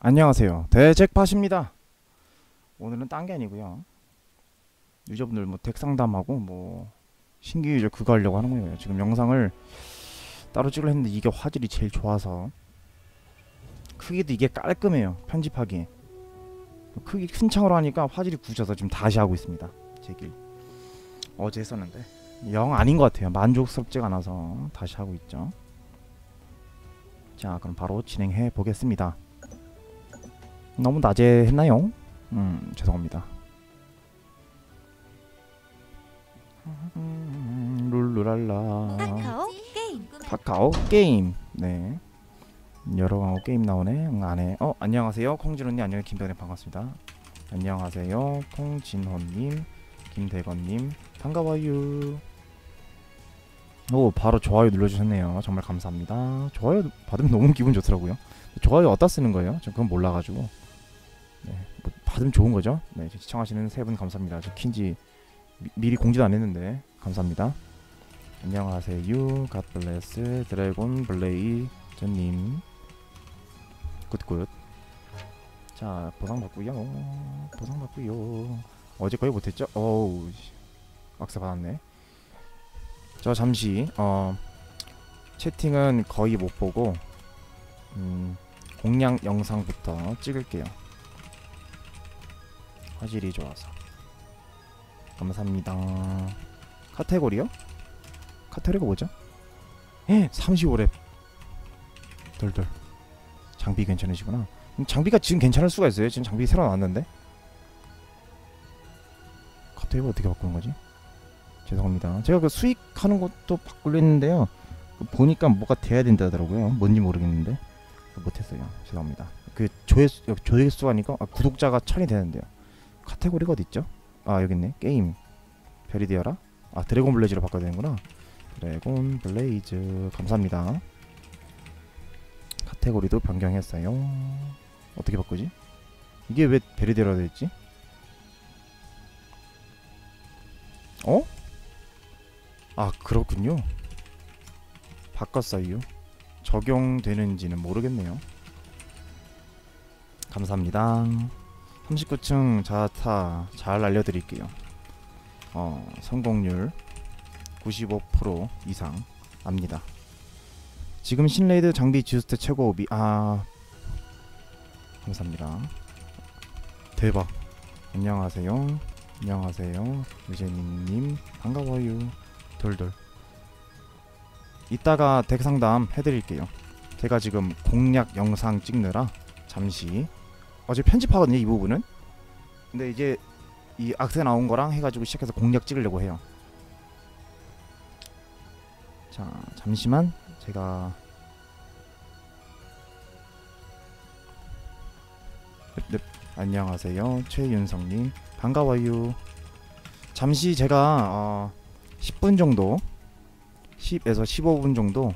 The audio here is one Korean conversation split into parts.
안녕하세요. 대잭팟입니다. 오늘은 딴 게 아니고요. 유저분들 뭐 덱 상담하고 뭐 신규 유저 그거 하려고 하는 거예요. 지금 영상을 따로 찍으려 했는데 이게 화질이 제일 좋아서 크기도 이게 깔끔해요. 편집하기 크기 큰 창으로 하니까 화질이 굳어서 지금 다시 하고 있습니다. 제길 어제 했었는데 영 아닌 것 같아요. 만족스럽지가 않아서 다시 하고 있죠. 자 그럼 바로 진행해 보겠습니다. 너무 낮에 했나요? 음 죄송합니다. 음, 룰루랄라. 카카오 게임. 카카오 게임. 네. 여러 광고 게임 나오네. 응, 안에. 어 안녕하세요. 콩진호님 안녕 김대건님 반갑습니다. 안녕하세요. 콩진호님 김대건님. 반가워요. 오 바로 좋아요 눌러주셨네요. 정말 감사합니다. 좋아요 받으면 너무 기분 좋더라고요. 좋아요 어디다 쓰는 거예요? 저 그건 몰라가지고 네, 뭐 받으면 좋은 거죠. 네 시청하시는 세 분 감사합니다. 저 켠지 미, 미리 공지도 안 했는데 감사합니다. 안녕하세요. 갓블레스 드래곤 블레이저님. good good. 자 보상 받고요. 보상 받고요. 어제 거의 못했죠? 어우 씨. 악세 받았네. 저 잠시 어 채팅은 거의 못 보고 음, 공략 영상부터 찍을게요 화질이 좋아서. 감사합니다. 카테고리요? 카테고리가 뭐죠? 에 35렙 덜덜. 장비 괜찮으시구나. 음, 장비가 지금 괜찮을 수가 있어요? 지금 장비 새로 나왔는데? 카테고리 어떻게 바꾸는 거지? 죄송합니다. 제가 그 수익하는 것도 바꾸려 했는데요. 그 보니까 뭐가 돼야 된다더라고요. 뭔지 모르겠는데. 못했어요. 죄송합니다. 그 조회수 조회수가 아니고 아, 구독자가 천이 되는데요 카테고리가 어디 있죠? 아 여기 있네. 게임. 되어라? 아 드래곤 블레이즈로 바꿔야 되는구나. 드래곤 블레이즈. 감사합니다. 카테고리도 변경했어요. 어떻게 바꾸지? 이게 왜 베리데라 되어있지? 어? 아 그렇군요. 바꿨어요. 적용되는지는 모르겠네요. 감사합니다 39층 자타 잘 알려드릴게요 어 성공률 95% 이상 압니다. 지금 신레이드 장비 지스트 최고 오비 아 감사합니다. 대박. 안녕하세요. 안녕하세요. 유재님님 반가워요. 돌돌. 이따가 덱 상담 해드릴게요. 제가 지금 공략 영상 찍느라 잠시 어제 편집하거든요 이 부분은. 근데 이제 이 악세 나온 거랑 해가지고 시작해서 공략 찍으려고 해요. 자 잠시만 제가 넵, 넵. 안녕하세요 최윤성님 반가워요 잠시 제가 어, 10분 정도 10에서 15분 정도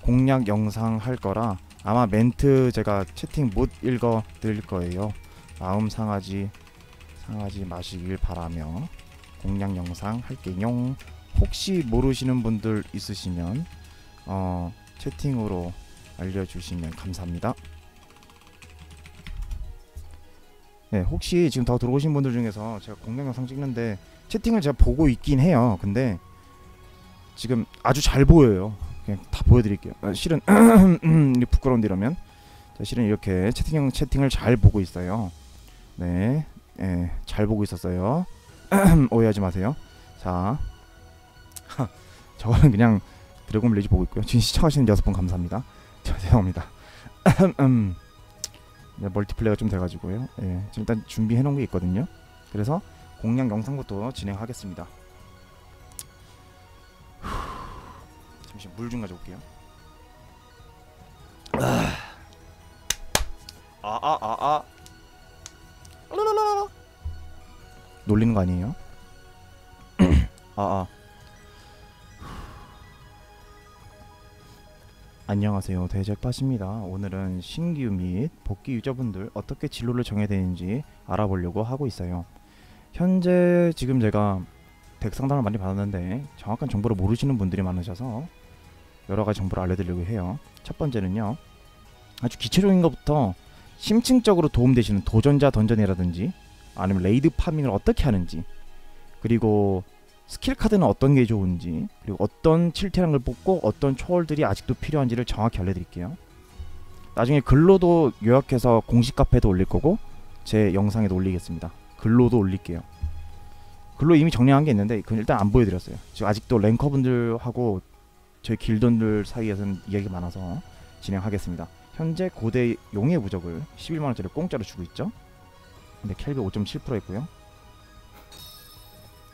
공략 영상 할 거라 아마 멘트 제가 채팅 못 읽어 드릴 거예요 마음 상하지 상하지 마시길 바라며 공략 영상 할게요 혹시 모르시는 분들 있으시면 어, 채팅으로 알려주시면 감사합니다. 네, 혹시 지금 더 들어오신 분들 중에서 제가 공략 영상 찍는데 채팅을 제가 보고 있긴 해요. 근데 지금 아주 잘 보여요. 그냥 다 보여드릴게요. 아, 실은 부끄러운데 이러면 자, 실은 이렇게 채팅 채팅을 잘 보고 있어요. 네, 예, 잘 보고 있었어요. 오해하지 마세요. 자, 저거는 그냥 드래곤 블레이즈 보고 있고요. 지금 시청하시는 여섯 분 감사합니다. 자, 죄송합니다. 음, 네, multiplay가 좀 돼가지고요. 예, 지금 일단 준비해 놓은 게 있거든요. 그래서 공략 영상부터 진행하겠습니다. 잠시 물 좀 가져올게요. 아아아 아, 아. 놀리는 거 아니에요? 아 아. 안녕하세요 대잭팟입니다 오늘은 신규 및 복귀 유저분들 어떻게 진로를 정해야 되는지 알아보려고 하고 있어요 현재 지금 제가 덱 상담을 많이 받았는데 정확한 정보를 모르시는 분들이 많으셔서 여러 가지 정보를 알려드리려고 해요 첫 번째는요 아주 기초적인 것부터 심층적으로 도움되시는 도전자 dungeon이라든지 아니면 raid farming을 어떻게 하는지 그리고 스킬 카드는 어떤 게 좋은지 그리고 어떤 칠테랑을 뽑고 어떤 초월들이 아직도 필요한지를 정확히 알려드릴게요. 나중에 글로도 요약해서 공식 카페도 올릴 거고 제 영상에도 올리겠습니다. 글로도 올릴게요. 글로 이미 정리한 게 있는데 그건 일단 안 보여드렸어요. 지금 아직도 ranker분들하고 저희 길던들 사이에서는 이야기가 많아서 진행하겠습니다. 현재 고대 용의 부적을 11만원짜리 공짜로 주고 있죠. 근데 켈비 5.7% 했고요.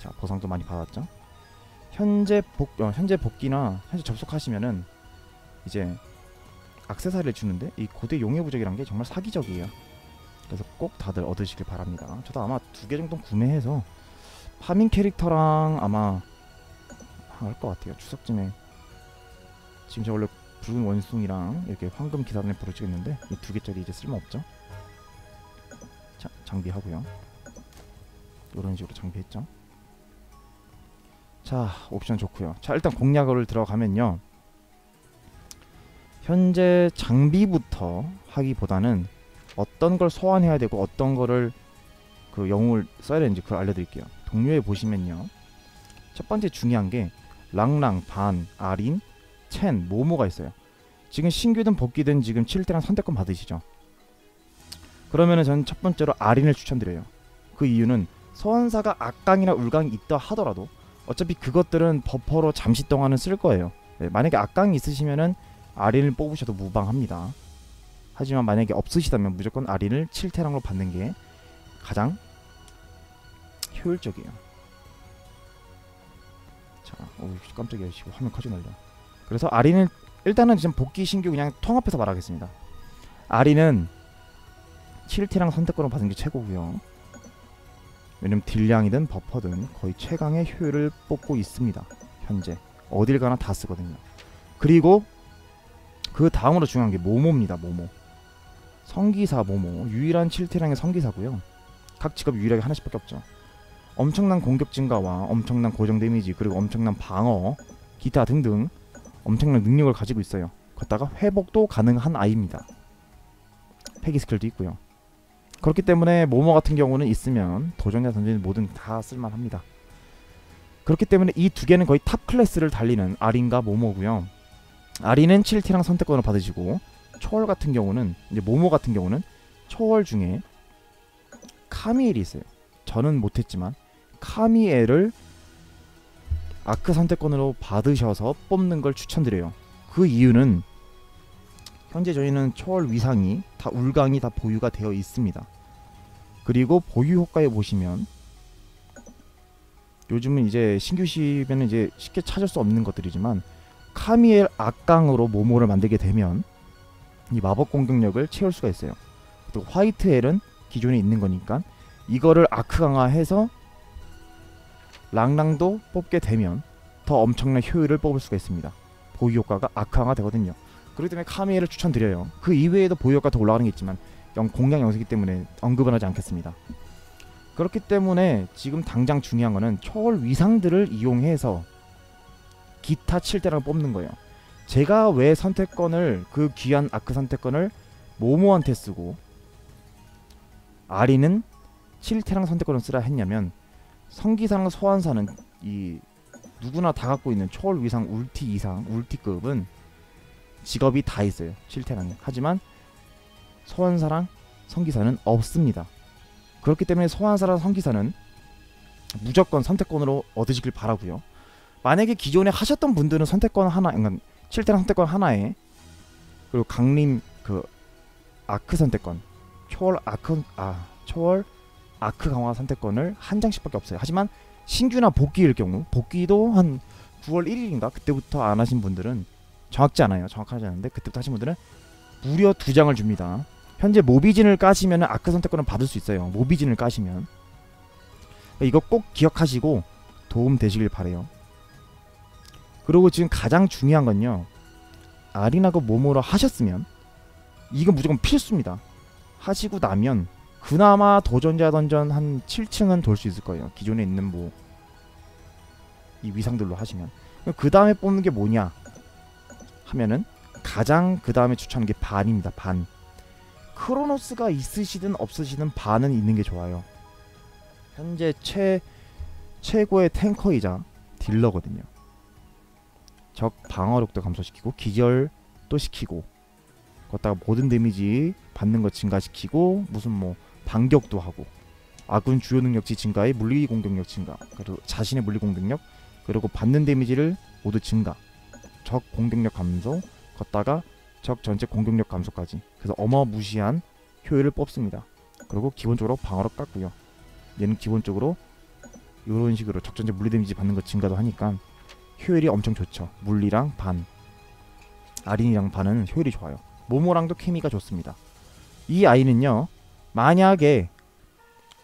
자 보상도 많이 받았죠. 현재 복 어, 현재 복귀나 현재 접속하시면은 이제 악세사리를 주는데 이 고대 용의 부적이란 게 정말 사기적이에요. 그래서 꼭 다들 얻으시길 바랍니다. 저도 아마 두 개 정도 구매해서 파밍 캐릭터랑 아마 할 것 같아요. 추석쯤에 지금 저 원래 붉은 원숭이랑 이렇게 황금 기사단을 부르치겠는데 이 두 개짜리 이제 쓸모 없죠. 자 장비하고요. 이런 식으로 장비했죠. 자 옵션 좋고요. 자 일단 공략을 들어가면요. 현재 장비부터 하기보다는 어떤 걸 소환해야 되고 어떤 거를 그 영웅을 써야 되는지 그걸 알려드릴게요. 동료에 보시면요. 첫 번째 중요한 게 랑랑, 반, 아린, 첸, 모모가 있어요. 지금 신규든 복귀든 지금 7대랑 선택권 받으시죠. 그러면은 저는 첫 번째로 아린을 추천드려요. 그 이유는 소환사가 악강이나 울강이 있다 하더라도 어차피 그것들은 버퍼로 잠시 동안은 쓸 거예요. 네, 만약에 악강이 있으시면은 아린을 뽑으셔도 무방합니다. 하지만 만약에 없으시다면 무조건 아린을 7태랑으로 받는 게 가장 효율적이에요. 자, 오 깜짝이야. 지금 화면 커져 날려. 그래서 아린을 일단은 지금 복귀 신규 그냥 통합해서 말하겠습니다. 아린은 7티랑 선택권을 받은 게 최고고요. 왜냐면 딜량이든 버퍼든 거의 최강의 효율을 뽑고 있습니다. 현재 어딜 가나 다 쓰거든요. 그리고 그 다음으로 중요한 게 모모입니다. 모모. 성기사 모모 유일한 7티랑의 성기사고요. 각 직업 유일하게 하나씩밖에 없죠. 엄청난 공격 증가와 엄청난 고정 데미지 그리고 엄청난 방어 기타 등등 엄청난 능력을 가지고 있어요. 거기다가 회복도 가능한 아이입니다. 패기 스킬도 있고요. 그렇기 때문에 모모 같은 경우는 있으면 도전자 던진 뭐든 다 쓸만합니다. 그렇기 때문에 이 두 개는 거의 탑 클래스를 달리는 아린과 모모고요. 아린은 7티랑 선택권을 받으시고 초월 같은 경우는 이제 모모 같은 경우는 초월 중에 카미엘이 있어요. 저는 못했지만 카미엘을 아크 선택권으로 받으셔서 뽑는 걸 추천드려요. 그 이유는 현재 저희는 초월 위상이 다 울강이 다 보유가 되어 있습니다. 그리고 보유 효과에 보시면 요즘은 이제 신규시면 이제 쉽게 찾을 수 없는 것들이지만 카미엘 악강으로 모모를 만들게 되면 이 마법 공격력을 채울 수가 있어요. 또 화이트 엘은 기존에 있는 거니까 이거를 아크 강화해서 랑랑도 뽑게 되면 더 엄청난 효율을 뽑을 수가 있습니다. 보유 효과가 강화 되거든요. 그렇기 때문에 카미엘을 추천드려요. 그 이외에도 보유 효과 더 올라가는 게 있지만 영 공략 영상이기 때문에 언급은 하지 않겠습니다. 그렇기 때문에 지금 당장 중요한 거는 초월 위상들을 이용해서 기타 7대랑 뽑는 거예요. 제가 왜 선택권을 그 귀한 아크 선택권을 모모한테 쓰고 아리는 7태랑 선택권을 쓰라 했냐면 성기상 소환사는 이 누구나 다 갖고 있는 초월 위상 울티 이상 울티급은 직업이 다 있어요. 7태랑에 하지만 소환사랑 성기사는 없습니다. 그렇기 때문에 소환사랑 성기사는 무조건 선택권으로 얻으시길 바라고요. 만약에 기존에 하셨던 분들은 선택권 하나 그러니까 7대랑 선택권 하나에 그리고 강림 그 아크 선택권 초월 아크 아 초월 아크 강화 선택권을 한 장씩밖에 없어요. 하지만 신규나 복귀일 경우 복귀도 한 9월 1일인가 그때부터 안 하신 분들은 정확지 않아요. 정확하지 않은데 그때부터 하신 분들은 무려 두 장을 줍니다. 현재 모비진을 까시면 아크 선택권을 받을 수 있어요. 모비진을 까시면 이거 꼭 기억하시고 도움 되시길 바래요. 그리고 지금 가장 중요한 건요. 아리나고 모모로 하셨으면 이건 무조건 필수입니다. 하시고 나면 그나마 도전자 던전 한 7층은 돌 수 있을 거예요. 기존에 있는 뭐 이 위상들로 하시면 그 다음에 뽑는 게 뭐냐 하면은 가장 그 다음에 추천하는 게 반입니다. 반 크로노스가 있으시든 없으시든 반은 있는 게 좋아요. 현재 최 최고의 탱커이자 딜러거든요. 적 방어력도 감소시키고 기절도 시키고 거기다가 모든 데미지 받는 거 증가시키고 무슨 뭐 반격도 하고 아군 주요 능력치 증가에 물리 공격력 증가 그리고 자신의 물리 공격력 그리고 받는 데미지를 모두 증가. 적 공격력 감소 걷다가 적 전체 공격력 감소까지. 그래서 어마무시한 효율을 뽑습니다. 그리고 기본적으로 방어력 깎고요. 얘는 기본적으로 이런 식으로 적 전체 물리 데미지 받는 거 증가도 하니까 효율이 엄청 좋죠. 물리랑 반. 아린이랑 반은 효율이 좋아요. 모모랑도 케미가 좋습니다. 이 아이는요 만약에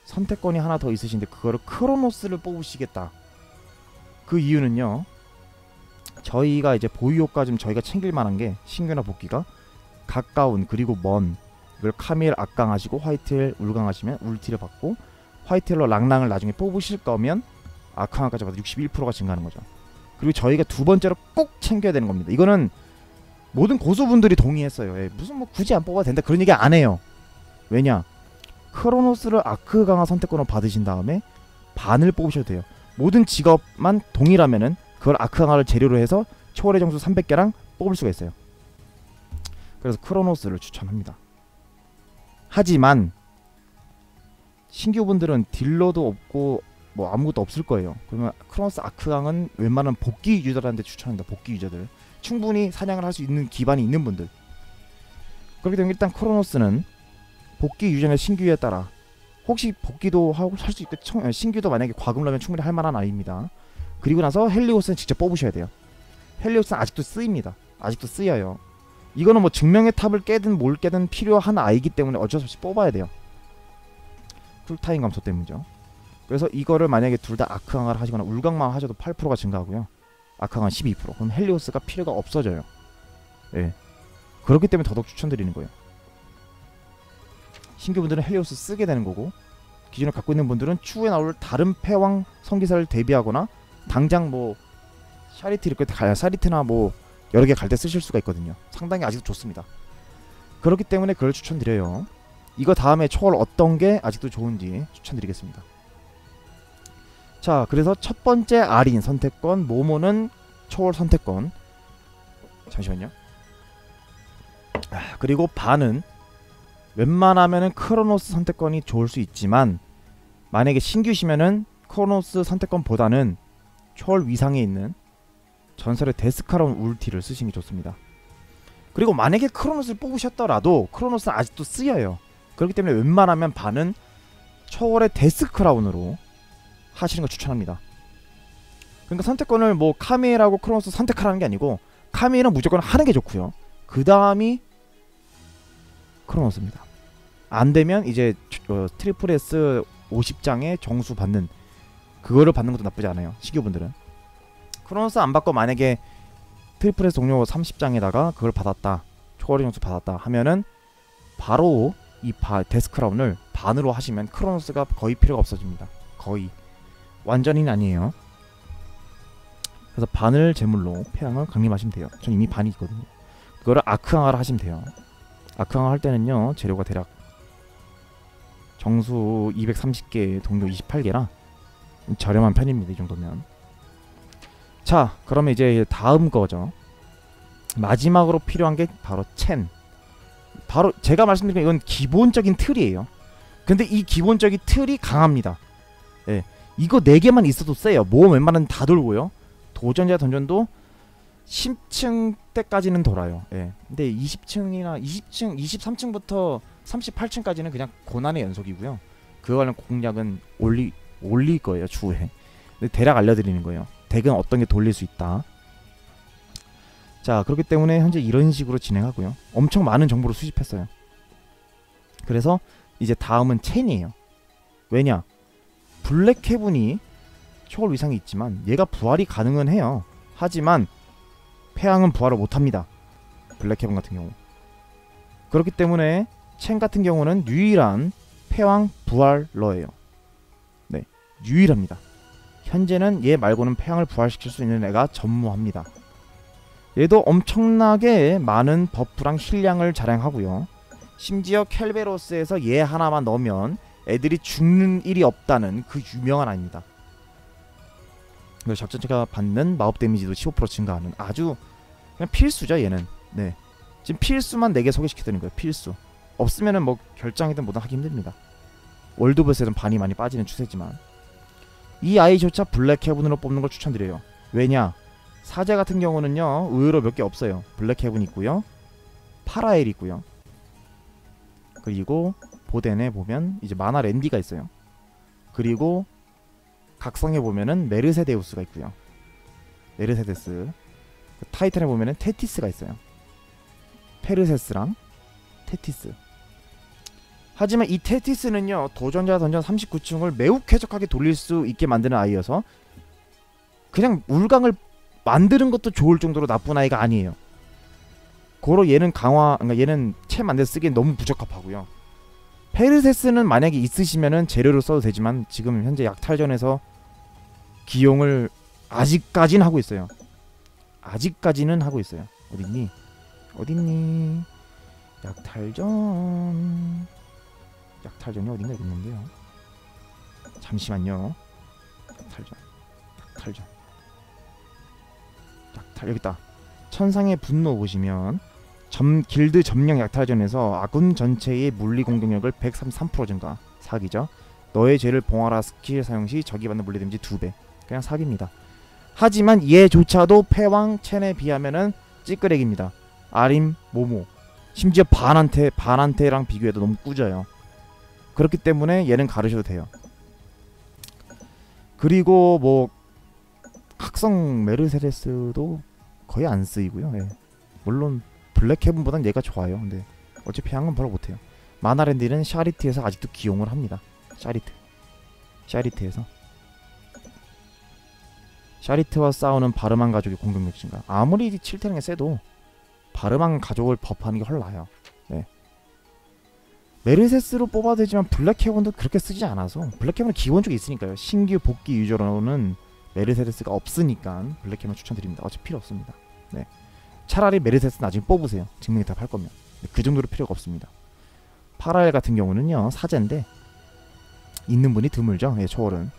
선택권이 하나 더 있으신데 그거를 크로노스를 뽑으시겠다 그 이유는요 저희가 이제 보유효과 좀 저희가 챙길 만한 게 신규나 복귀가 가까운 그리고 먼 이걸 카밀 악강하시고 화이트일 울강하시면 울티를 받고 화이트일로 랑랑을 나중에 뽑으실 거면 아강까지 받아 61%가 증가하는 거죠. 그리고 저희가 두 번째로 꼭 챙겨야 되는 겁니다. 이거는 모든 고수분들이 동의했어요. 예, 무슨 뭐 굳이 안 뽑아도 된다 그런 얘기 안 해요. 왜냐? 크로노스를 아크 강화 선택권을 받으신 다음에 반을 뽑으셔도 돼요. 모든 직업만 동일하면은 그걸 아크 강화를 재료로 해서 초월의 점수 300개랑 뽑을 수가 있어요. 그래서 크로노스를 추천합니다. 하지만 신규분들은 딜러도 없고 뭐 아무것도 없을 거예요. 그러면 크로노스 아크강은 웬만한 복귀 유저들한테 추천합니다. 복귀 유저들 충분히 사냥을 할 수 있는 기반이 있는 분들. 그렇기 때문에 일단 크로노스는 복귀 유저의 신규에 따라 혹시 복귀도 하고 할 수 있게 청, 신규도 만약에 과금라면 충분히 할 만한 아이입니다. 그리고 나서 헬리오스는 직접 뽑으셔야 돼요. 헬리오스는 아직도 쓰입니다. 아직도 쓰여요. 이거는 뭐 증명의 탑을 깨든 뭘 깨든 필요한 아이기 때문에 어쩔 수 없이 뽑아야 돼요. 쿨타임 감소 때문이죠. 그래서 이거를 만약에 둘 다 아크강화를 하시거나 울강만 하셔도 8%가 증가하고요. 아크강화 12% 그럼 헬리오스가 필요가 없어져요. 예. 그렇기 때문에 더더욱 추천드리는 거예요. 신규 분들은 헬리오스 쓰게 되는 거고 기존에 갖고 있는 분들은 추후에 나올 다른 패왕 성기사를 대비하거나 당장 뭐 샤리트 이렇게 가 샤리트나 뭐 여러 개 갈 때 쓰실 수가 있거든요. 상당히 아직도 좋습니다. 그렇기 때문에 그걸 추천드려요. 이거 다음에 초월 어떤 게 아직도 좋은지 추천드리겠습니다. 자, 그래서 첫 번째 아린 선택권, 모모는 초월 선택권. 잠시만요. 아, 그리고 반은 웬만하면은 크로노스 선택권이 좋을 수 있지만 만약에 신규시면은 크로노스 선택권보다는 초월 위상에 있는 전설의 데스카라운 울티를 쓰시는 게 좋습니다. 그리고 만약에 크로노스를 뽑으셨더라도 크로노스는 아직도 쓰여요. 그렇기 때문에 웬만하면 반은 초월의 데스크라운으로 하시는 걸 추천합니다. 그러니까 선택권을 뭐 카미엘하고 크로노스 선택하라는 게 아니고 카미엘은 무조건 하는 게 좋고요. 그 다음이 크로노스입니다. 안 되면 이제 어, 트리플 S 50장의 정수 받는 그거를 받는 것도 나쁘지 않아요. 신규분들은. 크로노스 안 받고 만약에 트리플 S 동료 30장에다가 그걸 받았다. 초월의 정수 받았다 하면은 바로 이 바, 데스크라운을 반으로 하시면 크로노스가 거의 필요가 없어집니다. 거의 완전히는 아니에요. 그래서 반을 제물로 폐양을 강림하시면 돼요. 전 이미 반이 있거든요. 그거를 아크항화를 하시면 돼요. 아크항화 할 때는요 재료가 대략 정수 230개, 동료 28개라 저렴한 편입니다. 이 정도면. 자, 그러면 이제 다음 거죠. 마지막으로 필요한 게 바로 첸. 바로 제가 말씀드린 건 이건 기본적인 틀이에요. 근데 이 기본적인 틀이 강합니다. 예. 이거 4개만 있어도 세요. 모험 웬만하면 다 돌고요. 도전자 던전도 10층 때까지는 돌아요. 예. 근데 20층이나 20층, 23층부터 38층까지는 그냥 고난의 연속이고요. 그거 관련 공략은 올리 올릴 거예요 추후에. 근데 대략 알려드리는 거예요. 덱은 어떤 게 돌릴 수 있다. 자 그렇기 때문에 현재 이런 식으로 진행하고요. 엄청 많은 정보를 수집했어요. 그래서 이제 다음은 첸이에요. 왜냐? 블랙 헤븐이 초월 위상이 있지만 얘가 부활이 가능은 해요. 하지만 폐왕은 부활을 못합니다. 블랙 헤븐 같은 경우. 그렇기 때문에 첸 같은 경우는 유일한 폐왕 부활러예요. 네, 유일합니다. 현재는 얘 말고는 폐왕을 부활시킬 수 있는 애가 전무합니다. 얘도 엄청나게 많은 버프랑 힐량을 자랑하고요. 심지어 켈베로스에서 얘 하나만 넣으면 애들이 죽는 일이 없다는 그 유명한 아입니다. 그리고 작전체가 받는 마법 데미지도 15% 증가하는 아주 그냥 필수죠 얘는. 네. 지금 필수만 4개 소개시켜드리는 거예요. 필수. 없으면은 뭐 결장이든 뭐든 하기 힘듭니다. 월드버스에는 반이 많이 빠지는 추세지만 이 아이조차 블랙 헤븐으로 뽑는 걸 추천드려요. 왜냐? 사제 같은 경우는요 의외로 몇 개 없어요. 블랙 헤븐 있고요, 파라엘 있고요. 그리고 보덴에 보면 이제 마나 랜디가 있어요. 그리고 각성에 보면은 메르세데우스가 있고요. 메르세데스. 그 타이탄에 보면은 테티스가 있어요. 페르세스랑 테티스. 하지만 이 테티스는요 도전자 던전 39층을 매우 쾌적하게 돌릴 수 있게 만드는 아이여서 그냥 울강을 만드는 것도 좋을 정도로 나쁜 아이가 아니에요. 고로 얘는 강화, 그러니까 얘는 채 만들 쓰기엔 너무 부적합하고요. 페르세스는 만약에 있으시면은 재료로 써도 되지만 지금 현재 약탈전에서 기용을 아직까진 하고 있어요. 아직까지는 하고 있어요. 어딨니? 어딨니? 약탈전 약탈전이 어딘가 있는데요. 잠시만요. 약탈전 약탈전 약탈 여기 있다. 천상의 분노 보시면 점 길드 점령 약탈전에서 아군 전체의 물리 공격력을 133% 증가 사기죠. 너의 죄를 봉하라 스킬 사용 시 적이 받는 물리 데미지 2배 그냥 사기입니다. 하지만 얘조차도 패왕 첸에 비하면은 찌끄레기입니다. 아림 모모 심지어 반한테 반한테랑 비교해도 너무 꾸져요. 그렇기 때문에 얘는 가르셔도 돼요. 그리고 뭐 각성 메르세데스도 거의 안 쓰이고요. 예. 물론 블랙 헤븐보단 얘가 좋아요. 근데 어차피 향은 별로 못해요. 마나랜디는 샤리트에서 아직도 기용을 합니다. 샤리트. 샤리트에서 샤리트와 싸우는 바르만 가족의 공격력 증가. 아무리 7태능에 세도 바르만 가족을 버프하는 게 훨 나아요. 네. 메르세스로 뽑아도 되지만 블랙 헤븐도 그렇게 쓰지 않아서 블랙 헤븐은 기본적으로 있으니까요. 신규 복귀 유저로는 메르세데스가 없으니까 블랙 헤븐 추천드립니다. 어차피 필요 없습니다. 네. 차라리 메르세스 나중에 뽑으세요. 증명이 답할 거면. 그 정도로 필요가 없습니다. 파라엘 같은 경우는요 사제인데 있는 분이 드물죠. 예, 초월은.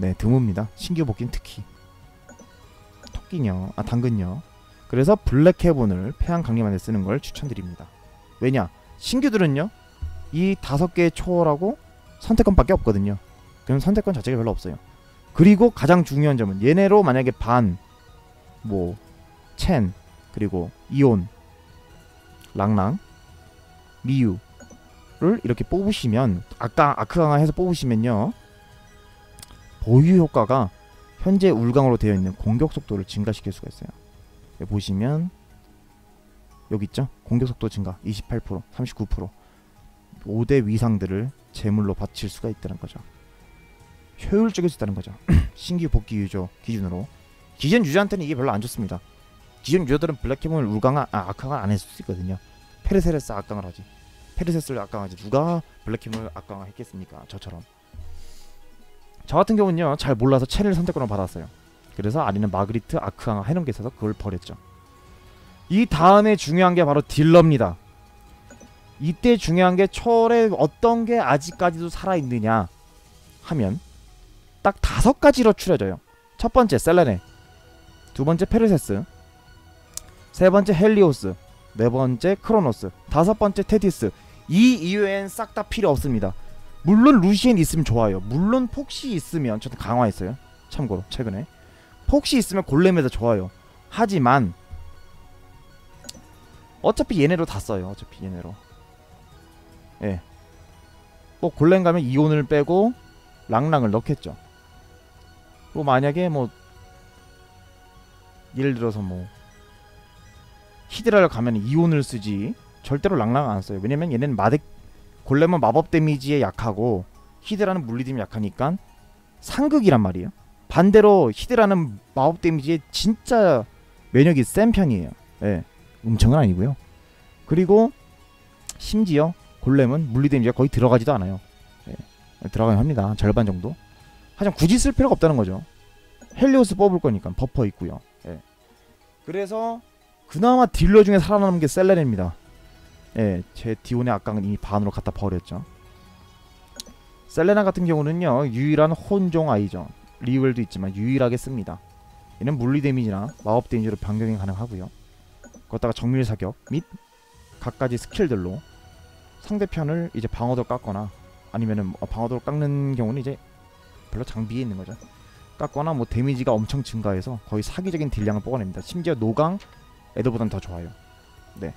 네, 드뭅니다. 신규 복귀는 특히. 토끼요, 아 당근요. 그래서 블랙 헤븐을 폐왕 강림한테 쓰는 걸 추천드립니다. 왜냐? 신규들은요 이 다섯 개의 초월하고 선택권밖에 없거든요. 그럼 선택권 자체가 별로 없어요. 그리고 가장 중요한 점은 얘네로 만약에 반, 뭐, 첸, 그리고 이온, 랑랑, 미유를 이렇게 뽑으시면 아까 아크 강화 해서 뽑으시면요 보유 효과가 현재 울강으로 되어 있는 공격 속도를 증가시킬 수가 있어요. 여기 보시면 여기 있죠? 공격 속도 증가 28%, 39% 5대 위상들을 제물로 바칠 수가 있다는 거죠. 효율적일 수 있다는 거죠. 신규 복귀 유저 기준으로 기존 유저한테는 이게 별로 안 좋습니다. 기존 유저들은 블랙캐몬을 울강아 아, 악강을 안 했을 수 있거든요. 페르세레스 악강을 하지. 페르세스를 악강하지. 누가 블랙캐몬을 악강을 했겠습니까? 저처럼. 저 같은 경우는요 잘 몰라서 체를 선택권을 받았어요. 그래서 아리는 마그리트 아크강을 해놓은 게 있어서 그걸 버렸죠. 이 다음에 중요한 게 바로 딜러입니다. 이때 중요한 게 초월에 어떤 게 아직까지도 살아있느냐 하면 딱 다섯 가지로 추려져요. 첫 번째 셀레네, 두 번째 페르세스, 세 번째 헬리오스, 네 번째 크로노스, 다섯 번째 테티스. 이 이외엔 싹 다 필요 없습니다. 물론 루시엔 있으면 좋아요. 물론 폭시 있으면 저도 강화했어요. 참고로 최근에 폭시 있으면 골렘에도 좋아요. 하지만 어차피 얘네로 다 써요. 어차피 얘네로. 예. 뭐 골렘 가면 이온을 빼고 랑랑을 넣겠죠. 뭐 만약에 뭐 예를 들어서 뭐 히드라를 가면 이온을 쓰지 절대로 랑랑 안 써요. 왜냐면 얘네는 마덱 골렘은 마법 데미지에 약하고 히드라는 물리 데미지 약하니까 상극이란 말이에요. 반대로 히드라는 마법 데미지에 진짜 면역이 센 편이에요. 예. 엄청은 아니고요. 그리고 심지어 골렘은 물리 데미지가 거의 들어가지도 않아요. 예. 들어가긴 합니다. 절반 정도. 하지만 굳이 쓸 필요가 없다는 거죠. 헬리오스 뽑을 거니까 버퍼 있고요. 예. 그래서 그나마 딜러 중에 살아남은 게 셀레네입니다. 예, 제 디온의 악강은 이미 반으로 갖다 버렸죠. 셀레네 같은 경우는요 유일한 혼종 아이죠. 리웰도 있지만 유일하게 씁니다. 얘는 물리 데미지나 마법 데미지로 변경이 가능하고요. 거기다가 정밀 사격 및 각가지 스킬들로 상대편을 이제 방어도 깎거나 아니면은 뭐 방어도를 깎는 경우는 이제 별로 장비에 있는 거죠. 깎거나 뭐 데미지가 엄청 증가해서 거의 사기적인 딜량을 뽑아냅니다. 심지어 노강 에더보단 더 좋아요. 네.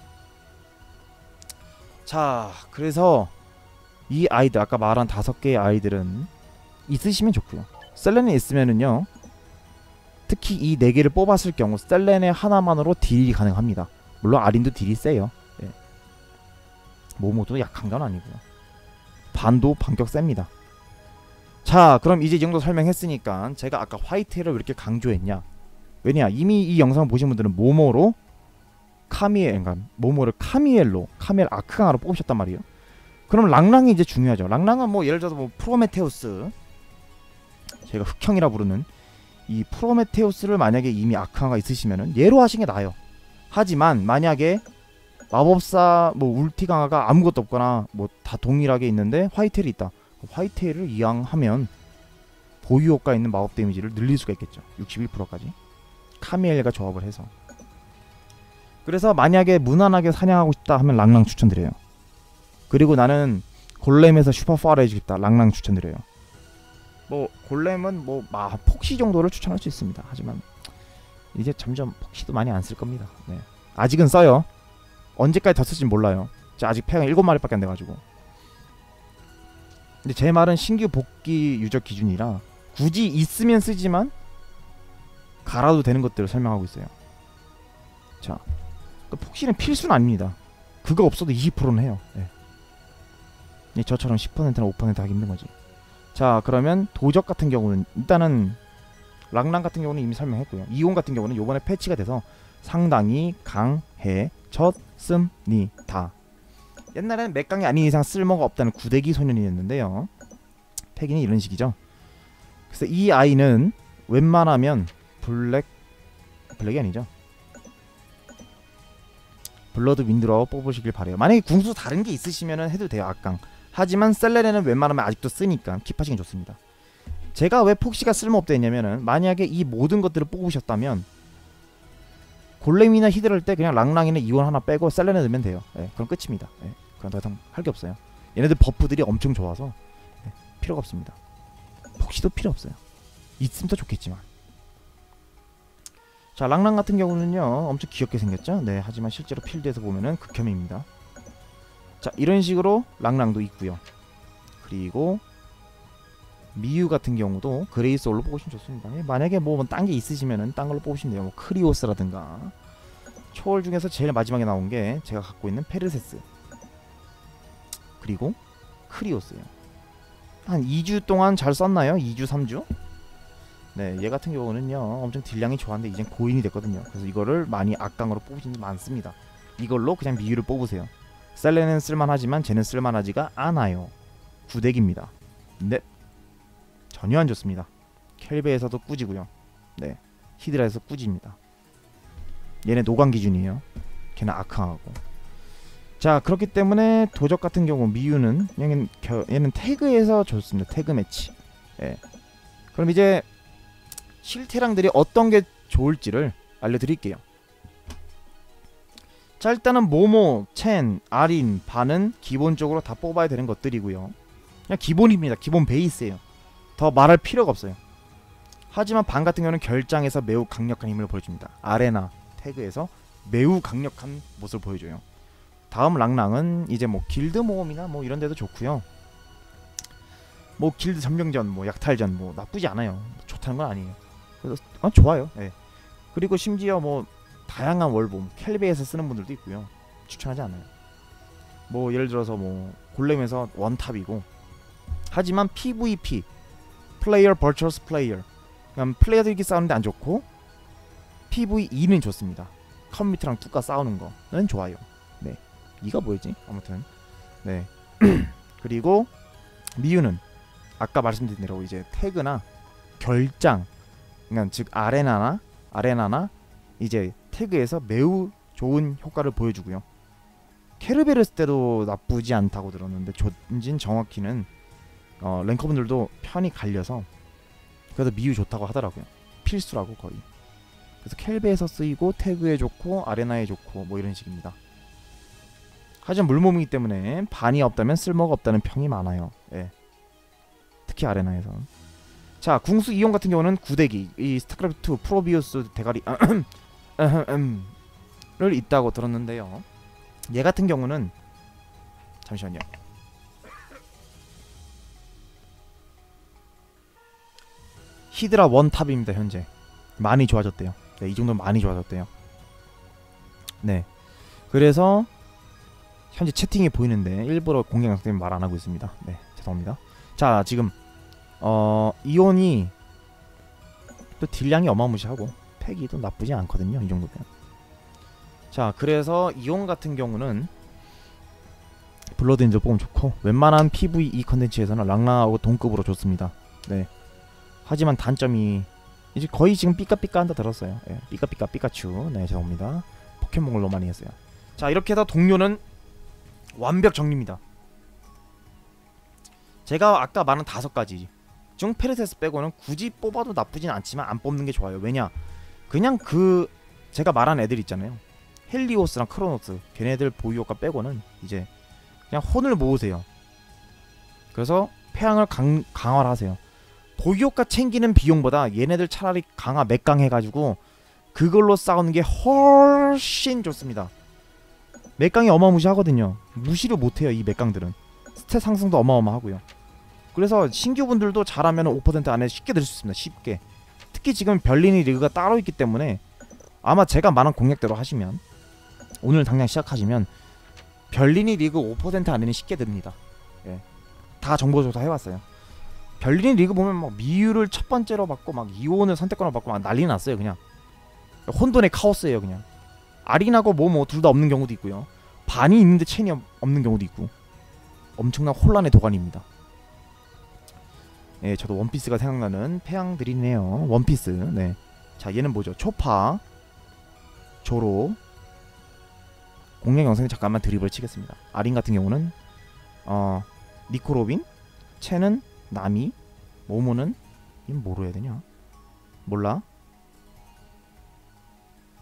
자, 그래서 이 아이들 아까 말한 다섯 개의 아이들은 있으시면 좋고요. 셀렌에 있으면은요. 특히 이 네 개를 뽑았을 경우 셀렌의 하나만으로 딜이 가능합니다. 물론 아린도 딜이 세요. 예. 모모도 약한 건 아니고요. 반도 반격 셉니다. 자, 그럼 이제 이 정도 설명했으니까 제가 아까 화이트를 왜 이렇게 강조했냐? 왜냐? 이미 이 영상 보신 분들은 모모로 카미엘, 그러니까 모모를 카미엘로, 카미엘 아크강으로 뽑으셨단 말이에요. 그럼 랑랑이 이제 중요하죠. 랑랑은 뭐 예를 들어서 뭐 프로메테우스, 제가 흑형이라 부르는 이 프로메테우스를 만약에 이미 아크강가 있으시면은 얘로 하시는 게 나아요. 하지만 만약에 마법사 뭐 울티 강화가 아무것도 없거나 뭐 다 동일하게 있는데 화이텔이 있다. 화이테일을 이왕하면 보유 효과 있는 마법 데미지를 늘릴 수가 있겠죠. 61%까지. 카미엘과 조합을 해서. 그래서 만약에 무난하게 사냥하고 싶다 하면 랑랑 추천드려요. 그리고 나는 골렘에서 슈퍼 파워를 해주고 싶다. 랑랑 추천드려요. 뭐 골렘은 뭐 마, 폭시 정도를 추천할 수 있습니다. 하지만 이제 점점 폭시도 많이 안 쓸 겁니다. 네. 아직은 써요. 언제까지 더 쓸지 몰라요. 자, 아직 폐가 7마리밖에 안 돼가지고. 근데 제 말은 신규 복귀 유저 기준이라 굳이 있으면 쓰지만 갈아도 되는 것들을 설명하고 있어요. 자, 그 폭신은 필수는 아닙니다. 그거 없어도 20%는 해요. 네. 네, 저처럼 10%나 5% 하기 힘든 거지. 자, 그러면 도적 같은 경우는 일단은 랑랑 같은 경우는 이미 설명했고요. 이온 같은 경우는 요번에 패치가 돼서 상당히 강해졌습니다. 옛날에는 맥강이 아닌 이상 쓸모가 없다는 구대기 소년이었는데요. 패기는 이런 식이죠. 그래서 이 아이는 웬만하면 블랙 블랙이 아니죠. 블러드 윈드로 뽑으시길 바래요. 만약에 궁수 다른 게 있으시면 해도 돼요. 악강. 하지만 셀레네는 웬만하면 아직도 쓰니까 keep하시기 좋습니다. 제가 왜 폭시가 쓸모없다 했냐면은 만약에 이 모든 것들을 뽑으셨다면 골렘이나 히드랄 때 그냥 랑랑이나 이온 하나 빼고 셀레네 넣으면 돼요. 예, 그럼 끝입니다. 예, 그럼 더 이상 할 게 없어요. 얘네들 buff들이 엄청 좋아서 예, 필요가 없습니다. 폭시도 필요 없어요. 있으면 더 좋겠지만. 자, 랑랑 같은 경우는요, 엄청 귀엽게 생겼죠? 네, 하지만 실제로 필드에서 보면은 극혐입니다. 자, 이런 식으로 랑랑도 있고요. 그리고 미유 같은 경우도 그레이 소울로 뽑으시면 좋습니다. 예, 만약에 뭐 딴 게 있으시면은 딴 걸로 뽑으시면 돼요. 뭐 크리오스라든가 초월 중에서 제일 마지막에 나온 게 제가 갖고 있는 페르세스 그리고 크리오스예요. 한 2주 동안 잘 썼나요? 2주 3주? 네, 얘 같은 경우는요 엄청 딜량이 좋았는데 이젠 고인이 됐거든요. 그래서 이거를 많이 악강으로 뽑으시는 분 많습니다. 이걸로 그냥 미유를 뽑으세요. 셀레네는 쓸만하지만 쟤는 쓸만하지가 않아요. 구데기입니다. 네, 전혀 안 좋습니다. 켈베에서도 꾸지고요. 네, 히드라에서 꾸집니다. 얘네 노광 기준이에요. 걔는 아크하고. 자 그렇기 때문에 도적 같은 경우 미유는 얘는, 겨, 얘는 태그에서 좋습니다. 태그 매치. 예. 그럼 이제 실태랑들이 어떤 게 좋을지를 알려드릴게요. 자 일단은 모모, 첸, 아린, 반은 기본적으로 다 뽑아야 되는 것들이고요. 그냥 기본입니다. 기본 베이스예요. 더 말할 필요가 없어요. 하지만 반 같은 경우는 결장에서 매우 강력한 힘을 보여줍니다. 아레나, 태그에서 매우 강력한 모습을 보여줘요. 다음 랑랑은 이제 뭐 길드 모험이나 뭐 이런 데도 좋고요. 뭐 길드 점령전, 뭐 약탈전 뭐 나쁘지 않아요. 좋다는 건 아니에요. 그래서 아, 좋아요. 예. 그리고 심지어 뭐 다양한 월봄 켈베에서 쓰는 분들도 있고요. 추천하지 않아요. 뭐 예를 들어서 뭐 골렘에서 원탑이고 하지만 PVP player versus player 그럼 플레이어들끼리 싸우는데 안 좋고 PVE는 좋습니다. 컴퓨터랑 뚜까 싸우는 거는 좋아요. 네, 이가 뭐였지? 아무튼 네 그리고 미유는 아까 말씀드린 대로 이제 태그나 결장 그러니까 즉 아레나나 아레나나 이제 태그에서 매우 좋은 효과를 보여주고요. 케르베르스 때도 나쁘지 않다고 들었는데 존진 정확히는 어, 랭커분들도 편이 갈려서 그래도 미유 좋다고 하더라고요. 필수라고 거의. 그래서 켈베에서 쓰이고 태그에 좋고 아레나에 좋고 뭐 이런 식입니다. 하지만 물몸이기 때문에 반이 없다면 쓸모가 없다는 평이 많아요. 예. 특히 아레나에서. 자, 궁수 이온 같은 경우는 구데기, 이 스타크래프트 2 프로비우스 대가리 를 있다고 들었는데요. 얘 같은 경우는 잠시만요. 히드라 원탑입니다 현재 많이 좋아졌대요. 네, 이 정도 많이 좋아졌대요. 네, 그래서 현재 채팅이 보이는데 일부러 공개 강사 때문에 말 안 하고 있습니다. 네, 죄송합니다. 자, 지금 어 이온이 또 딜량이 어마무시하고 패기도 나쁘지 않거든요. 이 정도면. 자, 그래서 이온 같은 경우는 블러드 인저 뽑으면 좋고 웬만한 PVE 컨텐츠에서는 랑랑하고 동급으로 좋습니다. 네. 하지만 단점이 이제 거의 지금 삐까삐까 한다 들었어요. 예, 삐까삐까 삐까츄. 네, 죄송합니다. 포켓몬을 너무 많이 했어요. 자, 이렇게 해서 동료는 완벽 정리입니다. 제가 아까 말한 다섯 가지 중 페르세스 빼고는 굳이 뽑아도 나쁘진 않지만 안 뽑는 게 좋아요. 왜냐? 그냥 그 제가 말한 애들 있잖아요. 헬리오스랑 크로노스 걔네들 보유효과 빼고는 이제 그냥 혼을 모으세요. 그래서 폐왕을 강, 강화를 하세요. 보유효과 챙기는 비용보다 얘네들 차라리 강화 맥강 해가지고 그걸로 싸우는 게 훨씬 좋습니다. 맥강이 어마무시하거든요. 무시를 못해요 이 맥강들은. 스탯 상승도 어마어마하고요. 그래서 신규분들도 잘하면 5% 안에 쉽게 들 수 있습니다. 쉽게. 특히 지금 별린이 리그가 따로 있기 때문에 아마 제가 말한 공략대로 하시면 오늘 당장 시작하시면 별린이 리그 5% 안에는 쉽게 듭니다. 예. 다 정보 조사 해왔어요. 별린이 리그 보면 막 미유를 첫 번째로 받고 막 이온을 선택권을 받고 막 난리 났어요 그냥 혼돈의 카오스예요 그냥 아린하고 뭐뭐 둘 다 없는 경우도 있고요 반이 있는데 체인이 없는 경우도 있고 엄청난 혼란의 도가니입니다 예 저도 원피스가 생각나는 태양들이네요. 원피스 네 자 얘는 뭐죠? 초파 조로. 공략 영상에 잠깐만 드립을 치겠습니다. 아린 같은 경우는 어 니코로빈 체는 나미 모모는 이건 뭐로 해야 되냐? 몰라?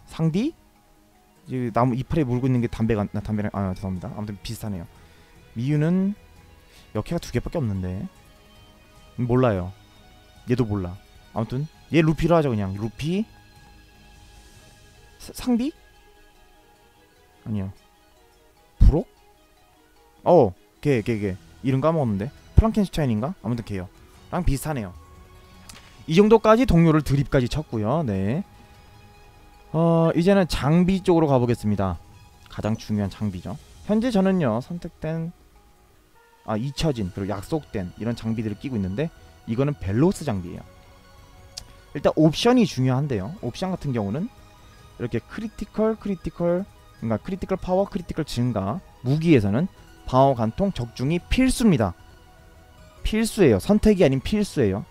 상디? 이 나무 이파리에 물고 있는 게 담배가 나 담배랑 아 죄송합니다. 아무튼 비슷하네요. 미유는 역해가 두 개밖에 없는데 몰라요 얘도 몰라 아무튼 얘 루피로 하죠 그냥 루피 사, 상디 아니요 브록 어걔 걔 걔 이름 까먹었는데 프랑켄슈타인인가? 아무튼 걔요. 랑 비슷하네요. 이 정도까지 동료를 드립까지 쳤고요. 네. 어, 이제는 장비 쪽으로 가보겠습니다. 가장 중요한 장비죠. 현재 저는요 선택된 아 잊혀진 그리고 약속된 이런 장비들을 끼고 있는데 이거는 벨로스 장비예요. 일단 옵션이 중요한데요. 옵션 같은 경우는 이렇게 critical, critical, 그러니까 critical power, critical 증가, 무기에서는 방어 관통 적중이 필수입니다. 필수예요. 선택이 아닌 필수예요.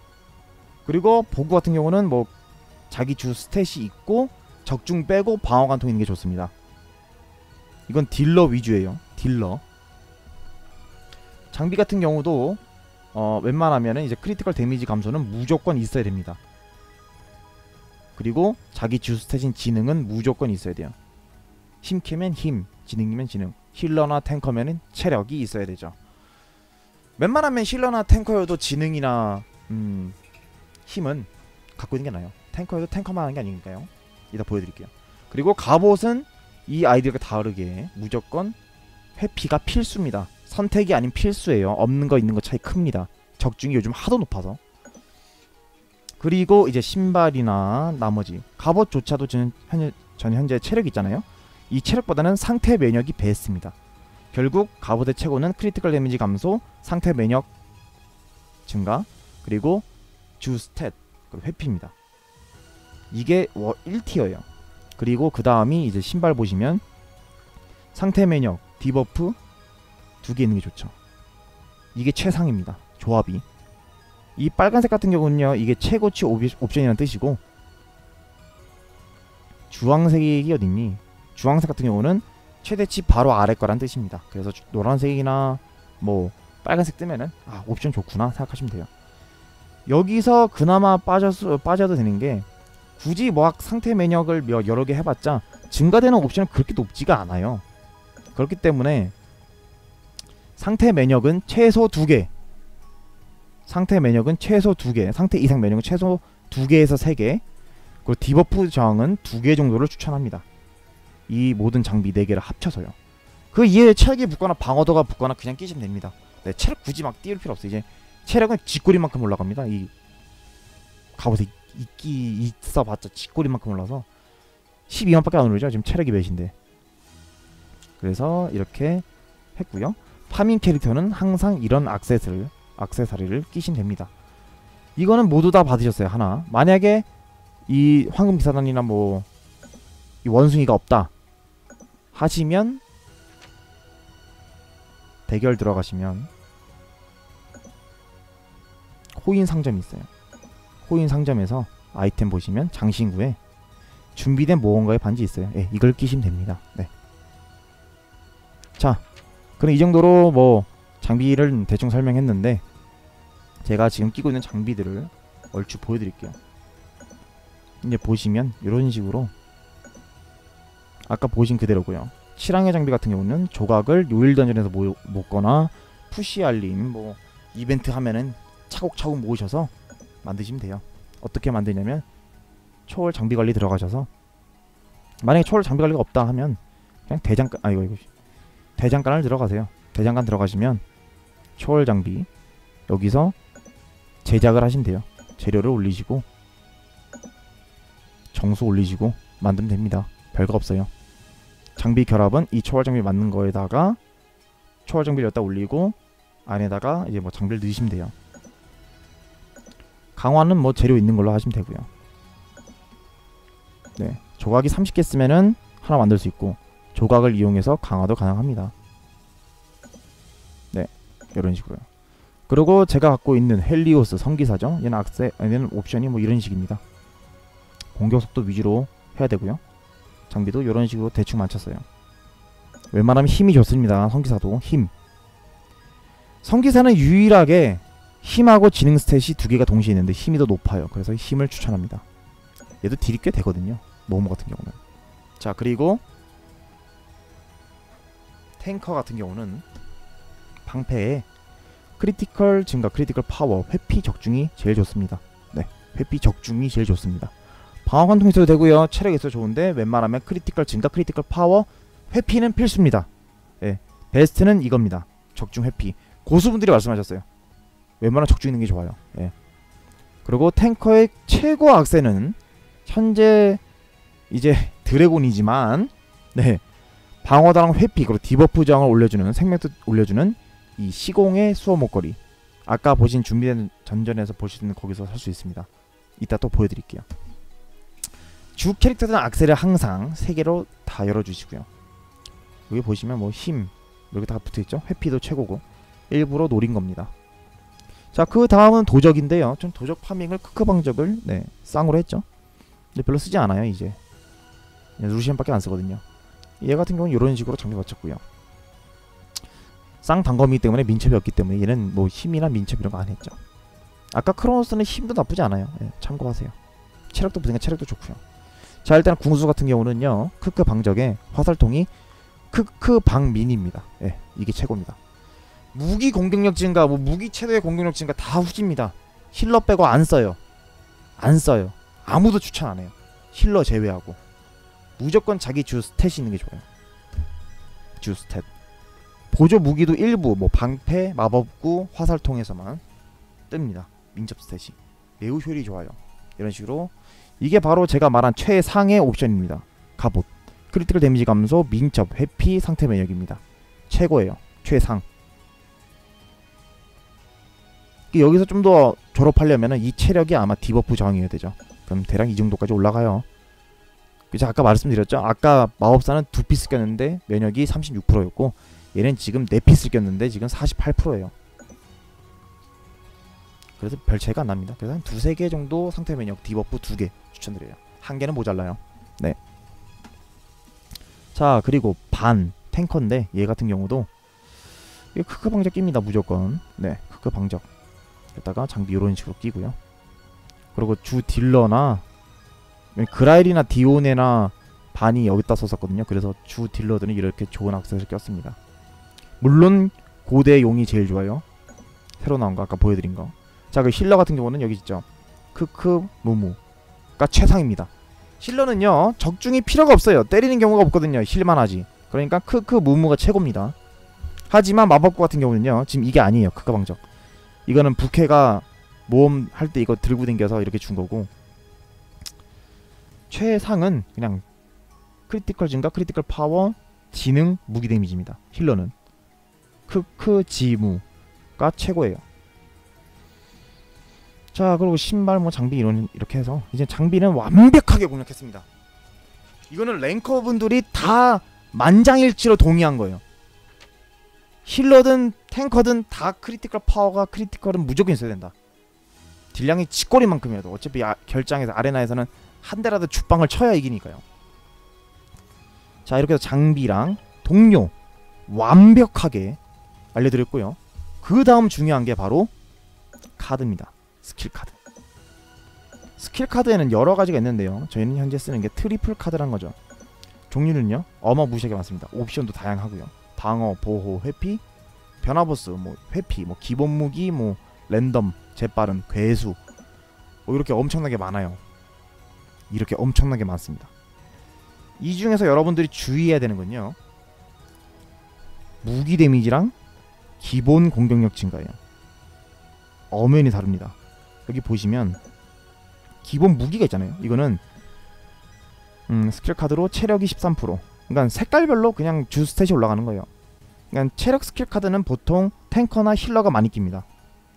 그리고 보구 같은 경우는 뭐 자기 주 stat이 있고 적중 빼고 방어 관통 있는 게 좋습니다. 이건 딜러 위주예요. 딜러. 장비 같은 경우도 어, 웬만하면은 이제 critical 데미지 감소는 무조건 있어야 됩니다. 그리고 자기 주 스탯인 지능은 무조건 있어야 돼요. 힘캐면 힘, 지능이면 지능, 힐러나 탱커면은 체력이 있어야 되죠. 웬만하면 힐러나 탱커여도 지능이나 음, 힘은 갖고 있는 게 나아요. 탱커여도 탱커만 하는 게 아니니까요. 이따 보여드릴게요. 그리고 갑옷은 이 아이디어가 다르게 무조건 회피가 필수입니다. 선택이 아닌 필수예요. 없는 거 있는 거 차이 큽니다. 적중이 요즘 하도 높아서. 그리고 이제 신발이나 나머지 갑옷조차도 저는 현재, 저는 현재 체력 있잖아요. 이 체력보다는 상태 면역이 베스트입니다. 결국 갑옷의 최고는 critical 데미지 감소, 상태 면역 증가, 그리고 주 stat, 그리고 회피입니다. 이게 1tier예요. 그리고 그 다음이 이제 신발 보시면 상태 면역, debuff 두 개 있는 게 좋죠. 이게 최상입니다. 조합이. 이 빨간색 같은 경우는요. 이게 최고치 옵션이라는 뜻이고 주황색이 어딨니? 주황색 같은 경우는 최대치 바로 아래 거란 뜻입니다. 그래서 주- 노란색이나 뭐 빨간색 뜨면은 아 옵션 좋구나 생각하시면 돼요. 여기서 그나마 빠져서 빠져도 되는 게 굳이 뭐 상태 면역을 몇- 여러 개 해봤자 증가되는 옵션은 그렇게 높지가 않아요. 그렇기 때문에 상태 면역은 최소 두 개. 상태 면역은 최소 두 개. 상태 이상 면역은 최소 두 개에서 세 개. 그리고 debuff 저항은 두개 정도를 추천합니다. 이 모든 장비 네 개를 합쳐서요. 그 외에 체력이 붙거나 방어도가 붙거나 그냥 끼시면 됩니다. 네, 체력 굳이 막 띄울 필요 없어요. 이제 체력은 쥐꼬리만큼 올라갑니다. 이 갑옷에 있기 있어봤자 쥐꼬리만큼 올라서 12만밖에 안 오르죠. 지금 체력이 몇인데. 그래서 이렇게 했고요. 파밍 캐릭터는 항상 이런 악세사를 악세사리를 끼시면 됩니다. 이거는 모두 다 받으셨어요. 하나. 만약에 이 황금 기사단이나 뭐이 원숭이가 없다 하시면 대결 들어가시면 코인 상점이 있어요. 코인 상점에서 아이템 보시면 장신구에 준비된 모험가의 반지 있어요. 예, 이걸 끼시면 됩니다. 네. 자, 그럼 이 정도로 뭐 장비를 대충 설명했는데 제가 지금 끼고 있는 장비들을 얼추 보여드릴게요. 이제 보시면 이런 식으로 아까 보신 그대로고요. 7항의 장비 같은 경우는 조각을 요일 던전에서 모, 모거나 푸시 알림 뭐 이벤트 하면은 차곡차곡 모으셔서 만드시면 돼요. 어떻게 만드냐면 초월 장비 관리 들어가셔서 만약에 초월 장비 관리가 없다 하면 그냥 대장간 아 이거 이거 대장간을 들어가세요. 대장간 들어가시면 초월 장비 여기서 제작을 하시면 돼요. 재료를 올리시고 정수 올리시고 만들면 됩니다. 별거 없어요. 장비 결합은 이 초월 장비 맞는 거에다가 초월 장비를 여기다 올리고 안에다가 이제 뭐 장비를 넣으시면 돼요. 강화는 뭐 재료 있는 걸로 하시면 되고요. 네, 조각이 30개 쓰면은 하나 만들 수 있고 조각을 이용해서 강화도 가능합니다. 네, 이런 식으로요. 그리고 제가 갖고 있는 헬리오스 성기사죠. 얘는 악세, 얘는 옵션이 뭐 이런 식입니다. 공격 속도 위주로 해야 되고요. 장비도 이런 식으로 대충 맞췄어요. 웬만하면 힘이 좋습니다. 성기사도 힘. 성기사는 유일하게 힘하고 지능 stat이 두 개가 동시에 있는데 힘이 더 높아요. 그래서 힘을 추천합니다. 얘도 딜이 꽤 되거든요. 모모 같은 경우는. 자 그리고 탱커 같은 경우는 방패에 critical 증가, critical power, 회피 적중이 제일 좋습니다. 네, 회피 적중이 제일 좋습니다. 방어 관통 있어도 되고요. 체력 있어도 좋은데 웬만하면 critical 증가, critical power, 회피는 필수입니다. 예, 베스트는 이겁니다. 적중 회피. 고수분들이 말씀하셨어요. 웬만하면 적중 있는 게 좋아요. 예. 그리고 tanker의 최고 악세는 현재 이제 드래곤이지만 네 방어랑 회피 그리고 debuff 저항을 올려주는 생명도 올려주는 이 시공의 수호 목걸이 아까 보신 준비된 전전에서 있는 거기서 살 수 있습니다. 이따 또 보여드릴게요. 주 캐릭터들은 악세를 항상 세 개로 다 열어주시고요. 여기 보시면 뭐힘 여기 다 붙어있죠. 회피도 최고고 일부러 노린 겁니다. 자, 그 다음은 도적인데요. 좀 도적 파밍을 크크방적을 네 쌍으로 했죠. 근데 별로 쓰지 않아요 이제. 루시안밖에 안 쓰거든요. 얘 같은 경우는 이런 식으로 장비 맞췄고요. 쌍단검이기 때문에 민첩이 없기 때문에 얘는 뭐 힘이나 민첩 이런 거 안 했죠. 아까 크로노스는 힘도 나쁘지 않아요. 예, 참고하세요. 체력도 붙으니까 체력도 좋고요. 자 일단 궁수 같은 경우는요. 크크 방적에 화살통이 크크 방민입니다. 예, 이게 최고입니다. 무기 공격력 증가, 뭐 무기 최대의 공격력 증가 다 후집니다. 힐러 빼고 안 써요. 안 써요. 아무도 추천 안 해요. healer 제외하고 무조건 자기 주 stat이 있는 게 좋아요. 주 stat. 보조 무기도 일부 뭐 방패, 마법구, 화살통에서만 뜹니다. 민첩 stat이 매우 효율이 좋아요. 이런 식으로 이게 바로 제가 말한 최상의 옵션입니다. 갑옷. critical 데미지 감소, 민첩, 회피, 상태 면역입니다. 최고예요. 최상. 여기서 좀 더 졸업하려면은 이 체력이 아마 debuff 저항이어야 되죠. 그럼 대략 이 정도까지 올라가요. 그래서 아까 말씀드렸죠. 아까 마법사는 두 piece 꼈는데 면역이 36%였고 얘는 지금 네 piece 꼈는데 지금 48%예요. 그래서 별 차이가 안 납니다. 그래서 한 두세 개 정도 상태 면역 debuff 두 개 추천드려요. 한 개는 모자라요. 네. 자 그리고 반 tanker인데 얘 같은 경우도 이게 크크 방적 낍니다 무조건 네 크크 방적 여기다가 장비 이런 식으로 끼고요 그리고 주 딜러나 그라일이나 디오네나 반이 여기다 썼었거든요. 그래서 주 딜러들은 이렇게 좋은 악세를 꼈습니다. 물론 고대 용이 제일 좋아요. 새로 나온 거 아까 보여드린 거 자 그 healer 같은 경우는 여기 있죠. 크크 무무가 최상입니다. healer는요 적중이 필요가 없어요. 때리는 경우가 없거든요 heal만 하지. 그러니까 크크 무무가 최고입니다. 하지만 마법구 같은 경우는요 지금 이게 아니에요 크크 방적. 이거는 부캐가 모험 할 때 이거 들고 댕겨서 이렇게 준 거고 최상은 그냥 critical 증가 critical power 지능 무기 데미지입니다. healer는. 크크 지무가 최고예요. 자 그리고 신발 뭐 장비 이런 이렇게 해서 이제 장비는 완벽하게 공략했습니다. 이거는 랭커 분들이 다 만장일치로 동의한 거예요. healer든 tanker든 다 critical power가 critical은 무조건 있어야 된다. 딜량이 쥐꼬리만큼이라도. 어차피 아, 결장에서 arena에서는 한 대라도 죽방을 쳐야 이기니까요. 자 이렇게 해서 장비랑 동료 완벽하게 알려드렸고요. 그 다음 중요한 게 바로 카드입니다. 스킬 카드. 스킬 카드에는 여러 가지가 있는데요. 저희는 현재 쓰는 게 triple 카드란 거죠. 종류는요 어마무시하게 많습니다. 옵션도 다양하고요. 방어, 보호, 회피, 변화보스, 뭐 회피, 뭐 기본 무기, 뭐 랜덤, 재빠른, 괴수 뭐 이렇게 엄청나게 많아요 이렇게 엄청나게 많습니다 이 중에서 여러분들이 주의해야 되는 건요 무기 데미지랑 기본 공격력 증가예요 엄연히 다릅니다 여기 보시면 기본 무기가 있잖아요. 이거는 음, 스킬 카드로 체력이 13% 그러니까 색깔별로 그냥 주 stat이 올라가는 거예요. 그러니까 체력 스킬 카드는 보통 tanker나 healer가 많이 낍니다.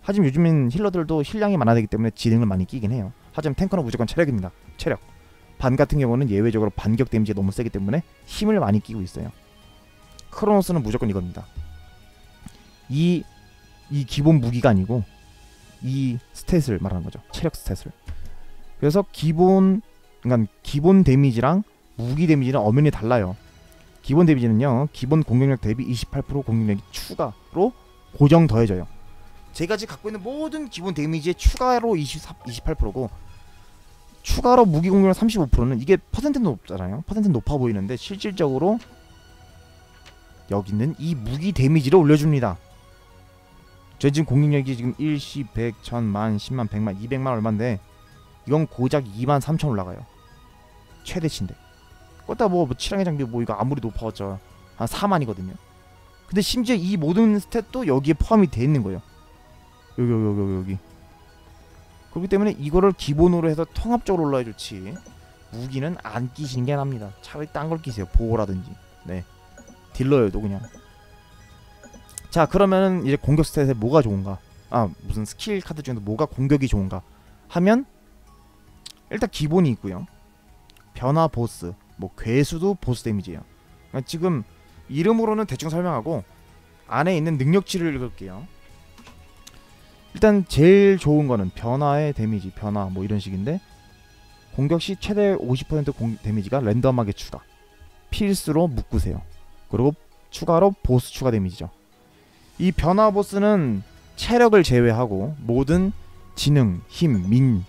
하지만 요즘엔 healer들도 heal량이 많아야 되기 때문에 지능을 많이 끼긴 해요. 하지만 tanker는 무조건 체력입니다. 체력. 반 같은 경우는 예외적으로 반격 데미지가 너무 세기 때문에 힘을 많이 끼고 있어요. 크로노스는 무조건 이겁니다. 이, 이 기본 무기가 아니고 이 stat을 말하는 거죠. 체력 stat을. 그래서 기본 그러니까 기본 데미지랑 무기 데미지는 엄연히 달라요. 기본 데미지는요. 기본 공격력 대비 28% 공격력이 추가로 고정 더해져요. 제가 지금 갖고 있는 모든 기본 데미지의 추가로 24, 28%고 추가로 무기 공격력 35%는 이게 퍼센트는 높잖아요. 퍼센트는 높아 보이는데 실질적으로 여기는 이 무기 데미지를 올려줍니다. 저 지금 공격력이 지금 1시 100, 1000만, 10만, 100만, 200만 얼마인데 이건 고작 2만 3천 올라가요. 최대치인데. 껐다 뭐, 뭐 칠항의 장비 뭐 이거 아무리 높아봤자 한 4만이거든요. 근데 심지어 이 모든 스탯도 여기에 포함이 돼 있는 거예요. 여기 여기 여기 여기. 그렇기 때문에 이거를 기본으로 해서 통합적으로 올라야 좋지. 무기는 안 끼시는 게 낫습니다. 차라리 딴 걸 끼세요. 보호라든지. 네. 딜러여도 그냥. 자 그러면은 이제 공격 stat에 뭐가 좋은가 아 무슨 스킬 카드 중에서 뭐가 공격이 좋은가 하면 일단 기본이 있고요 변화 보스 뭐 괴수도 보스 데미지예요 그러니까 지금 이름으로는 대충 설명하고 안에 있는 능력치를 읽을게요 일단 제일 좋은 거는 변화의 데미지 변화 뭐 이런 식인데 공격 시 최대 50% 공, 데미지가 랜덤하게 추가 필수로 묶으세요 그리고 추가로 보스 추가 데미지죠 이 변화 보스는 체력을 제외하고 모든 지능, 힘, 민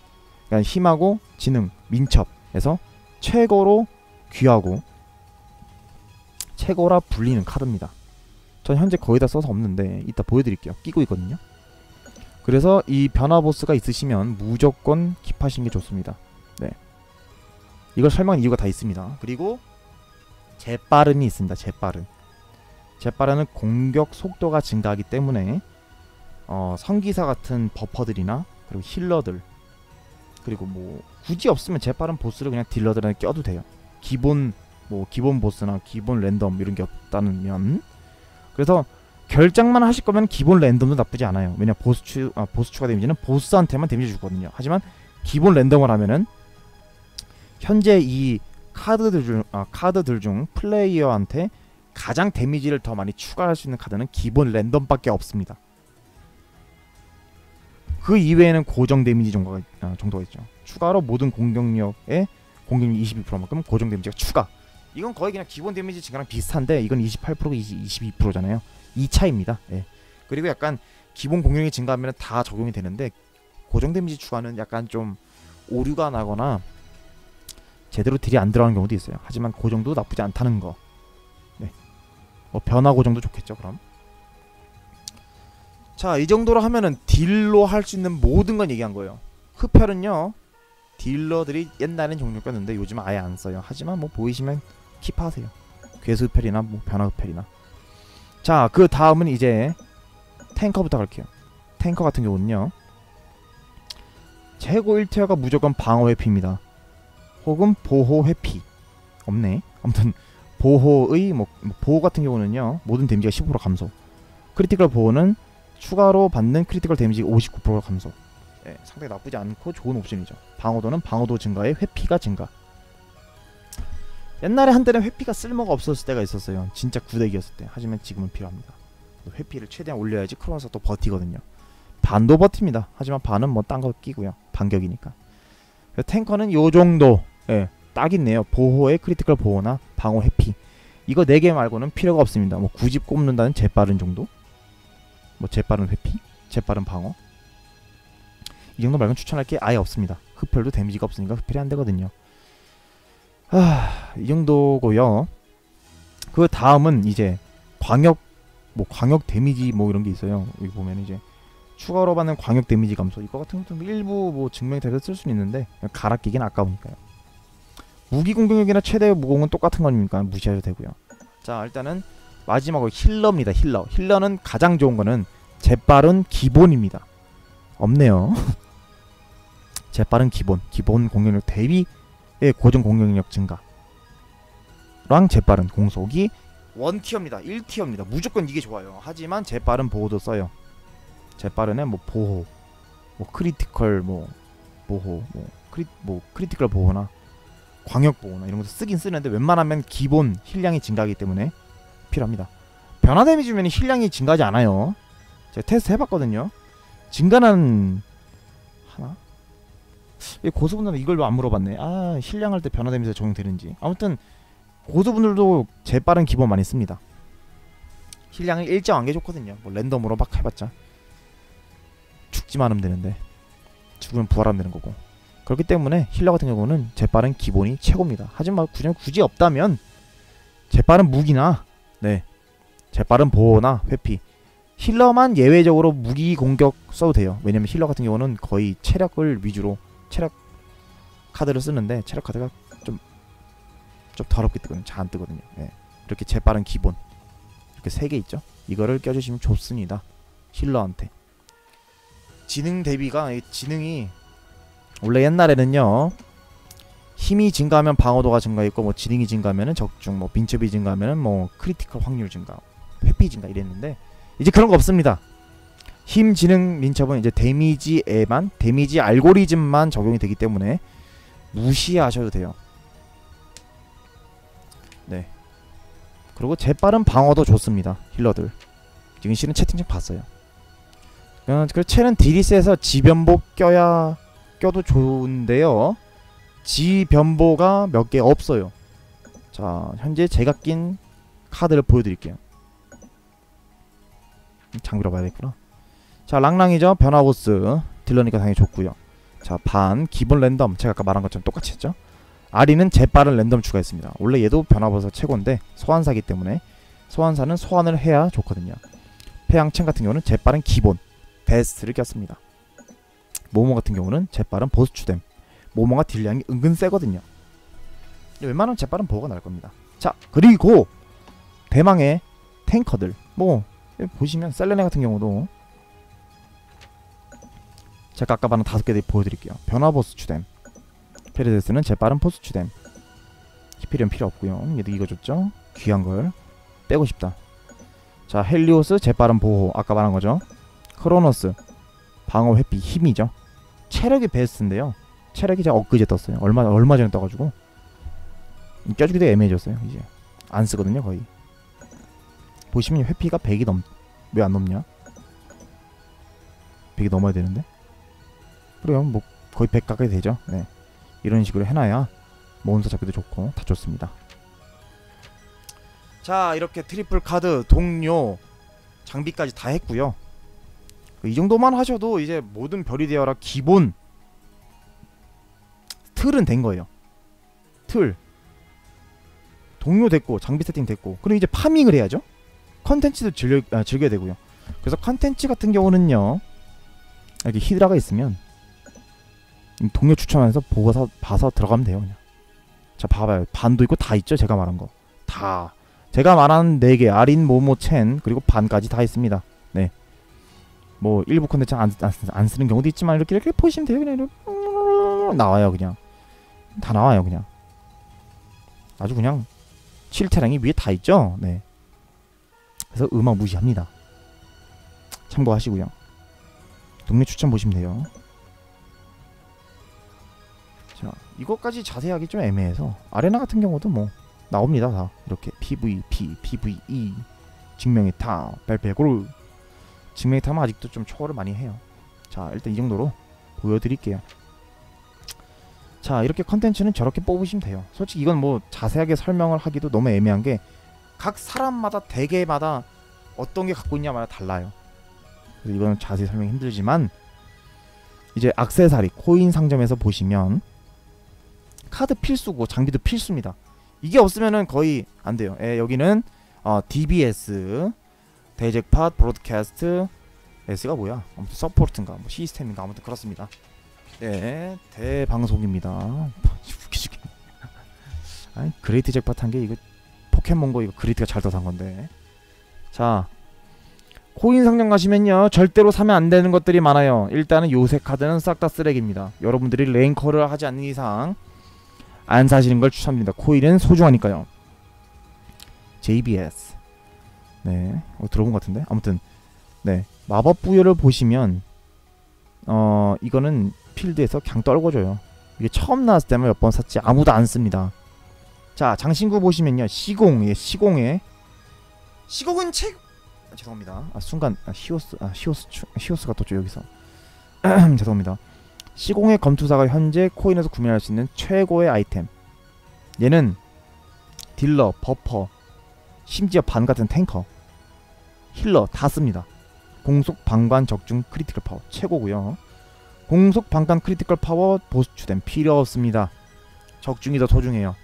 그러니까 힘하고 지능, 민첩에서 최고로 귀하고 최고라 불리는 카드입니다. 전 현재 거의 다 써서 없는데 이따 보여드릴게요. 끼고 있거든요. 그래서 이 변화 보스가 있으시면 무조건 킵하시는 게 좋습니다. 네. 이걸 설명한 이유가 다 있습니다. 그리고 재빠른이 있습니다. 재빠른. 재빠르는 공격 속도가 증가하기 때문에 어, 성기사 같은 버퍼들이나 그리고 힐러들 그리고 뭐 굳이 없으면 재빠른 보스를 그냥 딜러들한테 껴도 돼요. 기본 뭐 기본 보스나 기본 랜덤 이런 게 없다는 면 그래서 결장만 하실 거면 기본 random도 나쁘지 않아요. 왜냐 보스 추 아, 보스 추가 데미지는 보스한테만 데미지 주거든요. 하지만 기본 random을 하면은 현재 이 카드들 중 아, 카드들 중 플레이어한테 가장 데미지를 더 많이 추가할 수 있는 카드는 기본 random밖에 없습니다. 그 이외에는 고정 데미지 정도가, 아, 정도가 있죠. 추가로 모든 공격력에 공격력 22%만큼 고정 데미지가 추가. 이건 거의 그냥 기본 데미지 증가랑 비슷한데 이건 28%가 22%잖아요. 이 차이입니다. 예. 그리고 약간 기본 공격이 증가하면 다 적용이 되는데 고정 데미지 추가는 약간 좀 오류가 나거나 제대로 딜이 안 들어가는 경우도 있어요. 하지만 고정도 나쁘지 않다는 거. 네. 뭐 변화 고정도 좋겠죠, 그럼. 자, 이 정도로 하면은 딜로 할 수 있는 모든 건 얘기한 거예요. 흡혈은요. 딜러들이 옛날엔 종종 꼈는데 요즘은 아예 안 써요. 하지만 뭐 보이시면 keep하세요. 괴수 흡혈이나 뭐 변화 흡혈이나. 자, 그 다음은 이제 tanker부터 갈게요. 탱커 같은 경우는요. 최고 1 tier가 무조건 방어 회피입니다. 혹은 보호 회피. 없네. 아무튼 보호의 뭐, 뭐 보호 같은 경우는요. 모든 데미지가 15% 감소. critical 보호는 추가로 받는 critical 데미지 59% 감소. 예, 상당히 나쁘지 않고 좋은 옵션이죠. 방어도는 방어도 증가에 회피가 증가. 옛날에 한때는 회피가 쓸모가 없었을 때가 있었어요. 진짜 구데기였을 때. 하지만 지금은 필요합니다. 회피를 최대한 올려야지 크로노스가 또 버티거든요. 반도 버팁니다. 하지만 반은 뭐 딴 거 끼고요. 반격이니까. tanker는 요 정도. 예, 딱 있네요. 보호의 critical 보호나 방어 회피. 이거 4개 말고는 필요가 없습니다. 뭐 굳이 꼽는다는 재빠른 정도? 뭐 재빠른 회피? 재빠른 방어? 이 정도 말고는 추천할 게 아예 없습니다. 흡혈도 데미지가 없으니까 흡혈이 안 되거든요. 아, 이 정도고요. 그 다음은 이제 광역 뭐 광역 데미지 뭐 이런 게 있어요. 여기 보면 이제 추가로 받는 광역 데미지 감소 이거 같은 것도 일부 뭐 증명이 돼서 쓸 수는 있는데 갈아 끼긴 아까우니까요. 무기 공격력이나 최대 무공은 똑같은 거니까 무시해도 되고요. 자 일단은 마지막으로 healer입니다. healer. healer는 가장 좋은 거는 재빠른 기본입니다. 없네요. 재빠른 기본. 기본 공격력 대비의 고정 공격력 증가. 랑 재빠른 공속이 one tier입니다. 1 tier입니다. 무조건 이게 좋아요. 하지만 재빠른 보호도 써요. 재빠른에 뭐 보호, 뭐 critical 뭐 보호, 뭐 크리 뭐 critical 보호나 광역 보호나 이런 것도 쓰긴 쓰는데 웬만하면 기본 heal량이 증가하기 때문에 필요합니다. 변화 데미지 주면 heal량이 증가하지 않아요. 제가 테스트 해봤거든요. 증가는 하나? 고수분들은 이걸 왜 안 물어봤네. 아 heal량할 때 변화 데미지 적용되는지. 아무튼 고수분들도 재빠른 기본 많이 씁니다. heal량을 일정한 게 좋거든요. 뭐 랜덤으로 막 해봤자 죽지만 하면 되는데 죽으면 부활하면 되는 거고. 그렇기 때문에 힐러 같은 경우는 재빠른 기본이 최고입니다. 하지만 굳이, 굳이 없다면 재빠른 무기나 네 재빠른 보호나 회피 힐러만 예외적으로 무기 공격 써도 돼요. 왜냐면 힐러 같은 경우는 거의 체력을 위주로 체력 카드를 쓰는데 체력 카드가 좀 좀 더럽게 뜨거든요. 잘 안 뜨거든요. 네. 이렇게 재빠른 기본 이렇게 세 개 있죠. 이거를 껴주시면 좋습니다. healer한테 지능 대비가 지능이 원래 옛날에는요 힘이 증가하면 방어도가 증가했고 뭐 지능이 증가하면은 적중 뭐 민첩이 증가하면은 뭐 critical 확률 증가 회피 증가 이랬는데 이제 그런 거 없습니다 힘 지능 민첩은 이제 데미지에만 데미지 알고리즘만 적용이 되기 때문에 무시하셔도 돼요. 네. 그리고 재빠른 방어도 좋습니다 힐러들. 지금 씨는 채팅창 봤어요. 그 채는 세서 지변복 껴야 껴도 좋은데요. 지변보가 몇 개 없어요. 자 현재 제가 낀 카드를 보여드릴게요. 장비로 봐야겠구나 자 랑랑이죠? 변화보스. 딜러니까 당연히 좋고요. 자 반. 기본 랜덤. 제가 아까 말한 것처럼 똑같이 했죠? 아리는 재빠른 랜덤 추가했습니다. 원래 얘도 변화보스 최고인데 소환사기 때문에 소환사는 소환을 해야 좋거든요. 폐양첸 같은 경우는 재빠른 기본. 베스트를 꼈습니다. 모모 같은 경우는 재빠른 보스 추뎀. 모모가 딜량이 은근 세거든요. 웬만하면 재빠른 보호가 나을 겁니다. 자 그리고 대망의 tanker들. 뭐 보시면 셀레네 같은 경우도 제가 아까 말한 다섯 개 보여드릴게요. 변화보스 추뎀 페르데스는 재빠른 보스 추뎀 히피리온 필요 없고요. 얘도 이거 줬죠? 귀한 걸. 빼고 싶다. 자 헬리오스 재빠른 보호. 아까 말한 거죠? 크로노스. 방어 회피 힘이죠. 체력이 베스트인데요. 체력이 제가 엊그제 떴어요. 얼마 얼마 전에 떠가지고. 껴주기도 애매해졌어요 이제. 안 쓰거든요 거의. 보시면 회피가 100이 넘 왜 안 넘냐? 100이 넘어야 되는데 그래요 뭐 거의 100 가까이 되죠? 네. 이런 식으로 해놔야 몬스터 잡기도 좋고 다 좋습니다. 자 이렇게 트리플 카드 동료 장비까지 다 했고요. 이 정도만 하셔도 이제 모든 별이 되어라 기본 틀은 된 거예요. 틀. 동료 됐고 장비 세팅 됐고 그리고 이제 farming을 해야죠. 컨텐츠도 즐겨, 아, 즐겨야 되고요. 그래서 컨텐츠 같은 경우는요 여기 히드라가 있으면 이 동료 추천해서 보고서 봐서 들어가면 돼요 그냥. 자 봐봐요. 반도 있고 다 있죠 제가 말한 거. 다. 제가 말한 4개 아린 모모 첸 그리고 반까지 다 있습니다. 네 뭐 일부 컨텐츠 안, 안, 쓰- 안 쓰는 경우도 있지만 이렇게 이렇게 보시면 돼요 그냥. 이렇게 나와요 그냥. 다 나와요 그냥. 아주 그냥 칠테랑이 위에 다 있죠? 네. 그래서 음악 무시합니다. 참고하시고요. 동네 추천 보시면 돼요 이것까지 자세하게 좀 애매해서 아레나 같은 경우도 뭐 나옵니다 다. 이렇게 PVP, PVE 증명의 타, 벨페고르 증명의 탐은 아직도 좀 초월을 많이 해요. 자 일단 이 정도로 보여드릴게요. 자 이렇게 컨텐츠는 저렇게 뽑으시면 돼요. 솔직히 이건 뭐 자세하게 설명을 하기도 너무 애매한 게 각 사람마다 대개마다 어떤 게 갖고 있냐마다 달라요. 그래서 이거는 자세히 설명이 힘들지만 이제 악세사리 코인 상점에서 보시면 카드 필수고 장비도 필수입니다. 이게 없으면은 거의 안 돼요. 예, 여기는 어, DBS 대잭팟 broadcast S가 뭐야? 아무튼 support인가? 뭐 시스템인가? 아무튼 그렇습니다. 네 대방송입니다. 웃겨 죽겠네. 아니 great 잭팟 한 게 이거 포켓몬고 이거 great가 잘 떠서 한 건데. 자 코인 상점 가시면요. 절대로 사면 안 되는 것들이 많아요. 일단은 요새 카드는 싹 다 쓰레기입니다. 여러분들이 ranker를 하지 않는 이상 안 사시는 걸 추천합니다. 코인은 소중하니까요. JBS 네. 어, 들어본 것 같은데? 아무튼. 네. 마법 부여를 보시면 어 이거는 필드에서 그냥 떨궈줘요. 이게 처음 나왔을 때만 몇 번 샀지 아무도 안 씁니다. 자 장신구 보시면요. 시공 예 시공에. 시공은 책 아, 죄송합니다. 아 순간 아, 히오스 아 히오스 추, 히오스가 떴죠 여기서. 죄송합니다 시공의 검투사가 현재 코인에서 구매할 수 있는 최고의 아이템. 얘는 딜러 buffer 심지어 반 같은 tanker healer 다 씁니다. 공속 방관 적중 critical 파워 최고고요. 공속 방관 critical 파워 보스 추뎀 필요 없습니다. 적중이 더 소중해요.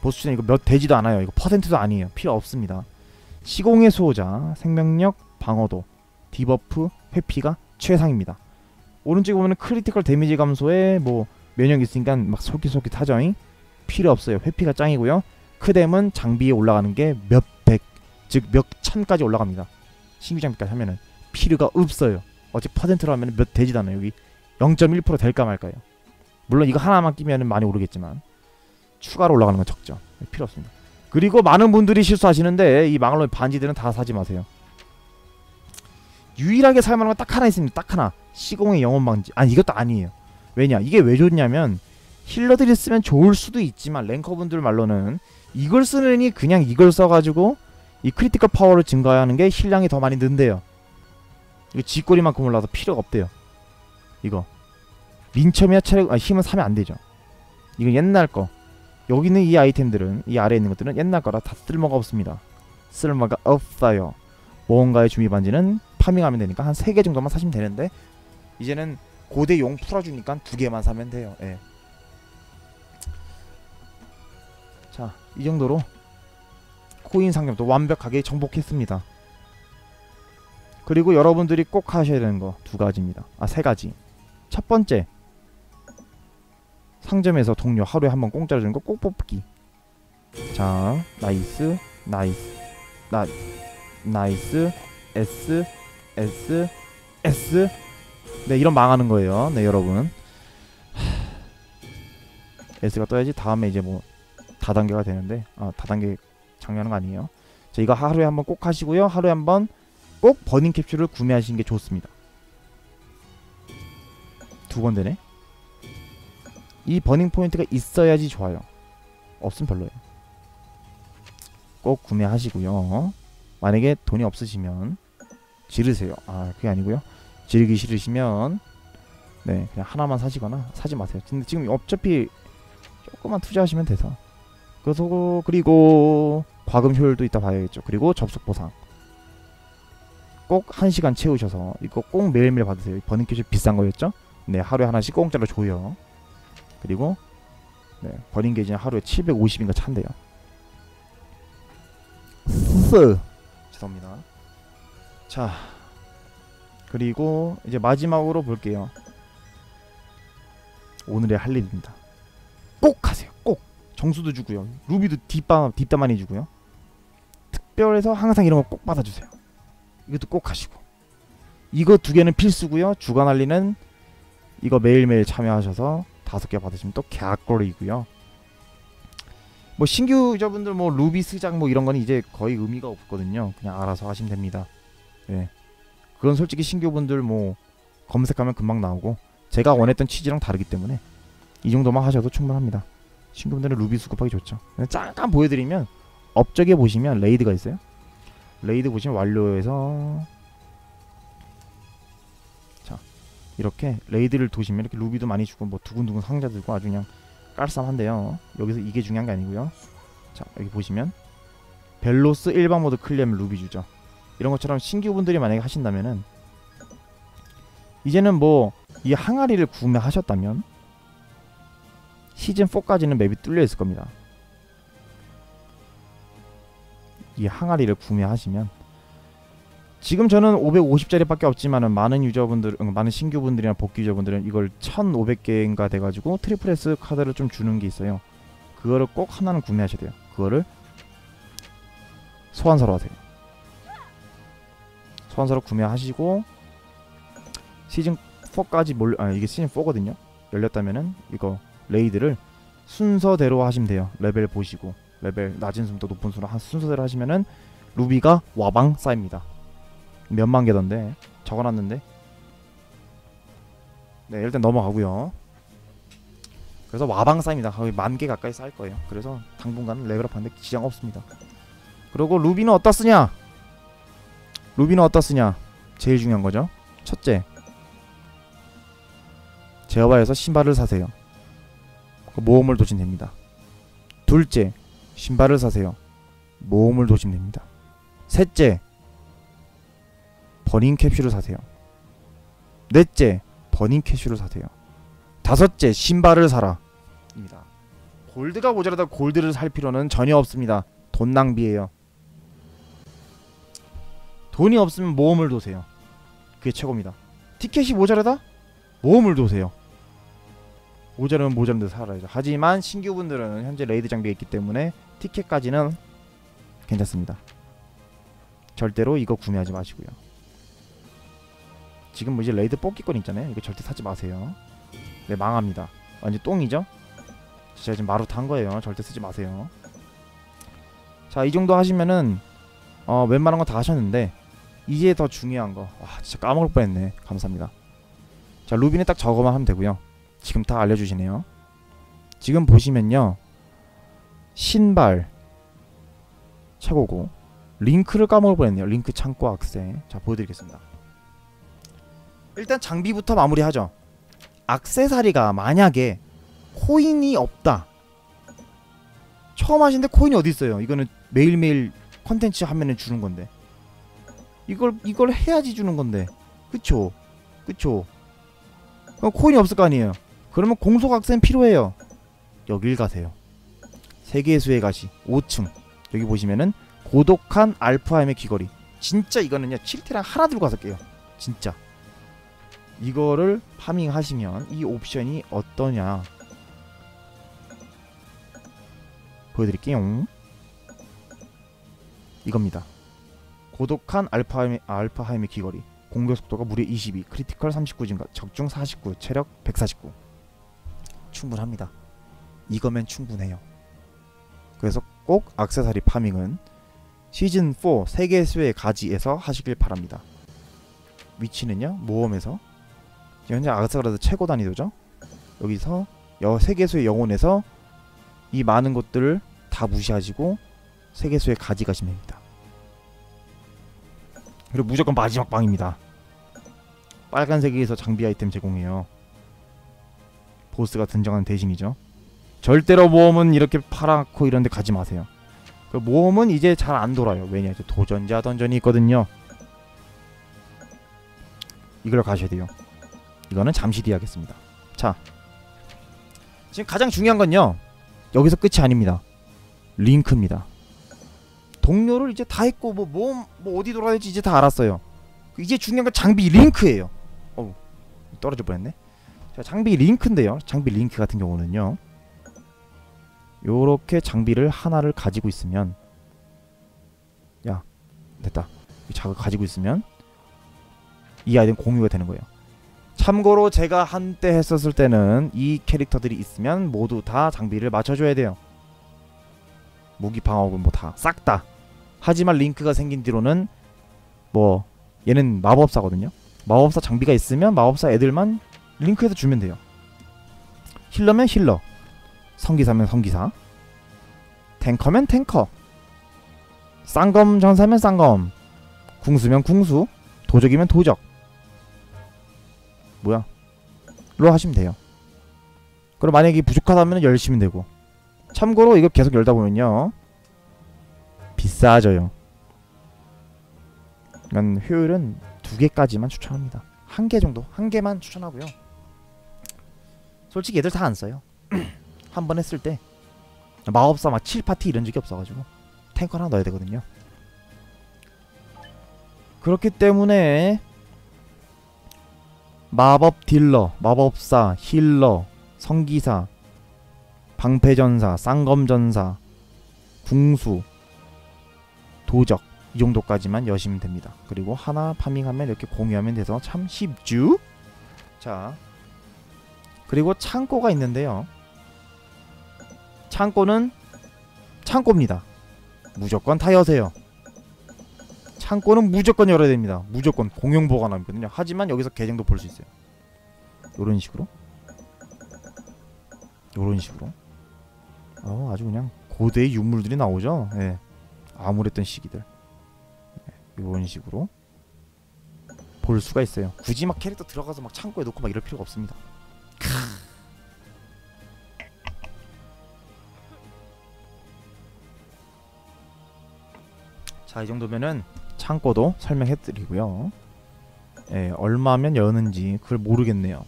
보스 추뎀 이거 몇 되지도 않아요. 이거 퍼센트도 아니에요. 필요 없습니다. 시공의 수호자 생명력 방어도 debuff 회피가 최상입니다 오른쪽에 보면 critical 데미지 감소에 뭐 면역 있으니까 막 솔깃솔깃 하죠잉? 필요 없어요. 회피가 짱이고요. 크뎀은 장비에 올라가는 게 몇백 즉 몇 천까지 올라갑니다. 신규 장비까지 하면은. 필요가 없어요. 어째 퍼센트로 하면 몇 되지도 않아요. 여기 0.1% 될까 말까요? 물론 이거 하나만 끼면 많이 오르겠지만. 추가로 올라가는 건 적죠. 필요 없습니다. 그리고 많은 분들이 실수하시는데 이 망할놈 반지들은 다 사지 마세요 유일하게 살만한 건 딱 하나 있습니다. 딱 하나. 시공의 영혼 방지. 아니 이것도 아니에요. 왜냐? 이게 왜 좋냐면 healer들이 쓰면 좋을 수도 있지만 ranker분들 말로는 이걸 쓰느니 그냥 이걸 써가지고 이 critical power를 증가하는 게 heal량이 더 많이 는대요. 이거 쥐꼬리만큼 올라서 필요가 없대요. 이거. 민첩이나 체력? 아, 힘은 사면 안 되죠. 이건 옛날 거. 여기 있는 이 아이템들은 이 아래에 있는 것들은 옛날 거라 다 쓸모가 없습니다. 쓸모가 없어요. 모험가의 준비 반지는 farming하면 되니까 한 3개 정도만 사시면 되는데 이제는 고대 용 풀어주니까 두 개만 사면 돼요 예. 자, 이 정도로 코인 상점도 완벽하게 정복했습니다. 그리고 여러분들이 꼭 하셔야 되는 거 두 가지입니다. 아, 세 가지. 첫 번째, 상점에서 동료 하루에 한 번 공짜로 주는 거 꼭 뽑기. 자, nice, nice, 나, nice, S, S, S. 네, 이런 망하는 거예요. 네, 여러분. S가 떠야지 다음에 이제 뭐 다단계가 되는데 아 다단계 장려하는 거 아니에요. 자 이거 하루에 한번 꼭 하시고요. 하루에 한번 꼭 burning 캡슐을 구매하시는 게 좋습니다. 두 번 되네. 이 burning 포인트가 있어야지 좋아요. 없으면 별로예요. 꼭 구매하시고요. 만약에 돈이 없으시면 지르세요 아 그게 아니고요 지르기 싫으시면 네 그냥 하나만 사시거나 사지 마세요 근데 지금 어차피 조금만 투자하시면 돼서 그래서 그리고 과금 효율도 이따 봐야겠죠. 그리고 접속 보상. 꼭 1시간 채우셔서 이거 꼭 매일매일 받으세요. burning cash 비싼 거였죠? 네, 하루에 하나씩 공짜로 줘요. 그리고 네, 버닝 게이지는 하루에 750인가 찬대요. 쓰 죄송합니다. 자, 그리고 이제 마지막으로 볼게요. 오늘의 할 일입니다. 꼭 하세요. 꼭 정수도 주고요. 루비도 뒷담 뒷담 많이 주고요. 특별해서 항상 이런 거 꼭 받아주세요. 이것도 꼭 하시고 이거 두 개는 필수고요. 주간 할리는 이거 매일매일 참여하셔서 다섯 개 받으시면 또 개꿀이고요. 뭐 신규 유저분들 뭐 루비 스작 뭐 이런 건 이제 거의 의미가 없거든요. 그냥 알아서 하시면 됩니다. 예. 그건 솔직히 신규분들 뭐 검색하면 금방 나오고 제가 원했던 취지랑 다르기 때문에 이 정도만 하셔도 충분합니다. 신규분들은 루비 수급하기 좋죠. 잠깐 보여드리면 업적에 보시면 raid가 있어요. raid 보시면 완료해서 자 이렇게 raid를 도시면 이렇게 루비도 많이 주고 뭐 두근두근 상자 들고 아주 그냥 깔쌈한데요. 여기서 이게 중요한 게 아니고요. 자 여기 보시면 벨로스 일반 모드 clear면 루비 주죠. 이런 것처럼 신규분들이 만약에 하신다면은 이제는 뭐 이 항아리를 구매하셨다면 시즌 4까지는 map이 뚫려 있을 겁니다. 이 항아리를 구매하시면 지금 저는 550짜리 밖에 없지만은 많은 user분들, 음, 많은 신규분들이나 복귀 user분들은 이걸 1,500개인가 돼가지고 triple S 카드를 좀 주는 게 있어요. 그거를 꼭 하나는 구매하셔야 돼요. 그거를 소환사로 하세요. 소환사로 구매하시고 시즌 4까지 몰, 아 이게 시즌 4거든요. 열렸다면은 이거 raid를 순서대로 하시면 돼요. 레벨 보시고 레벨 낮은 순부터 높은 순으로 한 순서대로 하시면은 루비가 와방 쌓입니다. 몇만 개던데 적어놨는데 네 일단 넘어가고요. 그래서 와방 쌓입니다. 거의 만 개 가까이 쌓일 거예요. 그래서 당분간은 level up하는데 지장 없습니다. 그리고 루비는 어디다 쓰냐? 루비는 어디다 쓰냐? 제일 중요한 거죠. 첫째, 제어바에서 신발을 사세요. 그 모험을 도시면 됩니다. 둘째, 신발을 사세요. 모험을 도시면 됩니다. 셋째, 버닝 캡슐을 사세요. 넷째, 버닝 캡슐을 사세요. 다섯째, 신발을 사라. 입니다. 골드가 모자라다 골드를 살 필요는 전혀 없습니다. 돈 낭비예요. 돈이 없으면 모험을 도세요. 그게 최고입니다. 티켓이 모자라다? 모험을 도세요. 모자르면 모자른 데 살아야죠. 하지만 신규분들은 현재 raid 장비가 있기 때문에 티켓까지는 괜찮습니다. 절대로 이거 구매하지 마시고요. 지금 뭐 이제 raid 뽑기권 있잖아요. 이거 절대 사지 마세요. 네 망합니다. 완전 똥이죠? 제가 지금 마루 탄 거예요. 절대 쓰지 마세요. 자, 이 정도 하시면은 어, 웬만한 거 다 하셨는데 이제 더 중요한 거. 와, 진짜 까먹을 뻔했네. 감사합니다. 자, 루비는 딱 저거만 하면 되고요. 지금 다 알려주시네요. 지금 보시면요. 신발 최고고 링크를 까먹을 뻔했네요. 링크 창고 악세. 자, 보여드리겠습니다. 일단 장비부터 마무리하죠. 악세사리가 만약에 코인이 없다. 처음 하시는데 코인이 어디 있어요? 이거는 매일매일 컨텐츠 하면은 주는 건데. 이걸 이걸 해야지 주는 건데. 그쵸? 그쵸? 어, 코인이 없을 거 아니에요. 그러면 공소각세는 필요해요. 여길 가세요. 세계의 수의 가시 5층. 여기 보시면은 고독한 알프하임의 귀걸이. 진짜 이거는요. 7테랑 하나 들고 가서 깨요. 진짜. 이거를 farming 하시면 이 옵션이 어떠냐 보여드릴게요 이겁니다 고독한 알파하임의, 알파하임의 귀걸이. 공격 속도가 무려 22 critical 39 증가 적중 49 체력 149 충분합니다. 이거면 충분해요. 그래서 꼭 악세사리 파밍은 시즌4 세계 수의 가지에서 하시길 바랍니다. 위치는요? 모험에서. 현재 아스가라드 최고 단위도죠. 여기서 여 세계수의 영혼에서 이 많은 것들을 다 무시하시고 세계수의 가지 가시면 됩니다. 그리고 무조건 마지막 방입니다. 빨간색에서 장비 아이템 제공해요. 보스가 등장하는 대신이죠. 절대로 모험은 이렇게 파랗고 이런 데 가지 마세요. 그 모험은 이제 잘 안 돌아요. 왜냐 이제 도전자 던전이 있거든요. 이걸 가셔야 돼요. 이거는 잠시 뒤에 하겠습니다. 자, 지금 가장 중요한 건요. 여기서 끝이 아닙니다. 링크입니다. 동료를 이제 다 했고 뭐 모험 뭐 어디 돌아야 될지 이제 다 알았어요. 이제 중요한 건 장비 링크예요. 어우 떨어져 버렸네. 자 장비 링크인데요. 장비 링크 같은 경우는요. 요렇게 장비를 하나를 가지고 있으면 야 됐다. 이 작을 가지고 있으면 이 아이는 공유가 되는 거예요. 참고로 제가 한때 했었을 때는 이 캐릭터들이 있으면 모두 다 장비를 맞춰줘야 돼요. 무기 방어군 뭐 다 싹 다. 하지만 링크가 생긴 뒤로는 뭐 얘는 마법사거든요. 마법사 장비가 있으면 마법사 애들만 링크해서 주면 돼요. 힐러면 힐러, 성기사면 성기사, 탱커면 탱커, 쌍검 전사면 쌍검, 궁수면 궁수, 도적이면 도적. 뭐야? 로 하시면 돼요. 그럼 만약에 부족하다면 열시면 되고. 참고로 이거 계속 열다 보면요. 비싸져요. 난 효율은 두 개까지만 추천합니다. 한 개 정도, 한 개만 추천하고요. 솔직히 얘들 다 안 써요. 한 번 했을 때 마법사 막 7파티 이런 적이 없어가지고 탱커 하나 넣어야 되거든요. 그렇기 때문에 마법 딜러, 마법사, 힐러, 성기사, 방패전사, 쌍검전사, 궁수, 도적 이 정도까지만 여시면 됩니다. 그리고 하나 파밍하면 이렇게 공유하면 돼서 참 쉽죠? 자 그리고 창고가 있는데요. 창고는 창고입니다. 무조건 다 여세요. 창고는 무조건 열어야 됩니다. 무조건 공용 보관함이거든요. 하지만 여기서 계정도 볼 수 있어요. 요런 식으로. 요런 식으로. 어, 아주 그냥 고대의 유물들이 나오죠. 예. 암울했던 시기들. 예, 요런 식으로 볼 수가 있어요. 굳이 막 캐릭터 들어가서 막 창고에 놓고 막 이럴 필요가 없습니다. 자, 이 정도면은 창고도 설명해 드리고요. 예, 얼마면 여는지 그걸 모르겠네요.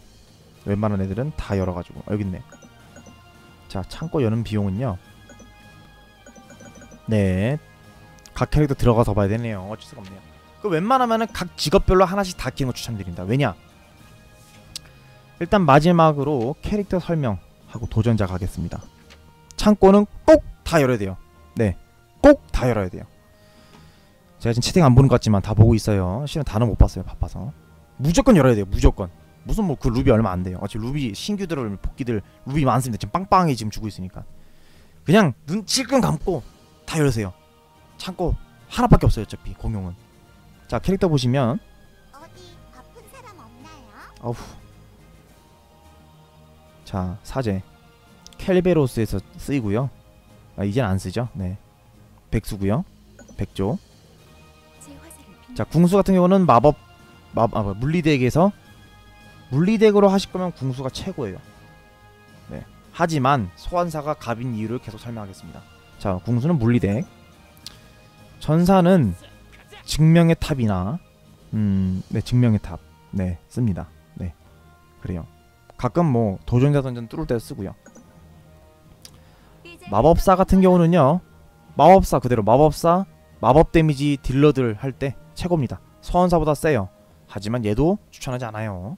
웬만한 애들은 다 열어가지고 아, 여기 있네. 자, 창고 여는 비용은요. 네, 각 캐릭터 들어가서 봐야 되네요. 어쩔 수가 없네요. 그 웬만하면은 각 직업별로 하나씩 다 끼는 거 추천드립니다. 왜냐? 일단 마지막으로 캐릭터 설명하고 도전자 가겠습니다. 창고는 꼭 다 열어야 돼요. 네, 꼭 다 열어야 돼요. 제가 지금 채팅 안 보는 것 같지만 다 보고 있어요. 실은 다는 못 봤어요. 바빠서. 무조건 열어야 돼요. 무조건. 무슨 뭐 그 루비 얼마 안 돼요. 아, 지금 루비 신규들 복귀들 루비 많습니다. 지금 빵빵하게 지금 주고 있으니까. 그냥 눈 찔끔 감고 다 열으세요. 창고 하나밖에 없어요. 어차피 공용은. 자 캐릭터 보시면 어디 아픈 사람 없나요? 어후. 자 사제 켈베로스에서 쓰이고요. 아 이젠 안 쓰죠. 네. 백수고요. 백조. 자 궁수 같은 경우는 마법 마, 아, 뭐, 물리덱에서 물리덱으로 하실 거면 궁수가 최고예요. 네. 하지만 소환사가 갑인 이유를 계속 설명하겠습니다. 자 궁수는 물리deck. 전사는 증명의 탑이나 음, 네 증명의 탑, 네 씁니다. 네 그래요. 가끔 뭐 도전자 던전 뚫을 때 쓰고요. 마법사 같은 경우는요. 마법사 그대로 마법사 마법 damage 딜러들 할 때 최고입니다. 소환사보다 세요. 하지만 얘도 추천하지 않아요.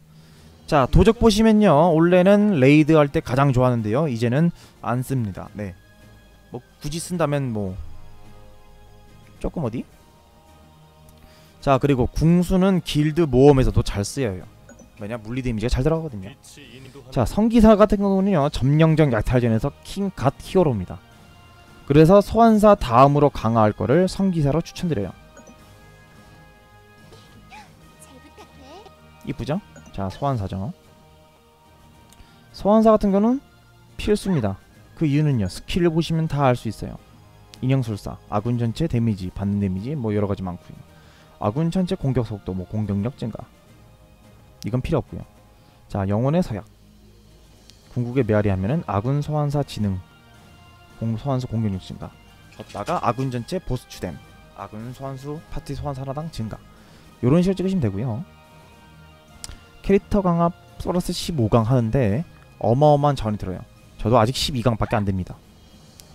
자 도적 보시면요. 원래는 raid 할 때 가장 좋아하는데요. 이제는 안 씁니다. 네. 뭐 굳이 쓴다면 뭐 조금 어디? 자 그리고 궁수는 길드 모험에서도 잘 쓰여요. 왜냐 물리 damage가 잘 들어가거든요. 자 성기사 같은 경우는요 점령전 약탈전에서 king god hero입니다. 그래서 소환사 다음으로 강화할 거를 성기사로 추천드려요. 이쁘죠? 자 소환사죠. 소환사 같은 경우는 필수입니다. 그 이유는요 skill을 보시면 다 알 수 있어요. 인형술사, 아군 전체 damage, 받는 damage 뭐 여러 가지 많고요. 아군 전체 공격 속도, 뭐 공격력 증가. 이건 필요 없고요. 자 영혼의 서약. 궁극의 메아리 하면은 아군 소환사 지능, 공 소환사 공격력 증가. 줬다가 아군 전체 보스 추뎀 아군 소환수 파티 소환 하나당 증가 요런 식으로 찍으시면 되고요 캐릭터 강화 플러스 15강 하는데 어마어마한 자원이 들어요 저도 아직 12강밖에 안 됩니다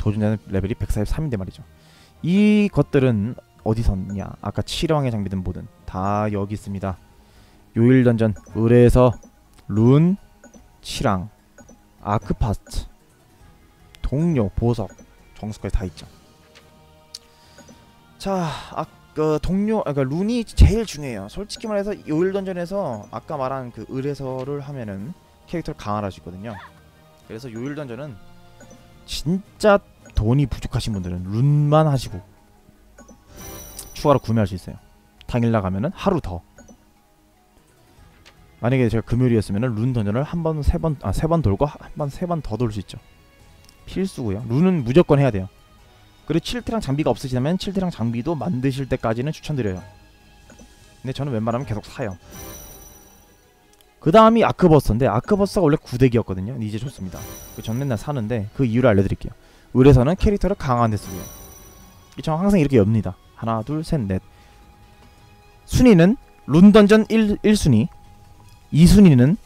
도전자는 레벨이 143인데 말이죠 이 것들은 어디서 있냐 아까 7왕의 장비든 뭐든 다 여기 있습니다 요일 던전 을에서 룬, 칠왕, 아크파스트, 동료, 보석, 정수까지 다 있죠. 자, 아, 그 동료, 아, 그 룬이 제일 중요해요. 솔직히 말해서 요일 던전에서 아까 말한 그 을에서를 하면은 캐릭터를 강화할 수 있거든요. 그래서 요일 던전은 진짜 돈이 부족하신 분들은 룬만 하시고 추가로 구매할 수 있어요. 당일 나가면은 하루 더. 만약에 제가 금요일이었으면 룬 던전을 한 번, 세 번, 아, 세 번 돌고 한 번, 세 번 더 돌 수 있죠. 필수고요. 룬은 무조건 해야 돼요. 그리고 7티랑 장비가 없으시다면 7티랑 장비도 만드실 때까지는 추천드려요. 근데 저는 웬만하면 계속 사요. 그 다음이 아크버스인데 아크버스가 원래 구대기였거든요. 이제 좋습니다. 그전 맨날 사는데 그 이유를 알려드릴게요. 을에서는 캐릭터를 강화한 데 쓰고요. 저 항상 이렇게 엽니다. 하나, 둘, 셋, 넷. 순위는 룬 던전 1, 1순위, 2순위는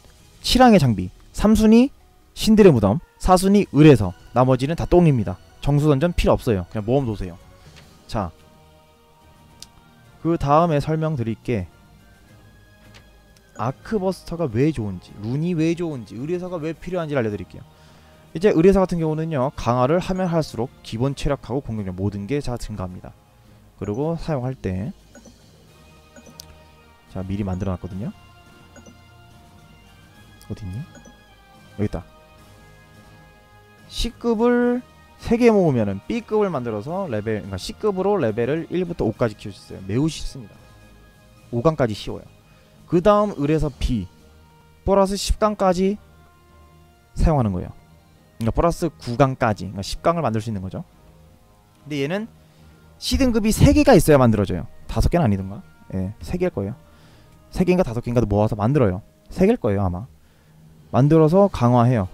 7항의 장비 3순위 신들의 무덤 4순위 을에서 나머지는 다 똥입니다 정수 던전 필요 없어요 그냥 모험 도세요 자 그 다음에 설명드릴게 아크버스터가 왜 좋은지 룬이 왜 좋은지 의뢰서가 왜 필요한지 알려드릴게요 이제 의뢰서 같은 경우는요 강화를 하면 할수록 기본 체력하고 공격력 모든 게 다 증가합니다 그리고 사용할 때 자 미리 만들어 놨거든요 어딨니? 여기 있다. C급을 3개 모으면은 B급을 만들어서 레벨 그러니까 C급으로 레벨을 1부터 5까지 키울 수 있어요. 매우 쉽습니다. 5강까지 쉬워요. 그 다음 을에서 B 플러스 10강까지 사용하는 거예요. 그러니까 플러스 9강까지 그러니까 10강을 만들 수 있는 거죠. 근데 얘는 C 등급이 3개가 있어야 만들어져요. 5개는 아니던가? 예, 3개일 거예요. 3개인가 5개인가 모아서 만들어요. 3개일 거예요, 아마. 만들어서 강화해요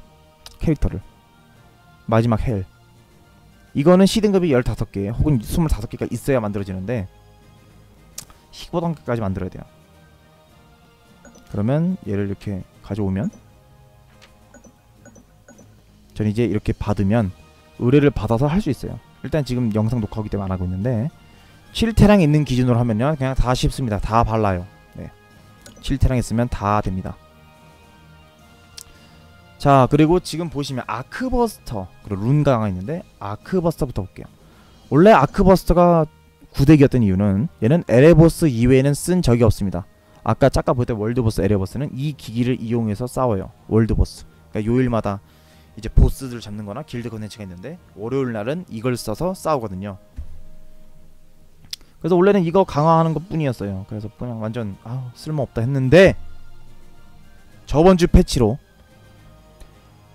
캐릭터를 마지막 헬 이거는 C등급이 15개 혹은 25개가 있어야 만들어지는데 15단계까지 만들어야 돼요 그러면 얘를 이렇게 가져오면 전 이제 이렇게 받으면 의뢰를 받아서 할 수 있어요. 일단 지금 영상 녹화하기 때문에 안 하고 있는데 7태랑 있는 기준으로 하면요. 그냥 다 쉽습니다. 다 발라요. 네. 7태랑 있으면 다 됩니다. 자 그리고 지금 보시면 아크버스터 그리고 룬가가 있는데 아크버스터부터 볼게요. 원래 아크버스터가 구데기였던 이유는 얘는 에레보스 이외에는 쓴 적이 없습니다 아까 짝까 볼때 world boss 에레보스는 이 기기를 이용해서 싸워요. world boss. 그러니까 요일마다 이제 보스들을 잡는 거나 길드 컨텐츠가 있는데 월요일 날은 이걸 써서 싸우거든요. 그래서 원래는 이거 강화하는 것 뿐이었어요. 그래서 그냥 완전 아 쓸모없다 했는데 저번주 patch로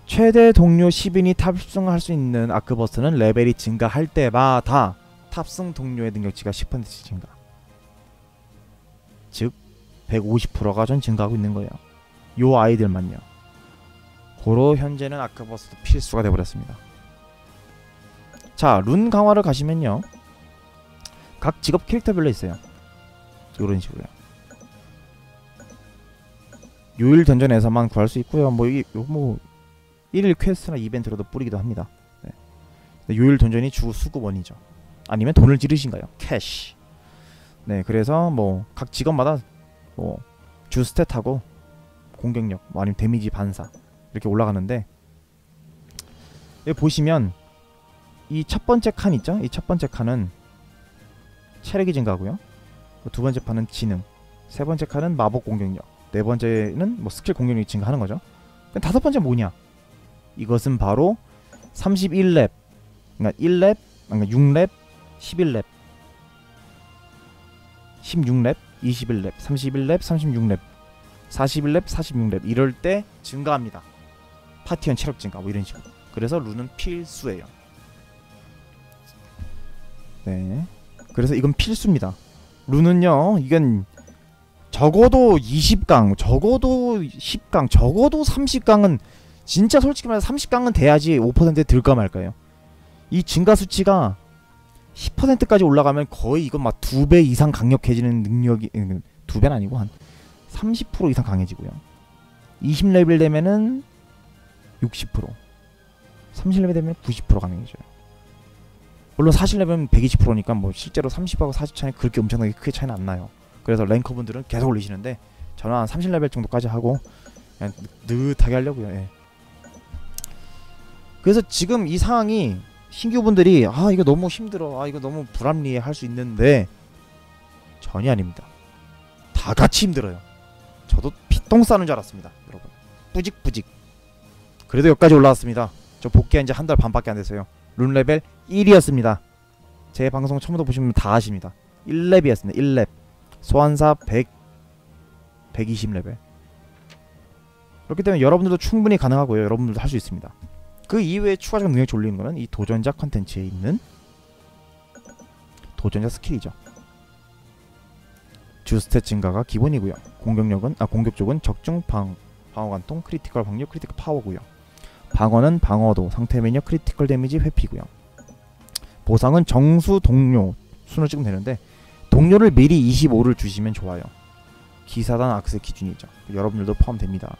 최대 동료 10인이 탑승할 수 있는 아크버스는 레벨이 증가할 때마다 탑승 동료의 능력치가 10% 증가. 즉 150%가 전 증가하고 있는 거예요. 요 아이들만요. 고로 현재는 아크버스도 필수가 돼버렸습니다. 자, 룬 강화를 가시면요. 각 직업 캐릭터별로 있어요. 요런 식으로요. 요일 던전에서만 구할 수 있고요. 뭐 이게 뭐 1일 퀘스트나 이벤트로도 뿌리기도 합니다. 네. 요일 던전이 주 수급원이죠. 아니면 돈을 지르시던가요? 캐시. 네, 그래서 뭐 각 직업마다 뭐 주 stat하고 공격력, 뭐 아니면 데미지 반사 이렇게 올라가는데 여기 보시면 이 첫 번째 칸 있죠? 이 첫 번째 칸은 체력이 증가하고요. 두 번째 칸은 지능, 세 번째 칸은 마법 공격력, 네 번째는 뭐 스킬 공격력이 증가하는 거죠. 다섯 번째 뭐냐? 이것은 바로 31렙 그러니까 1렙 그러니까 6렙 11렙 16렙 21렙 31렙 36렙 41렙 46렙 이럴 때 증가합니다. 파티원 체력 증가 뭐 이런 식으로. 그래서 룬은 필수예요. 네. 그래서 이건 필수입니다. 룬은요 이건 적어도 20강 적어도 10강 적어도 30강은 진짜 솔직히 말해서 30강은 돼야지 5%에 들까 말까요. 이 증가 수치가 10%까지 올라가면 거의 이건 막 두 배 이상 강력해지는 능력이 음, 두 배는 아니고 한 30% 이상 강해지고요. 20레벨 되면은 60%, 30레벨 되면 90% 강해져요. 물론 40레벨은 120%니까 뭐 실제로 30하고 40 차이 그렇게 엄청나게 크게 차이는 안 나요. 그래서 랭커분들은 계속 올리시는데 저는 한 30레벨 정도까지 하고 그냥 느긋하게 하려고요. 예. 그래서 지금 이 상황이 신규분들이 아 이거 너무 힘들어. 아 이거 너무 불합리해 할 수 있는데 전혀 아닙니다. 다 같이 힘들어요. 저도 피똥 싸는 줄 알았습니다 여러분. 뿌직뿌직. 그래도 여기까지 올라왔습니다. 저 복귀한 지 한 달 반밖에 안 됐어요. 룬 레벨 1이었습니다. 제 방송 처음부터 보시면 다 아십니다. 1렙이었습니다. 1렙. 소환사 100 120레벨. 그렇기 때문에 여러분들도 충분히 가능하고요. 여러분들도 할 수 있습니다 그 이외에 추가적인 능력이 올리는 거는 이 도전자 컨텐츠에 있는 도전자 스킬이죠. 주stat 증가가 기본이고요. 공격력은 아 공격 쪽은 적중 방 방어 관통 critical 방력 critical 파워고요. 방어는 방어도 상태 면역 critical 데미지 회피고요. 보상은 정수 동료 순을 찍으면 되는데 동료를 미리 25를 주시면 좋아요. 기사단 악세 기준이죠. 여러분들도 포함됩니다.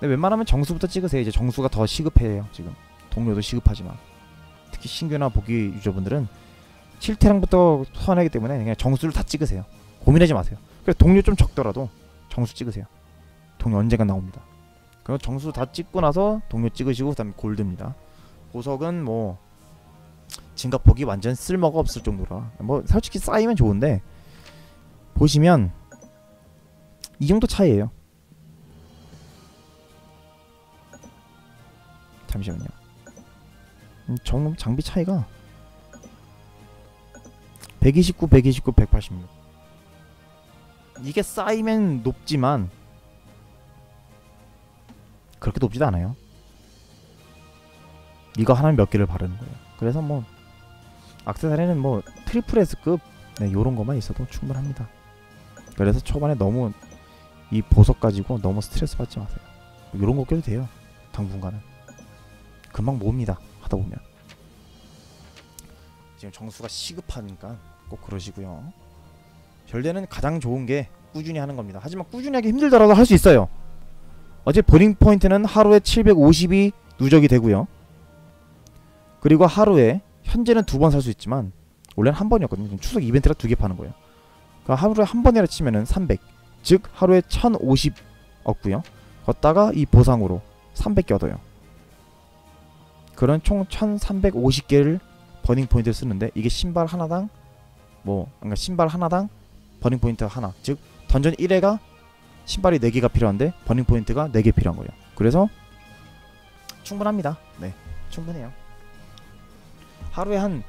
근데 웬만하면 정수부터 찍으세요. 이제 정수가 더 시급해요. 지금 동료도 시급하지만 특히 신규나 복귀 유저분들은 7태랑부터 소환하기 때문에 그냥 정수를 다 찍으세요. 고민하지 마세요. 그래 동료 좀 적더라도 정수 찍으세요. 동료 언젠가 나옵니다. 그럼 정수 다 찍고 나서 동료 찍으시고 그다음에 골드입니다. 보석은 뭐 진갑폭이 완전 쓸모가 없을 정도라 뭐 솔직히 쌓이면 좋은데 보시면 이 정도 차이예요. 잠시만요. 음, 정 장비 차이가 129, 129, 186. 이게 쌓이면 높지만 그렇게 높지도 않아요. 이거 하나면 몇 개를 바르는 거예요. 그래서 뭐 악세사리는 뭐 triple S급 네, 요런 것만 있어도 충분합니다. 그래서 초반에 너무 이 보석 가지고 너무 스트레스 받지 마세요. 요런 거 껴도 돼요. 당분간은. 금방 모읍니다. 하다 보면. 지금 정수가 시급하니까 꼭 그러시고요. 별대는 가장 좋은 게 꾸준히 하는 겁니다. 하지만 꾸준히 하기 힘들더라도 할 수 있어요. 어제 버닝 포인트는 하루에 750이 누적이 되고요. 그리고 하루에 현재는 두 번 살 수 있지만 원래는 한 번이었거든요. 추석 이벤트라 두 개 파는 거예요. 그러니까 하루에 한 번이라 치면은 300. 즉 하루에 1050 얻고요. 거기다가 이 보상으로 300개 얻어요. 그런 총 1350개를 burning 포인트를 쓰는데 이게 신발 하나당 뭐 그러니까 신발 하나당 burning 포인트 하나. 즉 던전 1회가 신발이 4개가 필요한데 burning 포인트가 4개 필요한 거예요. 그래서 충분합니다. 네 충분해요. 하루에 한,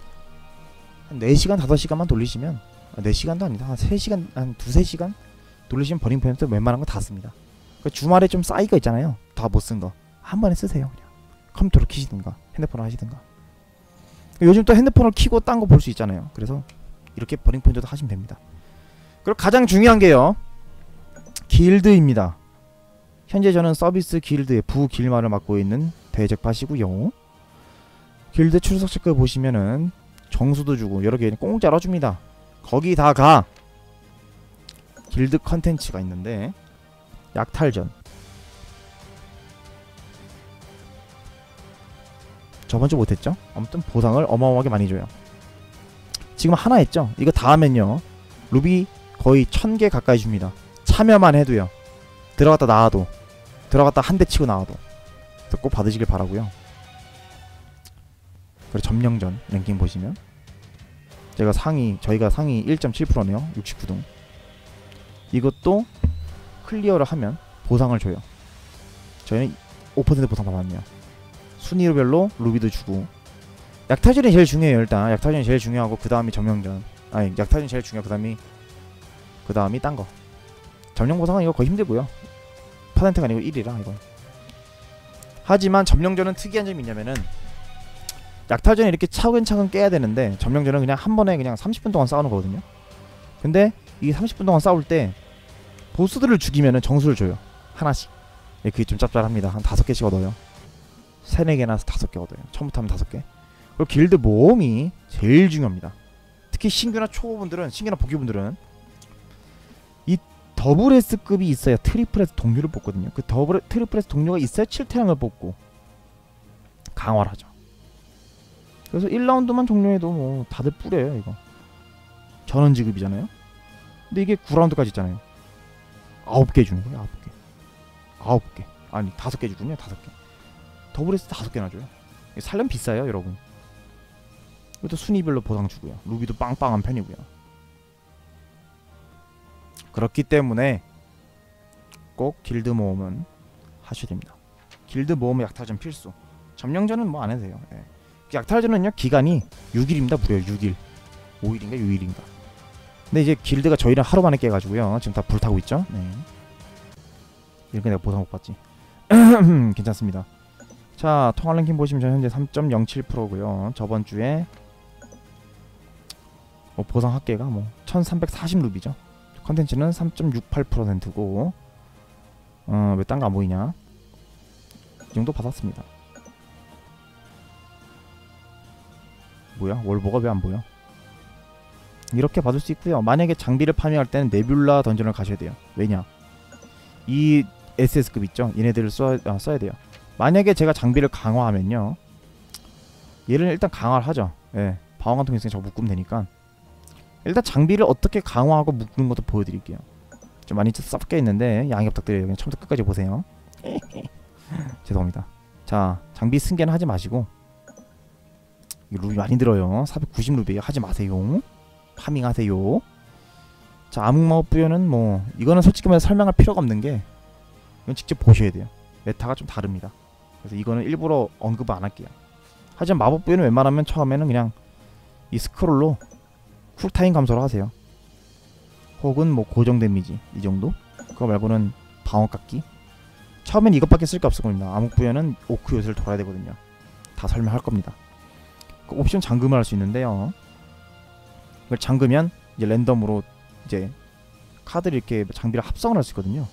한 4시간 5시간만 돌리시면 아, 4시간도 아니다. 한 3시간 한 2, 3시간 돌리시면 burning 포인트 웬만한 거 다 씁니다. 그 주말에 좀 쌓인 거 있잖아요. 다 못 쓴 거. 한 번에 쓰세요 그냥 컴퓨터로 키시든가 핸드폰을 하시든가. 요즘 또 핸드폰을 키고 딴 거 볼 수 있잖아요. 그래서 이렇게 burning 포인트도 하시면 됩니다. 그리고 가장 중요한 게요. 길드입니다. 현재 저는 서비스 길드의 부길마를 맡고 있는 대잭팟이고요 길드 출석 체크 보시면은 정수도 주고 여러 개 공짜로 줍니다. 거기다가. 길드 컨텐츠가 있는데 약탈전 저번주 못했죠? 아무튼 보상을 어마어마하게 많이 줘요. 지금 하나 했죠? 이거 다 하면요. 루비 거의 천 개 가까이 줍니다. 참여만 해도요. 들어갔다 나와도 들어갔다 한 대 치고 나와도 꼭 받으시길 바라고요. 그리고 점령전 랭킹 보시면 제가 상위 저희가 상위 1.7%네요. 69등. 이것도 클리어를 하면 보상을 줘요. 저희는 5% 보상 받았네요. 순위별로 루비도 주고. 약탈전이 제일 중요해요 일단. 약탈전이 제일 중요하고 그 다음이 점령전. 아니 약탈전이 제일 중요하고 그 다음이 그 다음이 딴거. 점령 보상은 이거 거의 힘들고요. 퍼센트가 아니고 1이라 이건. 하지만 점령전은 특이한 점이 있냐면은 약탈전이 이렇게 차근차근 깨야 되는데 점령전은 그냥 한 번에 그냥 30분 동안 싸우는 거거든요. 근데 이 30분 동안 싸울 때 보스들을 죽이면은 정수를 줘요. 하나씩. 예, 그게 좀 짭짤합니다. 한 다섯 개씩 얻어요 세네 개나 다섯 개 얻어요. 처음부터 하면 다섯 개. 그리고 길드 모험이 제일 중요합니다. 특히 신규나 초보분들은 신규나 복귀분들은 이 더블 S급이 있어야 triple S 동료를 뽑거든요. 그 더블 triple S 동료가 있어야 7태양을 뽑고 강화를 하죠. 그래서 1라운드만 종료해도 뭐 다들 뿌려요 이거. 전원 지급이잖아요. 근데 이게 9라운드까지 있잖아요. 9개 주는 거예요. 9개. 9개. 아니 5개 주군요. 5개. 더블 S 5개나 줘요. 살려면 비싸요 여러분. 이것도 순위별로 보상 주고요. 루비도 빵빵한 편이고요. 그렇기 때문에 꼭 길드 모험은 하셔야 됩니다. 길드 모험의 약탈전 필수. 점령전은 뭐 안 해도 돼요. 예. 그 약탈전은요 기간이 6일입니다. 무려 6일. 5일인가 6일인가. 근데 이제 길드가 저희랑 하루 만에 깨가지고요. 지금 다 불타고 있죠. 네. 이렇게 내가 보상 못 받지. 괜찮습니다. 자 통화 랭킹 보시면 저 현재 3.07%고요. 저번 주에 뭐 보상 합계가 뭐 1340루비죠. 컨텐츠는 3.68%고 어, 왜 딴 거 안 보이냐? 이 정도 받았습니다. 뭐야? 월보가 왜 안 보여? 이렇게 받을 수 있고요. 만약에 장비를 파밍할 때는 네뷸라 던전을 가셔야 돼요. 왜냐? 이 SS급 있죠? 얘네들을 써, 아, 써야 돼요. 만약에 제가 장비를 강화하면요. 얘를 일단 강화를 하죠. 예. 방어관 통해서 저 묶으면 되니까. 일단 장비를 어떻게 강화하고 묶는 것도 보여드릴게요. 좀 많이 섞여 있는데 양해 부탁드려요. 그냥 처음부터 끝까지 보세요. 죄송합니다. 자, 장비 승계는 하지 마시고 이 루비 많이 들어요. 490 루비에요. 하지 마세요. 파밍하세요. 자, 암흑마법 부여는 뭐 이거는 솔직히 말해서 설명할 필요가 없는 게 이건 직접 보셔야 돼요. meta가 좀 다릅니다. 그래서 이거는 일부러 언급 안 할게요. 하지만 마법 부여는 웬만하면 처음에는 그냥 이 스크롤로 쿨타임 감소를 하세요. 혹은 뭐 고정 데미지 이 정도. 그거 말고는 방어 깎기. 처음엔 이것밖에 쓸 게 없을 겁니다. 암흑 부여는 오크 요새를 돌아야 되거든요. 다 설명할 겁니다. 그 옵션 잠금을 할 수 있는데요. 이걸 잠그면 이제 랜덤으로 이제 카드를 이렇게 장비를 합성을 할 수 있거든요.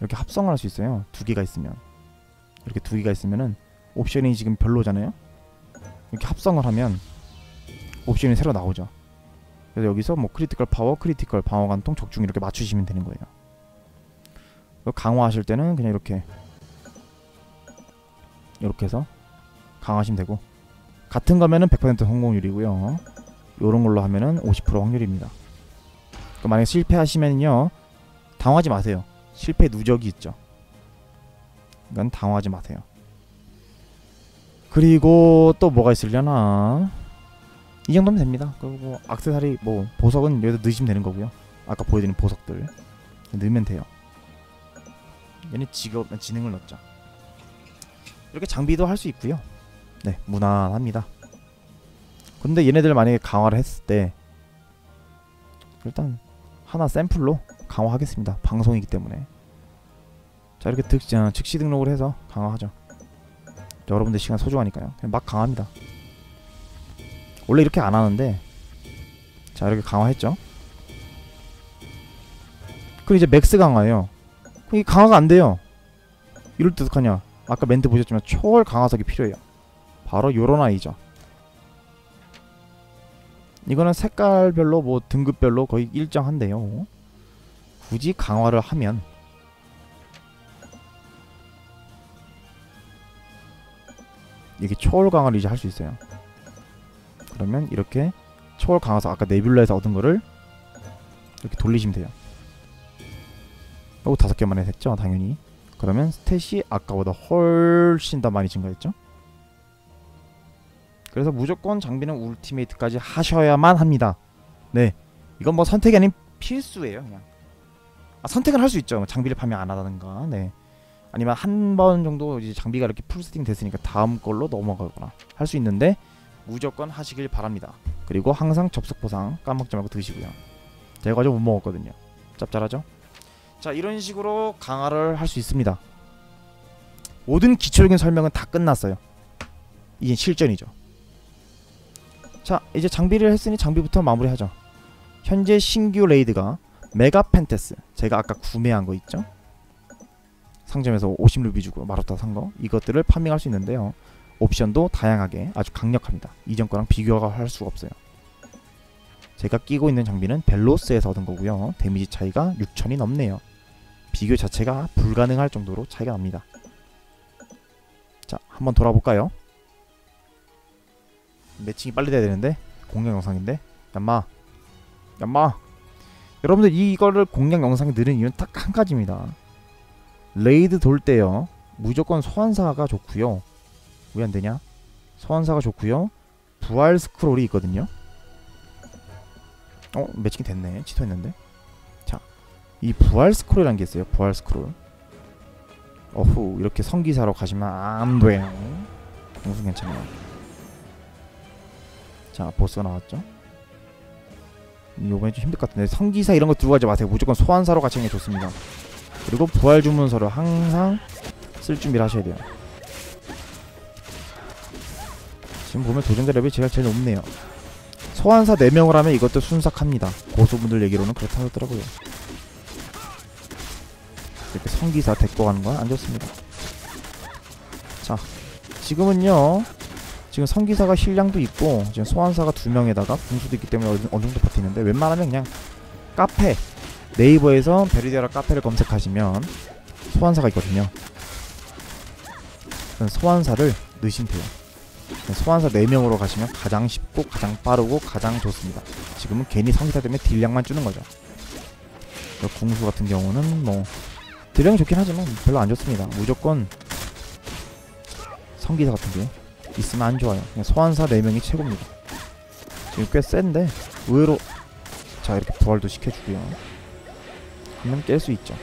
이렇게 합성을 할 수 있어요. 두 개가 있으면 이렇게 두 개가 있으면은 옵션이 지금 별로잖아요. 이렇게 합성을 하면 옵션이 새로 나오죠. 그래서 여기서 뭐 critical 파워, critical 방어 관통, 적중 이렇게 맞추시면 되는 거예요. 강화하실 때는 그냥 이렇게 이렇게 해서 강화하시면 되고 같은 거면은 100% 성공률이고요. 요런 걸로 하면은 50% 확률입니다. 만약에 실패하시면요 당하지 마세요. 실패 누적이 있죠. 이건 당하지 마세요. 그리고 또 뭐가 있으려나? 이 정도면 됩니다. 그리고 뭐 악세사리 뭐 보석은 여기다 넣으시면 되는 거고요. 아까 보여드린 보석들 넣으면 돼요. 얘는 직업 지능을 넣자. 이렇게 장비도 할 수 있고요. 네, 무난합니다. 근데 얘네들 만약에 강화를 했을 때 일단 하나 샘플로 강화하겠습니다. 방송이기 때문에. 자 이렇게 득, 어, 즉시 등록을 해서 강화하죠. 자, 여러분들 시간 소중하니까요. 그냥 막 강화합니다. 원래 이렇게 안 하는데 자 이렇게 강화했죠. 그리고 이제 max 강화예요. 그럼 이 강화가 안 돼요. 이럴 때 어떡하냐? 아까 멘트 보셨지만 초월 강화석이 필요해요. 바로 요런 아이죠. 이거는 색깔별로 뭐 등급별로 거의 일정한데요. 굳이 강화를 하면 이게 초월 강화를 이제 할 수 있어요. 그러면 이렇게 초월 강화석 아까 네뷸라에서 얻은 거를 이렇게 돌리시면 돼요. 요거 다섯 개만 했죠, 당연히. 그러면 stat이 아까보다 훨씬 더 많이 증가했죠. 그래서 무조건 장비는 ultimate까지 하셔야만 합니다. 네, 이건 뭐 선택이 아닌 필수예요, 그냥. 아, 선택을 할 수 있죠. 뭐 장비를 파면 안 하다든가, 네. 아니면 한 번 정도 이제 장비가 이렇게 풀 세팅 됐으니까 다음 걸로 넘어가거나 할 수 있는데 무조건 하시길 바랍니다. 그리고 항상 접속 보상 까먹지 말고 드시고요. 제가 좀 못 먹었거든요. 짭짤하죠? 자 이런 식으로 강화를 할 수 있습니다. 모든 기초적인 설명은 다 끝났어요. 이제 실전이죠. 자 이제 장비를 했으니 장비부터 마무리하죠. 현재 신규 레이드가 메가 펜테스 제가 아까 구매한 거 있죠? 상점에서 50루비 주고 마루타 산 거 이것들을 판매할 수 있는데요. 옵션도 다양하게 아주 강력합니다. 이전 거랑 비교가 할 수가 없어요. 제가 끼고 있는 장비는 벨로스에서 얻은 거고요. 데미지 차이가 6천이 넘네요. 비교 자체가 불가능할 정도로 차이가 납니다. 자, 한번 돌아볼까요? 매칭이 빨리 돼야 되는데 공략 영상인데 얌마 얌마 여러분들 이거를 공략 영상에 넣는 이유는 딱 한 가지입니다. raid 돌 때요 무조건 소환사가 좋고요. 왜 안 되냐? 소환사가 좋고요. 부활 스크롤이 있거든요. 어 매칭이 됐네. 취소했는데. 자, 이 부활 스크롤이라는 게 있어요. 부활 스크롤. 어후 이렇게 성기사로 가시면 안 돼요. 궁수 괜찮아요. 자 보스가 나왔죠. 요번에 좀 힘들 것 같은데 성기사 이런 거 들고 가지 마세요. 무조건 소환사로 같이 하는 게 좋습니다. 그리고 부활 주문서를 항상 쓸 준비를 하셔야 돼요. 지금 보면 도전자 레벨이 제가 제일 높네요. 소환사 4명을 하면 이것도 순삭합니다. 고수분들 얘기로는 그렇다 하더라고요. 이렇게 성기사 데리고 가는 건 안 좋습니다. 자, 지금은요. 지금 성기사가 힐량도 있고 지금 소환사가 두 명에다가 궁수도 있기 때문에 어느 정도 버티는데 웬만하면 그냥 카페 네이버에서 별이되어라 카페를 검색하시면 소환사가 있거든요. 소환사를 넣으시면 돼요. 소환사 4명으로 가시면 가장 쉽고 가장 빠르고 가장 좋습니다. 지금은 괜히 성기사 때문에 딜량만 주는 거죠. 궁수 같은 경우는 뭐 딜량이 좋긴 하지만 별로 안 좋습니다. 무조건 성기사 같은 게 있으면 안 좋아요. 그냥 소환사 4명이 최고입니다. 지금 꽤 센데 의외로 자 이렇게 부활도 시켜주고요. 그러면 깰수 있죠.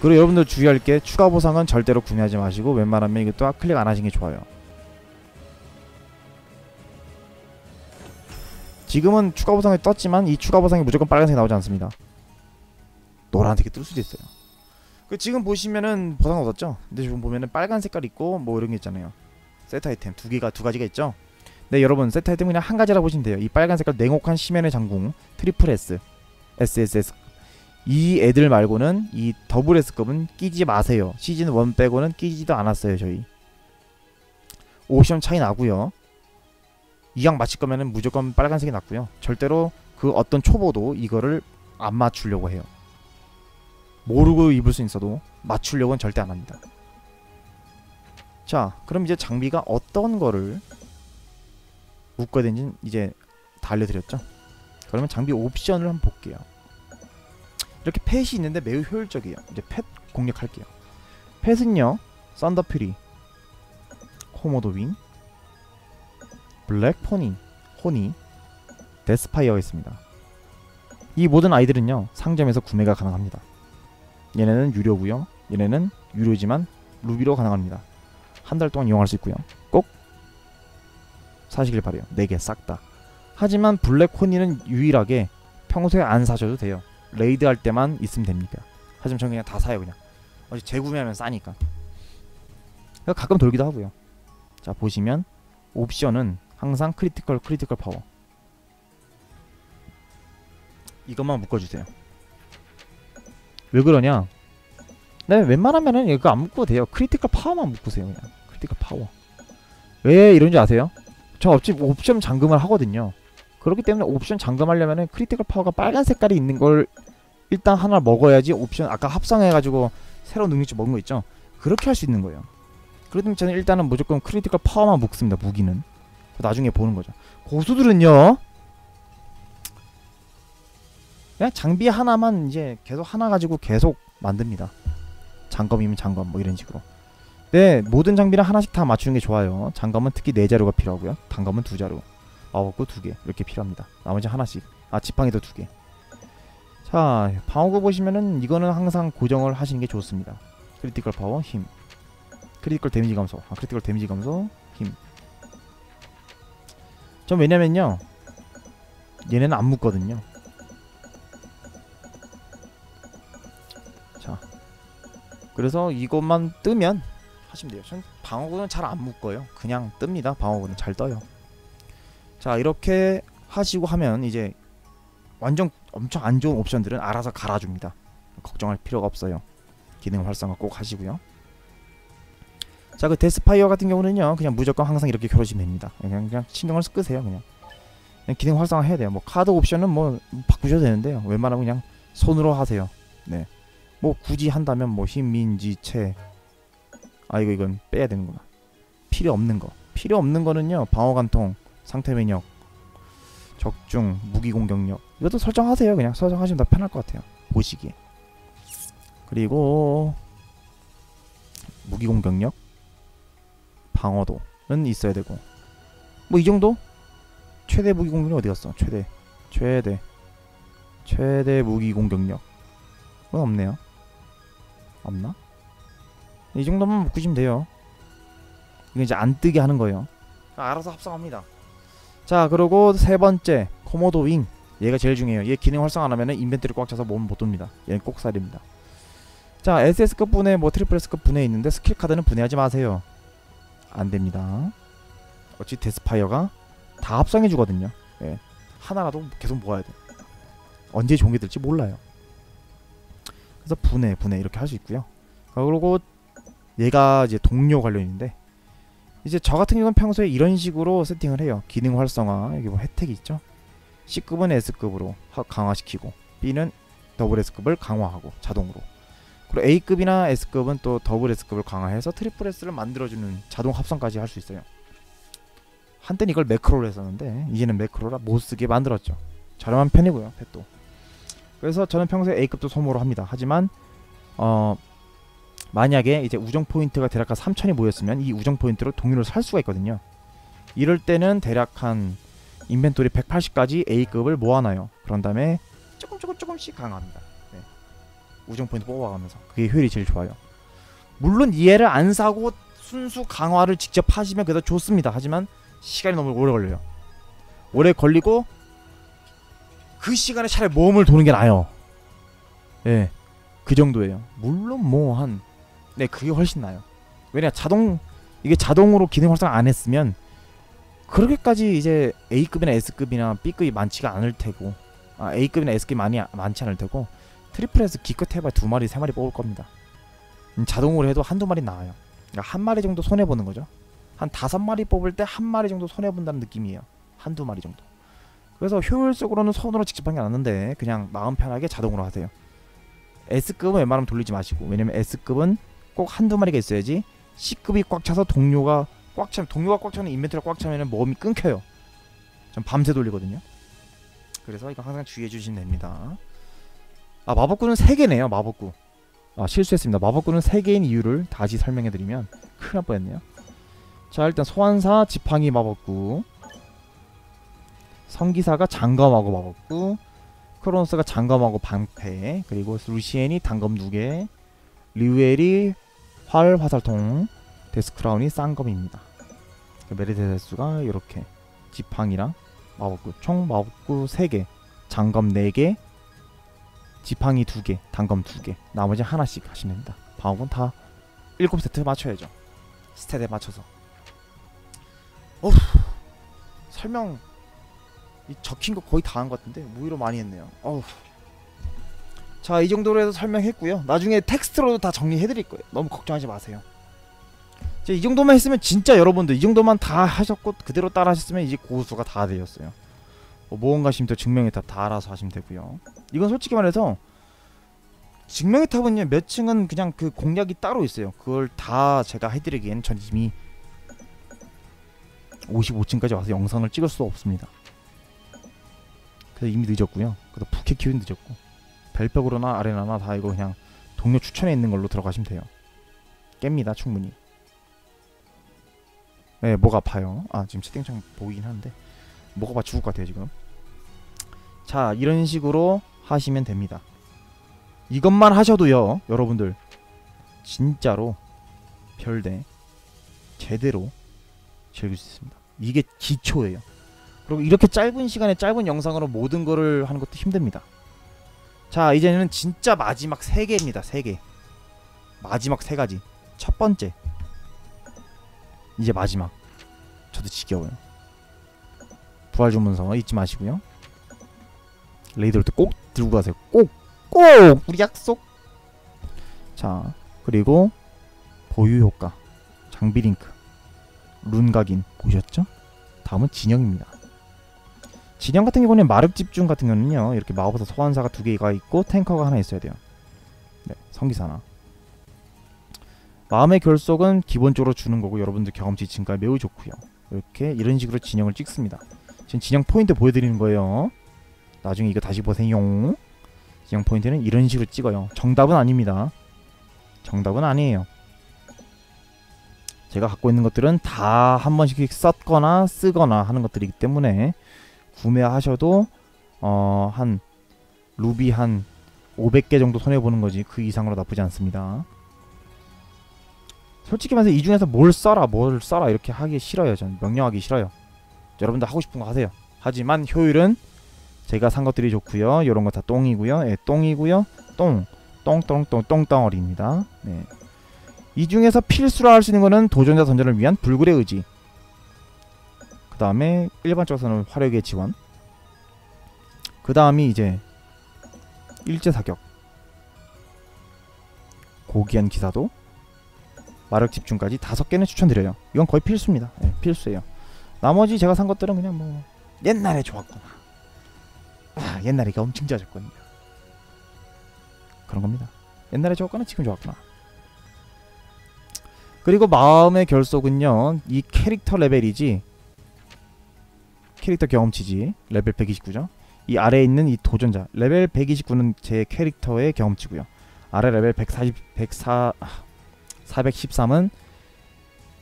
그리고 여러분들 주의할 게 추가 보상은 절대로 구매하지 마시고 웬만하면 이것도 클릭 안 하시는 게 좋아요. 지금은 추가 보상이 떴지만 이 추가 보상이 무조건 빨간색이 나오지 않습니다. 노란색이 뜰 수도 있어요. 그 지금 보시면은 보상 얻었죠? 근데 지금 보면은 빨간 색깔 있고 뭐 이런 게 있잖아요. 세트 아이템 두 개가 두 가지가 있죠. 네 여러분 세트 아이템 그냥 한 가지라 보시면 돼요. 이 빨간 색깔 냉혹한 심연의 장궁 트리플 S SSS 이 애들 말고는 이 더블 S급은 끼지 마세요. 시즌 1 빼고는 끼지도 않았어요 저희. 옵션 차이 나고요. 이왕 맞출 거면은 무조건 빨간색이 낫고요. 절대로 그 어떤 초보도 이거를 안 맞추려고 해요. 모르고 입을 수 있어도 맞추려고는 절대 안 합니다. 자, 그럼 이제 장비가 어떤 거를 묶어야 되는지 이제 다 알려드렸죠. 그러면 장비 옵션을 한번 볼게요. 이렇게 pet이 있는데 매우 효율적이에요. 이제 pet 공략할게요. pet은요, 썬더퓨리, 코모도 윙, 블랙 포니, 호니, 데스파이어가 있습니다. 이 모든 아이들은요 상점에서 구매가 가능합니다. 얘네는 유료고요. 얘네는 유료지만 루비로 가능합니다. 한 달 동안 이용할 수 있고요. 꼭 사시길 바래요. 4개 싹 다. 하지만 블랙 호니는 유일하게 평소에 안 사셔도 돼요. raid 할 때만 있으면 됩니다. 하지만 저는 그냥 다 사요 그냥. 어차피 재구매하면 싸니까. 가끔 돌기도 하고요. 자 보시면 옵션은 항상 critical critical 파워 이것만 묶어주세요 왜 그러냐 네 웬만하면은 이거 안 묶어도 돼요 critical 파워만 묶으세요 그냥 critical 파워 왜 이런지 아세요? 저 어차피 옵션 잠금을 하거든요 그렇기 때문에 옵션 잠금하려면은 critical 파워가 빨간 색깔이 있는 걸 일단 하나 먹어야지 옵션 아까 합성해가지고 새로운 능력치 먹은 거 있죠 그렇게 할 수 있는 거예요 때문에 저는 일단은 무조건 critical 파워만 묶습니다 무기는 나중에 보는 거죠. 고수들은요. 그냥 장비 하나만 이제 계속 하나 가지고 계속 만듭니다. 장검이면 장검 뭐 이런 식으로. 네, 모든 장비를 하나씩 다 맞추는 게 좋아요. 장검은 특히 네 자루가 필요하고요. 단검은 두 자루. 마법구 두 개. 이렇게 필요합니다. 나머지 하나씩. 아, 지팡이도 두 개. 자, 방어구 보시면은 이거는 항상 고정을 하시는 게 좋습니다. critical 파워, 힘. critical damage 감소. 아, critical damage 감소, 힘. 전 왜냐면요 얘네는 안 묶거든요 자 그래서 이것만 뜨면 하시면 돼요 전 방어구는 잘 안 묶어요 그냥 뜹니다 방어구는 잘 떠요 자 이렇게 하시고 하면 이제 완전 엄청 안 좋은 옵션들은 알아서 갈아줍니다 걱정할 필요가 없어요 기능 활성화 꼭 하시고요 자 그 데스파이어 같은 경우는요 그냥 무조건 항상 이렇게 겨루시면 됩니다 그냥 그냥 신경을 끄세요 그냥 그냥 기능 활성화 해야 돼요. 뭐 카드 옵션은 뭐 바꾸셔도 되는데요. 웬만하면 그냥 손으로 하세요. 네. 뭐 굳이 한다면 뭐 힘민지체 아 이거 이건 빼야 되는구나. 필요 없는 거. 필요 없는 거는요. 방어 관통, 상태 면역, 적중, 무기 공격력. 이것도 설정하세요. 그냥 설정하시면 더 편할 것 같아요. 보시기에. 그리고 무기 공격력, 방어도는 있어야 되고. 뭐 이 정도? 최대 무기 공격력 어디 갔어? 최대. 최대. 최대 무기 공격력. 그건 없네요. 없나? 이 정도만 바꾸시면 돼요. 이거 이제 안 뜨게 하는 거예요. 알아서 합성합니다. 자, 그리고 세 번째 코모도 윙. 얘가 제일 중요해요. 얘 기능 활성 안 하면은 inventory 꽉 차서 모험 못 돕니다. 얘는 꼭 써야 됩니다. 자, SS급 분해, 뭐 트리플 S급 분해 있는데 스킬 카드는 분해하지 마세요. 안 됩니다. 어차피 데스파이어가 다 합성해 주거든요. 예. 하나라도 계속 모아야 돼. 언제 종이 될지 몰라요. 그래서 분해, 분해 이렇게 할 수 있고요. 그리고 얘가 이제 동료 관련인데 이제 저 같은 경우는 평소에 이런 식으로 세팅을 해요. 기능 활성화 여기 뭐 혜택이 있죠. C급은 S급으로 하- 강화시키고 B는 더블 S급을 강화하고 자동으로 그리고 A급이나 S급은 또 더블 S급을 강화해서 트리플 S를 만들어주는 자동 합성까지 할 수 있어요. 한때는 이걸 매크로로 했었는데 이제는 매크로라 못 쓰게 만들었죠. 저렴한 편이고요, pet도. 그래서 저는 평소에 A급도 소모로 합니다. 하지만 어 만약에 이제 우정 포인트가 대략 한 3천이 모였으면 이 우정 포인트로 동료를 살 수가 있거든요. 이럴 때는 대략 한 inventory 180까지 A급을 모아놔요. 그런 다음에 조금 조금 조금씩 강화합니다. 네. 우정 포인트 뽑아가면서 그게 효율이 제일 좋아요. 물론 이 애를 안 사고 손수 강화를 직접 하시면 그래도 좋습니다. 하지만 시간이 너무 오래 걸려요. 오래 걸리고 그 시간에 차라리 모험을 도는 게 나아요. 예. 그 정도예요. 물론 뭐한 네, 그게 훨씬 나아요. 왜냐 자동 이게 자동으로 기능 활성 안 했으면 그렇게까지 이제 A급이나 S급이나 B급이 많지가 않을 테고 아, A급이나 S급이 많이 많지 않을 테고 트리플 S 기껏 해봐 두 마리 세 마리 뽑을 겁니다. 음, 자동으로 해도 한두 마리 나와요. 그러니까 한 마리 정도 손해 보는 거죠. 한 다섯 마리 뽑을 때 한 마리 정도 손해 본다는 느낌이에요. 한두 마리 정도. 그래서 효율적으로는 손으로 직접 하는 게 낫는데 그냥 마음 편하게 자동으로 하세요. S급은 웬만하면 돌리지 마시고 왜냐면 S급은 꼭 한두 마리가 있어야지 C급이 꽉 차서 동료가 꽉 차면 동료가 꽉 차면 인벤토리가 꽉 차면 모험이 끊겨요. 전 밤새 돌리거든요. 그래서 이거 항상 주의해 주시면 됩니다. 아 마법구는 3개네요 마법구. 아 실수했습니다. 마법구는 3개인 이유를 다시 설명해 드리면 큰일 날 뻔했네요. 자 일단 소환사 지팡이 마법구 성기사가 장검하고 마법구 크로노스가 장검하고 방패 그리고 루시엔이 단검 2개 리우엘이 활 화살통 데스크라운이 쌍검입니다 페르세스가 이렇게 지팡이랑 마법구 총 마법구 3개 장검 4개 지팡이 2개 단검 2개 나머지 하나씩 하시면 됩니다 방어군 다 7세트 맞춰야죠 스탯에 맞춰서 어후 설명 이 적힌 거 거의 다 한 것 같은데 무의로 많이 했네요. 어우. 자, 이 정도로 해서 설명했고요. 나중에 텍스트로도 다 정리해 드릴 거예요. 너무 걱정하지 마세요. 자, 이 정도만 했으면 진짜 여러분들 이 정도만 다 하셨고 그대로 따라 하셨으면 이제 고수가 다 되었어요. 뭐 모험가 심터 증명의 탑 다 알아서 하시면 되고요. 이건 솔직히 말해서 증명의 탑은요 몇 층은 그냥 그 공략이 따로 있어요. 그걸 다 제가 해드리기엔 전 이미 55층까지 와서 영상을 찍을 수 없습니다. 그래서 이미 늦었고요. 그래서 푸켓 키우는 늦었고 별벽으로나 아레나나 다 이거 그냥 동료 추천에 있는 걸로 들어가시면 돼요. 깹니다 충분히. 네, 목 아파요. 아 지금 채팅창 보이긴 하는데 목 아파 죽을 것 같아요 지금. 자 이런 식으로 하시면 됩니다. 이것만 하셔도요, 여러분들 진짜로 별대 제대로 즐길 수 있습니다. 이게 기초예요. 그리고 이렇게 짧은 시간에 짧은 영상으로 모든 거를 하는 것도 힘듭니다. 자, 이제는 진짜 마지막 세 개입니다. 세 개. 마지막 세 가지. 첫 번째. 이제 마지막. 저도 지겨워요. 부활 주문서 잊지 마시고요. 레이더 올때 꼭 들고 가세요. 꼭! 꼭! 우리 약속! 자, 그리고 보유 효과. 장비 링크. 룬 각인 보셨죠? 다음은 진영입니다. 진영 같은 경우는 마력 집중 같은 경우는요 이렇게 마법사 소환사가 두 개가 있고 탱커가 하나 있어야 돼요. 네 성기사 하나. 마음의 결속은 기본적으로 주는 거고 여러분들 경험치 증가 매우 좋고요. 이렇게 이런 식으로 진영을 찍습니다. 지금 진영 포인트 보여드리는 거예요. 나중에 이거 다시 보세요. 진영 포인트는 이런 식으로 찍어요. 정답은 아닙니다. 정답은 아니에요. 제가 갖고 있는 것들은 다 한 번씩 썼거나 쓰거나 하는 것들이기 때문에 구매하셔도 어 한 루비 한 500개 정도 손해 보는 거지 그 이상으로 나쁘지 않습니다. 솔직히 말해서 이 중에서 뭘 써라 뭘 써라 이렇게 하기 싫어요. 전 명령하기 싫어요. 여러분들 하고 싶은 거 하세요. 하지만 효율은 제가 산 것들이 좋고요. 이런 거 다 똥이고요. 예, 똥이고요. 똥, 똥똥똥 똥덩어리입니다. 네. 이 중에서 필수로 할 수 있는 거는 도전자 던전을 위한 불굴의 의지. 그 다음에 일반적으로는 화력의 지원. 그 다음이 이제 일제 사격. 고귀한 기사도. 마력 집중까지 다섯 개는 추천드려요. 이건 거의 필수입니다. 네, 필수예요. 나머지 제가 산 것들은 그냥 뭐 옛날에 좋았구나. 아, 옛날에 이게 엄청 좋아졌거든요. 그런 겁니다. 옛날에 좋았거나 지금 좋았구나. 그리고 마음의 결속은요. 이 캐릭터 레벨이지. 캐릭터 경험치지. 레벨 129죠. 이 아래에 있는 이 도전자. 레벨 129는 제 캐릭터의 경험치고요. 아래 레벨 140 104 413은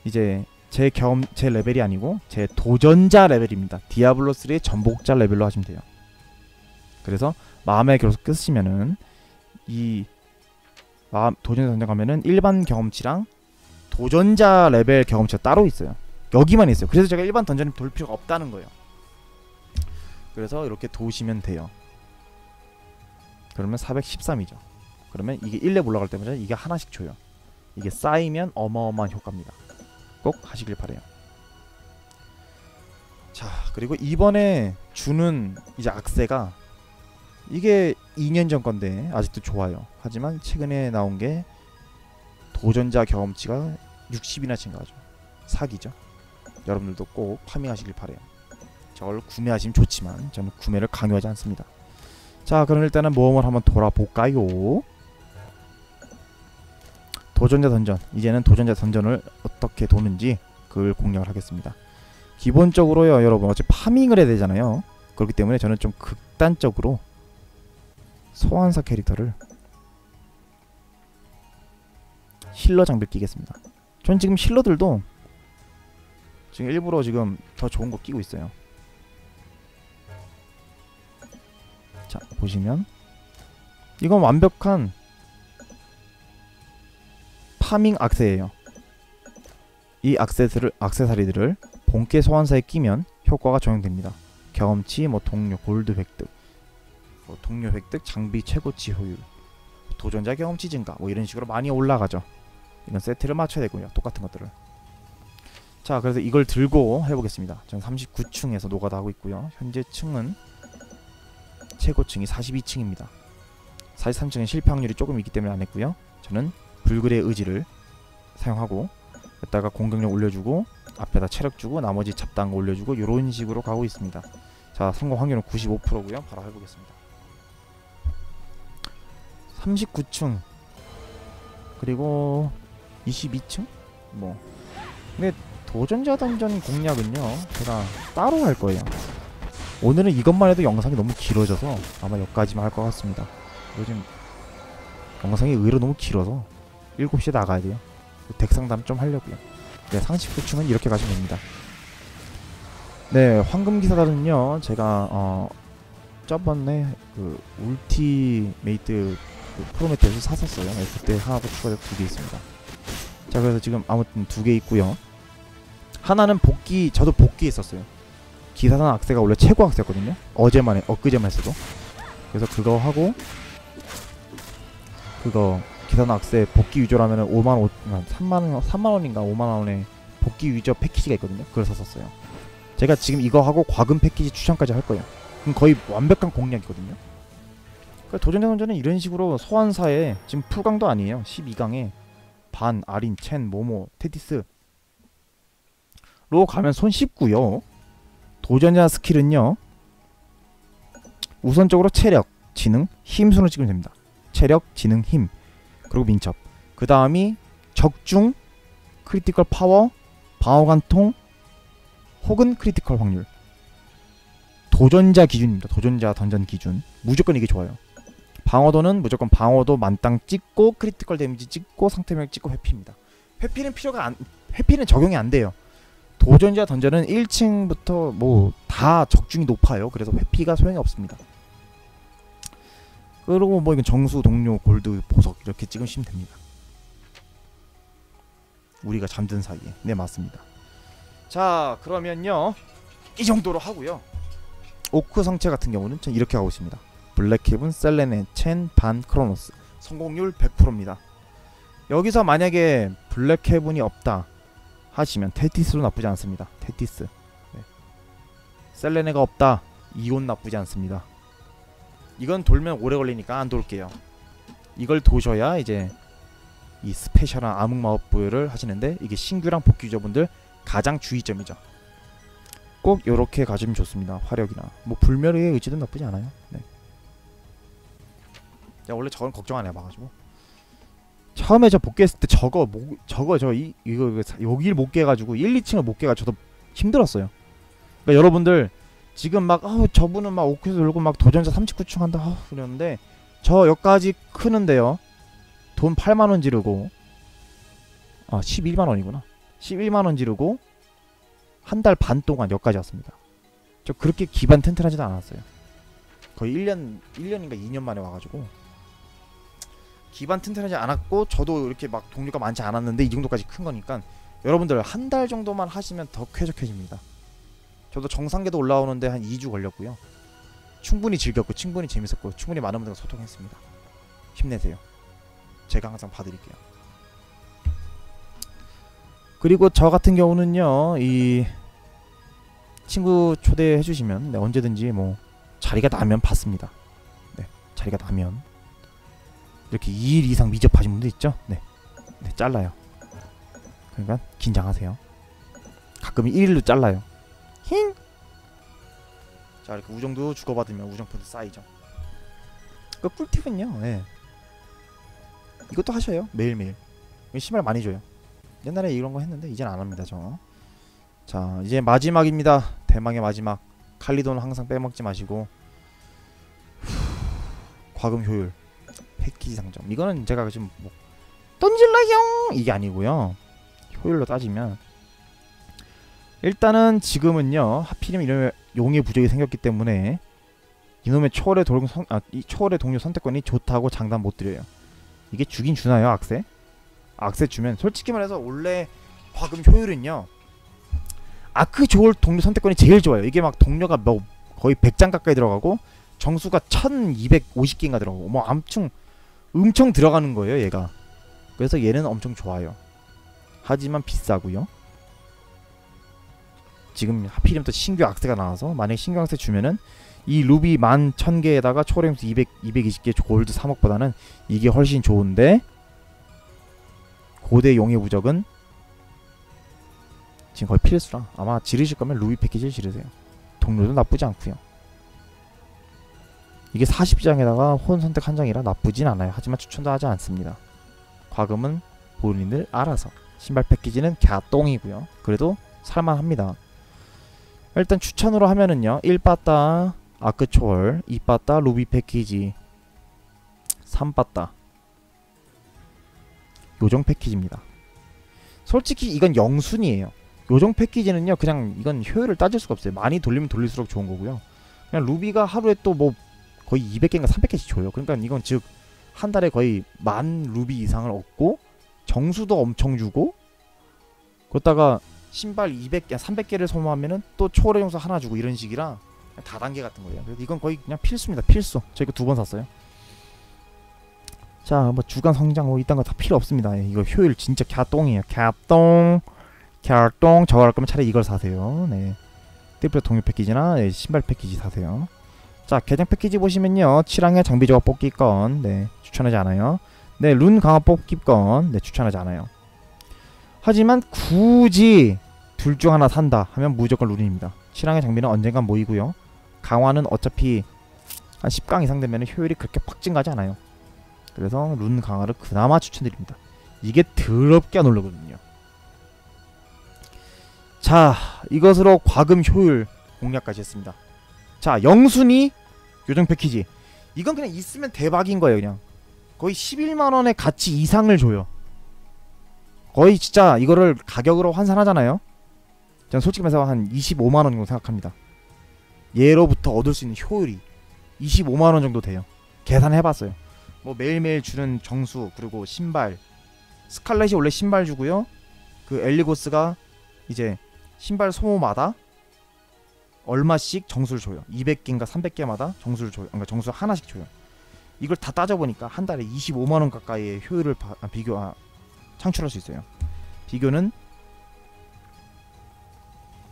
이제 제 경험 제 레벨이 아니고 제 도전자 레벨입니다. 디아블로 3의 정복자 레벨로 하시면 돼요. 그래서 마음의 결속 쓰시면은 이 마음 도전자 던져 가면은 일반 경험치랑 도전자 레벨 경험치가 따로 있어요. 여기만 있어요. 그래서 제가 일반 던전을 돌 필요가 없다는 거예요. 그래서 이렇게 도우시면 돼요. 그러면 413이죠. 그러면 이게 1렙 올라갈 때마다 이게 하나씩 줘요. 이게 쌓이면 어마어마한 효과입니다. 꼭 하시길 바래요. 자, 그리고 이번에 주는 이제 악세가 이게 2년 전 건데 아직도 좋아요. 하지만 최근에 나온 게 도전자 경험치가 60이나 증가하죠. 사기죠. 여러분들도 꼭 파밍하시길 바래요. 저걸 구매하시면 좋지만 저는 구매를 강요하지 않습니다. 자, 그럼 일단은 모험을 한번 돌아볼까요? 도전자 던전. 이제는 도전자 던전을 어떻게 도는지 그걸 공략을 하겠습니다. 기본적으로요, 여러분 어차피 파밍을 해야 되잖아요. 그렇기 때문에 저는 좀 극단적으로 소환사 캐릭터를 힐러 장비를 끼겠습니다. 전 지금 힐러들도 지금 일부러 지금 더 좋은 거 끼고 있어요. 자 보시면 이건 완벽한 파밍 악세예요. 이 악세스를 악세사리들을 본캐 소환사에 끼면 효과가 적용됩니다. 경험치, 뭐 동료, 골드 획득, 뭐 동료 획득, 장비 최고치 효율, 도전자 경험치 증가, 뭐 이런 식으로 많이 올라가죠. 이건 세트를 맞춰야 되고요. 똑같은 것들을. 자, 그래서 이걸 들고 해보겠습니다. 저는 39층에서 노가다 하고 있고요. 현재 층은 최고층이 42층입니다. 43층은 실패 확률이 조금 있기 때문에 안 했고요. 저는 불굴의 의지를 사용하고 여기다가 공격력 올려주고 앞에다 체력 주고 나머지 잡다한 거 올려주고 이런 식으로 가고 있습니다. 자, 성공 확률은 95%고요. 바로 해보겠습니다. 39층 그리고 22층 뭐 근데 도전자 던전 공략은요 제가 따로 할 거예요 오늘은 이것만 해도 영상이 너무 길어져서 아마 여기까지만 할 것 같습니다 요즘 영상이 의외로 너무 길어서 7시에 나가야 돼요 덱상담 좀 하려고요 네 39층은 이렇게 가시면 됩니다 네 황금기사단은요 제가 어 저번에 그 ultimate 그 프로메테우스 샀었어요. 네, 그때 하나도 추가되고 두개 있습니다. 자 그래서 지금 아무튼 두 개 있고요. 하나는 복귀 저도 복귀했었어요. 기사단 악세가 원래 최고 악세였거든요. 어제만 에 엊그제만 했어도. 그래서 그거 하고 그거 기사단 악세 복귀 하면은 5만 5 3만 원 3만 원인가 5만 원에 복귀 유저 패키지가 있거든요. 그걸 샀었어요. 제가 지금 이거 하고 과금 패키지 추천까지 할 거예요. 그럼 거의 완벽한 공략이거든요. 그러니까 도전자 선전은 이런 식으로 소환사에 지금 풀강도 아니에요. 12강에 반, 아린, 첸, 모모, 테티스 로 가면 손 쉽고요. 도전자 스킬은요. 우선적으로 체력, 지능, 힘 순으로 찍으면 됩니다. 체력, 지능, 힘. 그리고 민첩. 그 다음이 적중, critical power, 방어 관통, 혹은 critical 확률. 도전자 기준입니다. 도전자 던전 기준. 무조건 이게 좋아요. 방어도는 무조건 방어도 만땅 찍고 critical damage 찍고 상태명 찍고 회피입니다. 회피는 필요가 안 회피는 적용이 안 돼요. 도전자 던전은 1층부터 뭐 다 적중이 높아요. 그래서 회피가 소용이 없습니다. 그리고 뭐 이건 정수, 동료, 골드, 보석 이렇게 찍으시면 됩니다. 우리가 잠든 사이에 네 맞습니다. 자 그러면요 이 정도로 하고요. 오크 성체 같은 경우는 전 이렇게 하고 있습니다. 블랙헤븐, 셀레네, 첸, 반, 크로노스 성공률 100%입니다. 여기서 만약에 블랙헤븐이 없다 하시면 테티스로 나쁘지 않습니다. 테티스. 네. 셀레네가 없다. 이온 나쁘지 않습니다. 이건 돌면 오래 걸리니까 안 돌게요. 이걸 도셔야 이제 이 스페셜한 암흑 마법 부여를 하시는데 이게 신규랑 복귀 유저분들 가장 주의점이죠. 꼭 이렇게 가지면 좋습니다. 화력이나 뭐 불멸의 의지도 나쁘지 않아요. 네. 야 원래 저건 걱정 안 해봐가지고 처음에 저 복귀했을 때 저거 목 저거 저 이 이거, 사- 여기를 못 깨가지고 1, 2층을 못 깨가 저도 힘들었어요. 그러니까 여러분들 지금 막 아우 저분은 막 오크에서 놀고 막 도전자 39층 한다 아우 그러는데 저 여기까지 크는데요. 돈 8만 원 지르고 아 11만 원이구나. 11만 원 지르고 한 달 반 동안 여기까지 왔습니다. 저 그렇게 기반 튼튼하지도 않았어요. 거의 1년 1년인가 2년 만에 와가지고 기반 튼튼하지 않았고 저도 이렇게 막 동료가 많지 않았는데 이 정도까지 큰 거니까 여러분들 한 달 정도만 하시면 더 쾌적해집니다. 저도 정상계도 올라오는데 한 2주 걸렸고요. 충분히 즐겼고 충분히 재밌었고 충분히 많은 분들과 소통했습니다. 힘내세요. 제가 항상 봐드릴게요. 그리고 저 같은 경우는요, 이 친구 초대해 주시면 네, 언제든지 뭐 자리가 나면 받습니다. 네, 자리가 나면 이렇게 2일 이상 미접하신 분들 있죠? 네, 네 잘라요. 그러니까 긴장하세요. 가끔 1일로 잘라요. 힝. 자 이렇게 우정도 주고받으면 우정 포인트 쌓이죠. 그 꿀팁은요. 예. 이것도 하셔요. 매일매일. 신발 많이 줘요. 옛날에 이런 거 했는데 이젠 안 합니다, 저. 자, 이제 마지막입니다. 대망의 마지막. 칼리돈 항상 빼먹지 마시고. 후, 과금 효율. 패키지 상점. 이거는 제가 지금 뭐 던질라형 이게 아니고요. 효율로 따지면 일단은 지금은요. 하필이면 이런 용의 부족이 생겼기 때문에 이놈의 초월의 동료 선, 아, 이 초월의 동료 선택권이 좋다고 장담 못 드려요. 이게 주긴 주나요, 악세? 악세 주면 솔직히 말해서 원래 과금 효율은요. 아크 좋을 동료 선택권이 제일 좋아요. 이게 막 동료가 뭐 거의 100장 가까이 들어가고 정수가 1250개인가 들어가고 뭐 엄청 엄청 들어가는 거예요, 얘가. 그래서 얘는 엄청 좋아요. 하지만 비싸고요. 지금 하필이면 또 신규 악세가 나와서 만약 신규 악세 주면은 이 루비 만 1000개에다가 초월행수 200 220개 골드 3억보다는 이게 훨씬 좋은데 고대 용의 부적은 지금 거의 필수라 아마 지르실 거면 루비 패키지를 지르세요. 동료도 나쁘지 않고요. 이게 40장에다가 혼 선택 한 장이라 나쁘진 않아요. 하지만 추천도 하지 않습니다. 과금은 본인들 알아서. 신발 패키지는 갸똥이고요. 그래도 살만합니다. 일단 추천으로 하면은요. 1빠따 아크 초월, 2빠따 루비 패키지, 3빠따 요정 패키지입니다. 솔직히 이건 영순이에요. 요정 패키지는요. 그냥 이건 효율을 따질 수가 없어요. 많이 돌리면 돌릴수록 좋은 거고요. 그냥 루비가 하루에 또 뭐 거의 200개인가 300개씩 줘요. 그러니까 이건 즉 한 달에 거의 만 루비 이상을 얻고 정수도 엄청 주고 그러다가 신발 200개, 300개를 소모하면은 또 초월의 용서 하나 주고 이런 식이라 다단계 같은 거예요. 그래서 이건 거의 그냥 필수입니다. 필수. 저 이거 두 번 샀어요. 자, 뭐 주간 성장 뭐 이딴 거 다 필요 없습니다. 예, 이거 효율 진짜 개똥이에요. 개똥. 개똥. 저거 할 거면 차라리 이걸 사세요. 네. 트리플 동료 패키지나 네, 신발 패키지 사세요. 자, 개장 패키지 보시면요. 7항의 장비 조합 뽑기권. 네. 추천하지 않아요. 네, 룬 강화 뽑기권. 네, 추천하지 않아요. 하지만 굳이 둘 중 하나 산다 하면 무조건 룬입니다. 7항의 장비는 언젠간 모이고요. 강화는 어차피 한 10강 이상 되면 효율이 그렇게 확 증가하지 않아요. 그래서 룬 강화를 그나마 추천드립니다. 이게 더럽게 안 오르거든요. 자, 이것으로 과금 효율 공략까지 했습니다. 자, 영순이 요정 패키지. 이건 그냥 있으면 대박인 거예요, 그냥. 거의 11만 원의 가치 이상을 줘요. 거의 진짜 이거를 가격으로 환산하잖아요. 저는 솔직히 말해서 한 25만 원 정도 생각합니다. 얘로부터 얻을 수 있는 효율이 25만 원 정도 돼요. 계산해 봤어요. 뭐 매일매일 주는 정수 그리고 신발 스칼렛이 원래 신발 주고요. 그 엘리고스가 이제 신발 소모마다 얼마씩 정수를 줘요. 200개인가 300개마다 정수를 줘요. 그러니까 정수 하나씩 줘요. 이걸 다 따져 보니까 한 달에 25만 원 가까이의 효율을 바, 아, 비교 아, 창출할 수 있어요. 비교는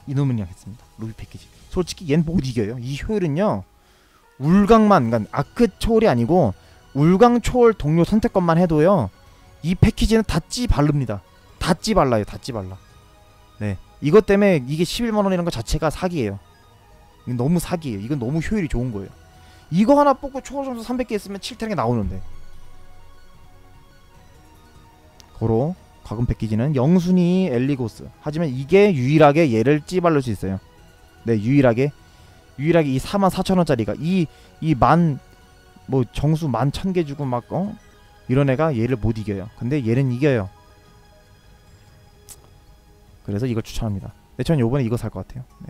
이놈은이랑 했습니다. 루비 패키지. 솔직히 얜 못 이겨요. 이 효율은요. 울강만 그러니까 아크 초월이 아니고 울강 초월 동료 선택권만 해도요. 이 패키지는 다찌 바릅니다. 다찌 발라요. 다찌 발라. 네. 이것 때문에 이게 11만 원이라는 것 자체가 사기예요. 이건 너무 사기예요. 이건 너무 효율이 좋은 거예요. 이거 하나 뽑고 초월 점수 300개 있으면 7탱이 나오는데. 고로 과금 패키지는 영순이 엘리고스. 하지만 이게 유일하게 얘를 찌발릴 수 있어요. 네, 유일하게 유일하게 이 4만 4천 원짜리가 이 이 만 뭐 정수 만 천 개 주고 막 어? 이런 애가 얘를 못 이겨요. 근데 얘는 이겨요. 그래서 이걸 추천합니다. 네, 저는 요번에 이거 살 것 같아요. 네.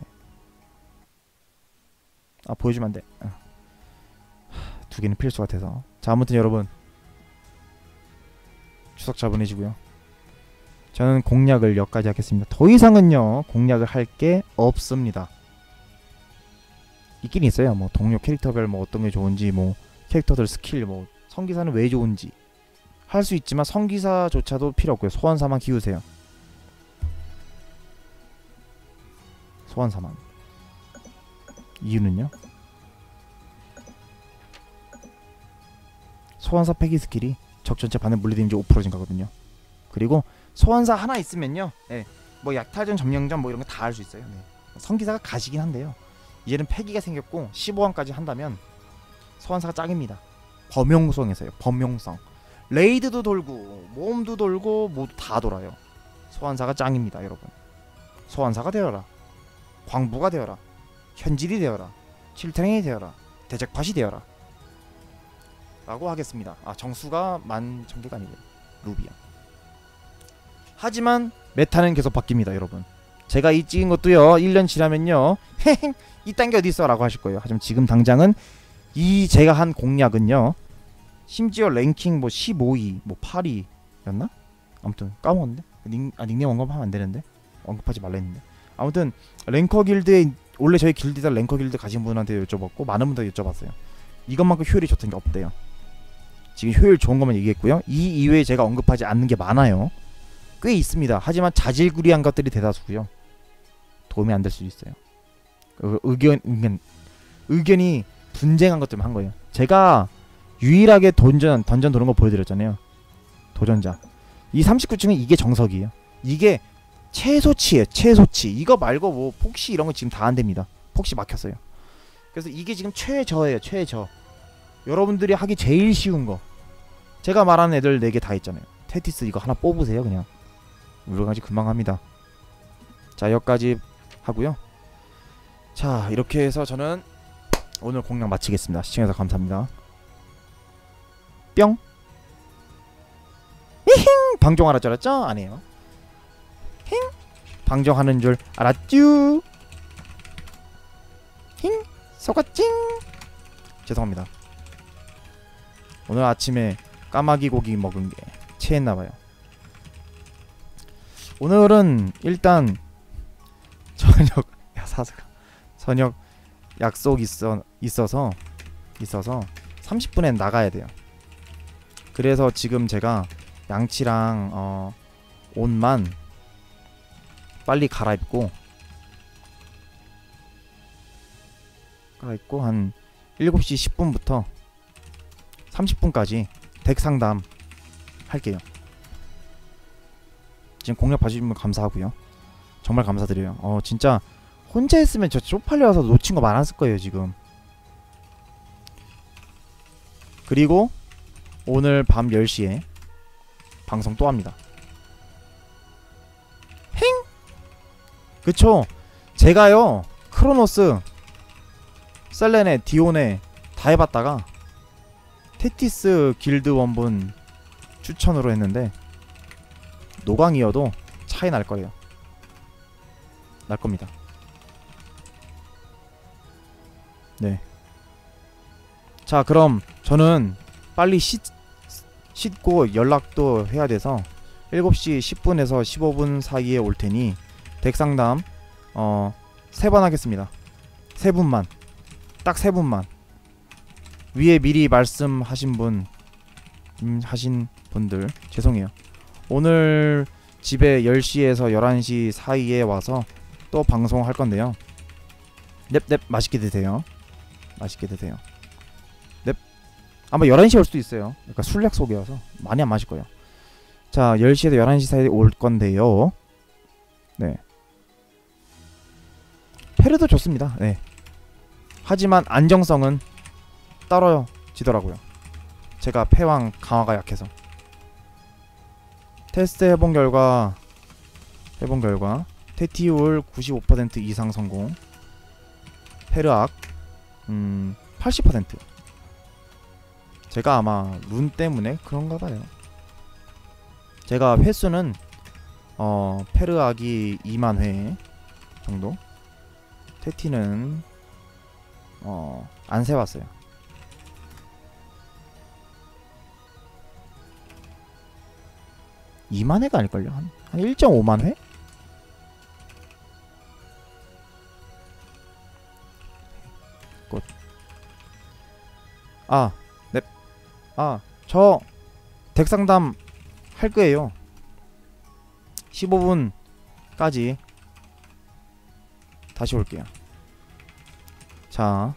아 보여주면 안 돼. 아. 하, 두 개는 필수 같아서. 자 아무튼 여러분 추석 잘 보내시고요. 저는 공략을 여기까지 하겠습니다. 더 이상은요 공략을 할 게 없습니다. 있긴 있어요. 뭐 동료 캐릭터별 뭐 어떤 게 좋은지 뭐 캐릭터들 스킬 뭐 성기사는 왜 좋은지 할 수 있지만 성기사조차도 필요 없고요. 소환사만 키우세요. 소환사만. 이유는요? 소환사 패기 스킬이 적 전체 받는 물리 damage 5% 증가거든요. 그리고 소환사 하나 있으면요. 네. 뭐 약탈전 점령전 뭐 이런 거 다 할 수 있어요. 네. 성기사가 가시긴 한데요. 이제는 패기가 생겼고 15강까지 한다면 소환사가 짱입니다. 범용성에서요. 범용성. 레이드도 돌고 모험도 돌고 모두 다 돌아요. 소환사가 짱입니다, 여러분. 소환사가 되어라. 광부가 되어라. 현질이 되어라. 칠탱이 되어라. 대적팟이 되어라. 라고 하겠습니다. 아 정수가 만 천개가 아니고요. 루비야. 하지만 메타는 계속 바뀝니다, 여러분. 제가 이 찍은 것도요. 1년 지나면요. 이딴 게 어디 있어 라고 하실 거예요. 하지만 지금 당장은 이 제가 한 공략은요. 심지어 랭킹 뭐 15위, 뭐 8위였나? 아무튼 까먹었는데. 닉, 아 닉네임 언급하면 안 되는데. 언급하지 말라 했는데. 아무튼 랭커 길드에 원래 저희 길드다 랭커 길드 가신 분한테 여쭤봤고 많은 분들 여쭤봤어요. 이것만큼 효율이 좋던 게 없대요. 지금 효율 좋은 것만 얘기했고요. 이 이외에 제가 언급하지 않는 게 많아요. 꽤 있습니다. 하지만 자질구리한 것들이 대다수고요. 도움이 안 될 수도 있어요. 그 의견 의견 의견이 분쟁한 것 때문에 한 거예요. 제가 유일하게 던전 던전 도는 거 보여드렸잖아요. 도전자. 이 39층은 이게 정석이에요. 이게 최소치예요. 최소치. 이거 말고 뭐 폭시 이런 거 지금 다 안 됩니다. 폭시 막혔어요. 그래서 이게 지금 최저예요. 최저. 여러분들이 하기 제일 쉬운 거. 제가 말하는 애들 4개 다 있잖아요. 테티스 이거 하나 뽑으세요, 그냥. 물건까지 금방 합니다. 자, 여기까지 하고요. 자, 이렇게 해서 저는 오늘 공략 마치겠습니다. 시청해주셔서 감사합니다. 뿅. 히힝 방종하라 줄 알았죠? 아니에요. 힝 방종하는 줄 알았쥬. 힝 속았찡. 죄송합니다. 오늘 아침에 까마귀 고기 먹은 게 체했나봐요. 오늘은 일단 저녁 야 사스가 저녁 약속 있어 있어서 있어서 30분에 나가야 돼요. 그래서 지금 제가 양치랑 어, 옷만 빨리 갈아입고 갈아입고 한 7시 10분부터 30분까지 덱 상담 할게요. 지금 공략 봐주신 분 감사하고요. 정말 감사드려요. 어 진짜 혼자 했으면 저 쪽팔려서 놓친 거 많았을 거예요 지금. 그리고 오늘 밤 10시에 방송 또 합니다. 그쵸? 제가요 크로노스 셀레네 디오네 다 해봤다가 테티스 길드 원분 추천으로 했는데 노광이어도 차이 날 거예요. 날 겁니다. 네. 자, 그럼 저는 빨리 씻, 씻고 연락도 해야 돼서 7시 10분에서 15분 사이에 올 테니 덱 상담 어, 세 번 하겠습니다. 세 분만. 딱 세 분만. 위에 미리 말씀하신 분 음, 하신 분들 죄송해요. 오늘 집에 10시에서 11시 사이에 와서 또 방송할 건데요. 넵넵 맛있게 드세요. 맛있게 드세요. 넵. 아마 11시에 올 수도 있어요. 그러니까 술 약속이어서 많이 안 마실 거예요. 자, 10시에서 11시 사이에 올 건데요. 네. 페르도 좋습니다. 네. 하지만 안정성은 떨어지더라고요. 제가 패왕 강화가 약해서. 테스트 해본 결과 해본 결과 테티올 95% 이상 성공 페르악 음, 80% 제가 아마 룬 때문에 그런가 봐요 제가 횟수는 어 페르악이 2만 회 정도 테티는 어 안 세봤어요 이만 회가 아닐걸요? 한, 한 1.5만 회? 꽃. 아, 넵. 아, 저 덱상담 할 거예요. 15분까지 다시 올게요. 자,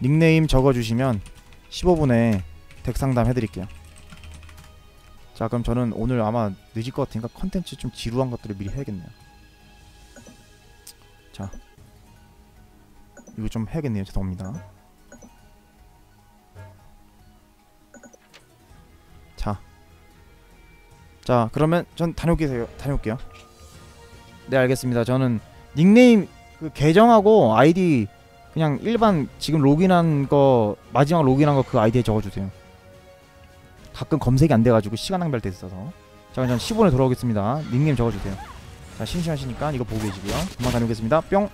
닉네임 적어주시면 15분에 덱상담 해드릴게요. 자 그럼 저는 오늘 아마 늦을 것 같으니까 컨텐츠 좀 지루한 것들을 미리 해야겠네요. 자 이거 좀 해야겠네요. 죄송합니다. 자 자 그러면 전 다녀올게요. 다녀올게요. 네 알겠습니다. 저는 닉네임 그 계정하고 아이디 그냥 일반 지금 로그인한 거 마지막 로그인한 거 그 아이디에 적어주세요. 가끔 검색이 안 돼가지고 시간 낭비할 때 있어서. 자 그럼 전 10분에 돌아오겠습니다. 닉네임 적어주세요. 자 심심하시니까 이거 보고 계시고요. 금방 다녀오겠습니다. 뿅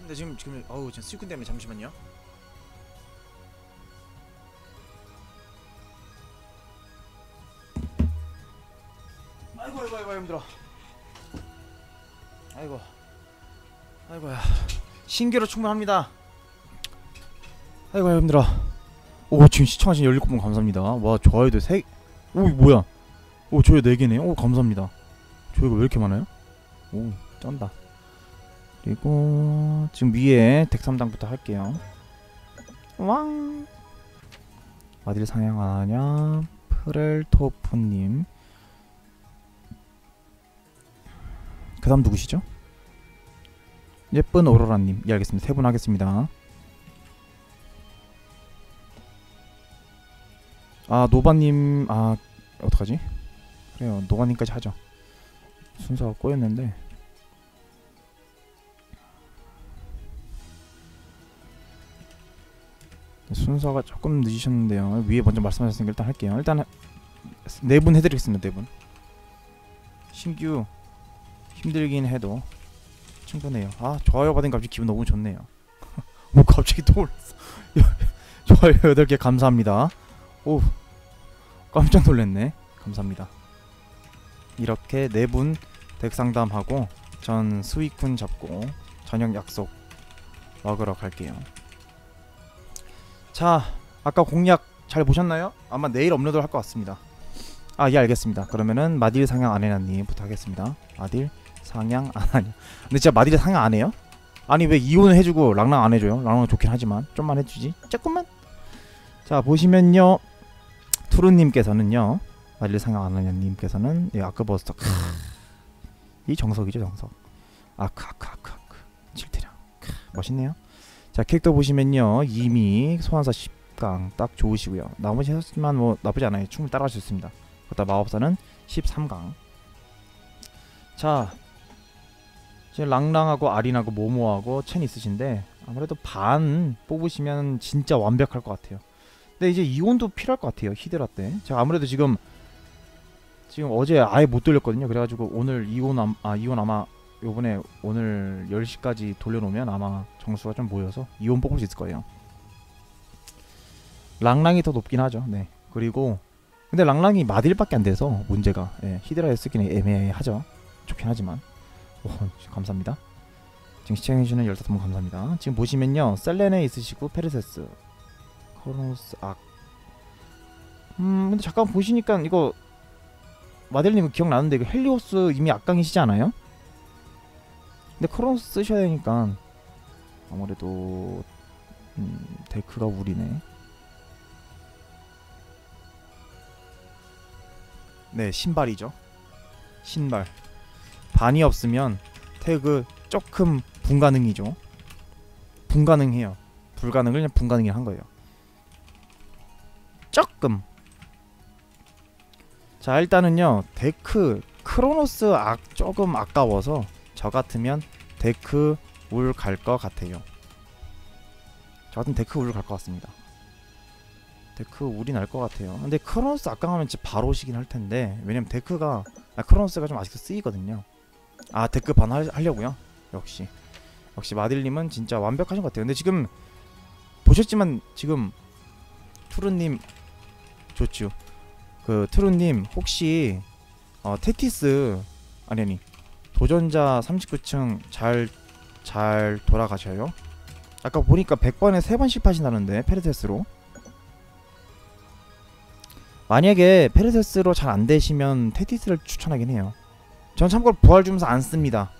맞습니다. 지금 지금 어우 지금 수익군 때문에 잠시만요. 아이고 아이고 아이고 힘들어. 아이고 아이고야 신기로 충분합니다. 아이고 힘들어. 오 지금 시청하신 17분 감사합니다. 와 좋아요도 3... 오 이거 뭐야? 오 좋아요 4개네. 오 감사합니다. 조회가 왜 이렇게 많아요? 오 쩐다. 그리고 지금 위에 덱3당부터 할게요. 왕. 어딜 상향하냐? 프렐토프님. 그 다음 누구시죠? 예쁜 오로라님. 예 알겠습니다. 세 분 하겠습니다. 아 노바님 아 어떡하지? 그래요 노바님까지 하죠. 순서가 꼬였는데. 순서가 조금 늦으셨는데요. 위에 먼저 말씀하셨으니까 일단 할게요. 일단 네 분 해드리겠습니다. 네 분. 신규 힘들긴 해도 충분해요. 아 좋아요 받은 갑자기 기분 너무 좋네요. 뭐 갑자기 또 올랐어. 좋아요 8개 감사합니다. 오 깜짝 놀랐네. 감사합니다. 이렇게 네 분 덱 상담하고 전 스위쿤 잡고 저녁 약속 먹으러 갈게요. 자, 아까 공략 잘 보셨나요? 아마 내일 업로드 할 것 같습니다. 아, 예, 알겠습니다. 그러면은 마딜 상향 안해나님 부탁하겠습니다. 마딜 상향 안하냐? 근데 진짜 마딜 상향 안 해요? 아니 왜 이혼을 해주고 랑랑 안 해줘요? 랑랑 좋긴 하지만 좀만 해주지. 조금만. 자 보시면요, 투루님께서는요, 마딜 상향 안하냐님께서는 예, 아크버스터. 크, 이 정석이죠 정석. 아크 아크 아크 아크. 칠테량. 크, 멋있네요. 자 캐릭터 보시면요. 이미 소환사 10강 딱 좋으시고요. 나머지 하지만 뭐 나쁘지 않아요. 충분히 따라갈 수 있습니다. 그다 마법사는 13강. 자 지금 랑랑하고 아린하고 모모하고 첸 있으신데 아무래도 반 뽑으시면 진짜 완벽할 것 같아요. 근데 이제 이온도 필요할 것 같아요. 히드라 때. 제가 아무래도 지금 지금 어제 아예 못 돌렸거든요. 그래가지고 오늘 이온 아, 아 이온 아마 요번에 오늘 10시까지 돌려놓으면 아마 정수가 좀 모여서 이온 뽑을 수 있을 거예요. 랑랑이 더 높긴 하죠. 네. 그리고 근데 랑랑이 마딜밖에 안 돼서 문제가 예, 히드라에 쓰기는 애매하죠. 좋긴 하지만 오, 감사합니다. 지금 시청해주시는 15분 감사합니다. 지금 보시면요 셀렌에 있으시고 페르세스 코로노스 악 음, 근데 잠깐 보시니까 이거 마델님 기억나는데 이거 헬리오스 이미 악강이시지 않아요? 근데 크로노스 쓰셔야 되니까 아무래도 음, 데크가 우리네. 네, 신발이죠. 신발. 반이 없으면 태그 조금 분가능이죠. 분가능해요. 불가능을 그냥 분가능이 한 거예요. 조금. 자, 일단은요. 데크 크로노스 악 조금 아까워서 저 같으면 데크 울 갈 것 같아요. 저 같은 데크 울갈것 같습니다. 데크 울이 날 것 같아요. 근데 크로노스 악강하면 진짜 바로 오시긴 할 텐데 왜냐면 데크가 아, 크로노스가 좀 아직도 쓰이거든요. 아 데크 반 하, 하려고요? 역시 역시 마딜님은 진짜 완벽하신 것 같아요. 근데 지금 보셨지만 지금 투르님 좋죠. 그 투르님 혹시 어, 테티스 아니 아니 도전자 39층 잘 잘 돌아가셔요? 아까 보니까 100번에 3번씩 하신다는데 페르테스로 만약에 페르테스로 잘 안되시면 테티스를 추천하긴 해요 전 참고로 부활 주면서 안 씁니다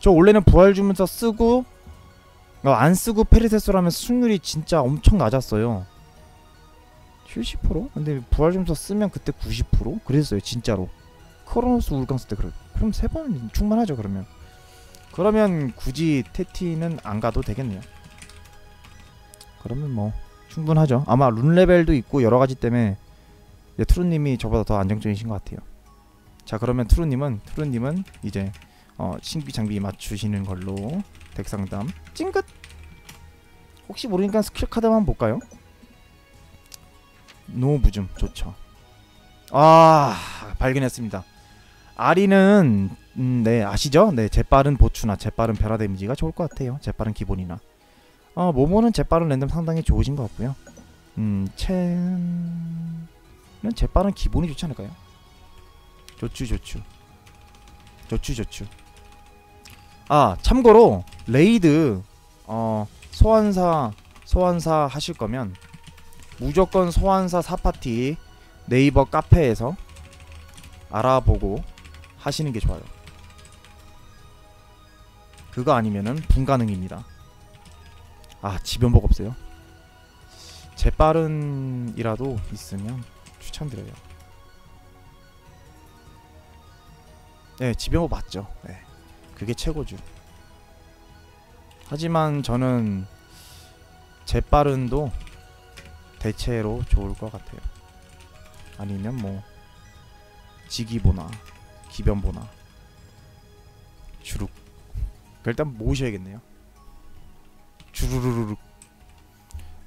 저 원래는 부활 주면서 쓰고 어, 안 쓰고 페르테스로 하면 승률이 진짜 엄청 낮았어요 70%? 근데 부활 주면서 쓰면 그때 90%? 그랬어요 진짜로 크로노스 울강 쓸때 그래 그럼 세 번 충분하죠 그러면. 그러면 굳이 테티는 안 가도 되겠네요. 그러면 뭐 충분하죠. 아마 룬 레벨도 있고 여러 가지 때문에 예, 트루님이 저보다 더 안정적이신 것 같아요. 자 그러면 트루님은 트루님은 이제 어, 신비 장비 맞추시는 걸로 덱 상담. 찡긋! 혹시 모르니까 스킬 카드만 볼까요? 노무좀 좋죠. 아 발견했습니다 아리는 음, 네 아시죠? 네 재빠른 보추나 재빠른 벼라 데미지가 좋을 것 같아요. 재빠른 기본이나. 어 모모는 재빠른 랜덤 상당히 좋으신 것 같고요. 음 첸은 재빠른 기본이 좋지 않을까요? 좋추 좋추 좋추 좋추. 아 참고로 레이드 어 소환사 소환사 하실 거면 무조건 소환사 4파티 네이버 카페에서 알아보고 하시는 게 좋아요. 그거 아니면은 불가능입니다. 아 지변보 없어요. 재빠른이라도 있으면 추천드려요. 네 지변복 맞죠. 네 그게 최고죠. 하지만 저는 재빠른도 대체로 좋을 것 같아요. 아니면 뭐 지기보나 기변보나 주룩 일단 모으셔야겠네요. 주르르르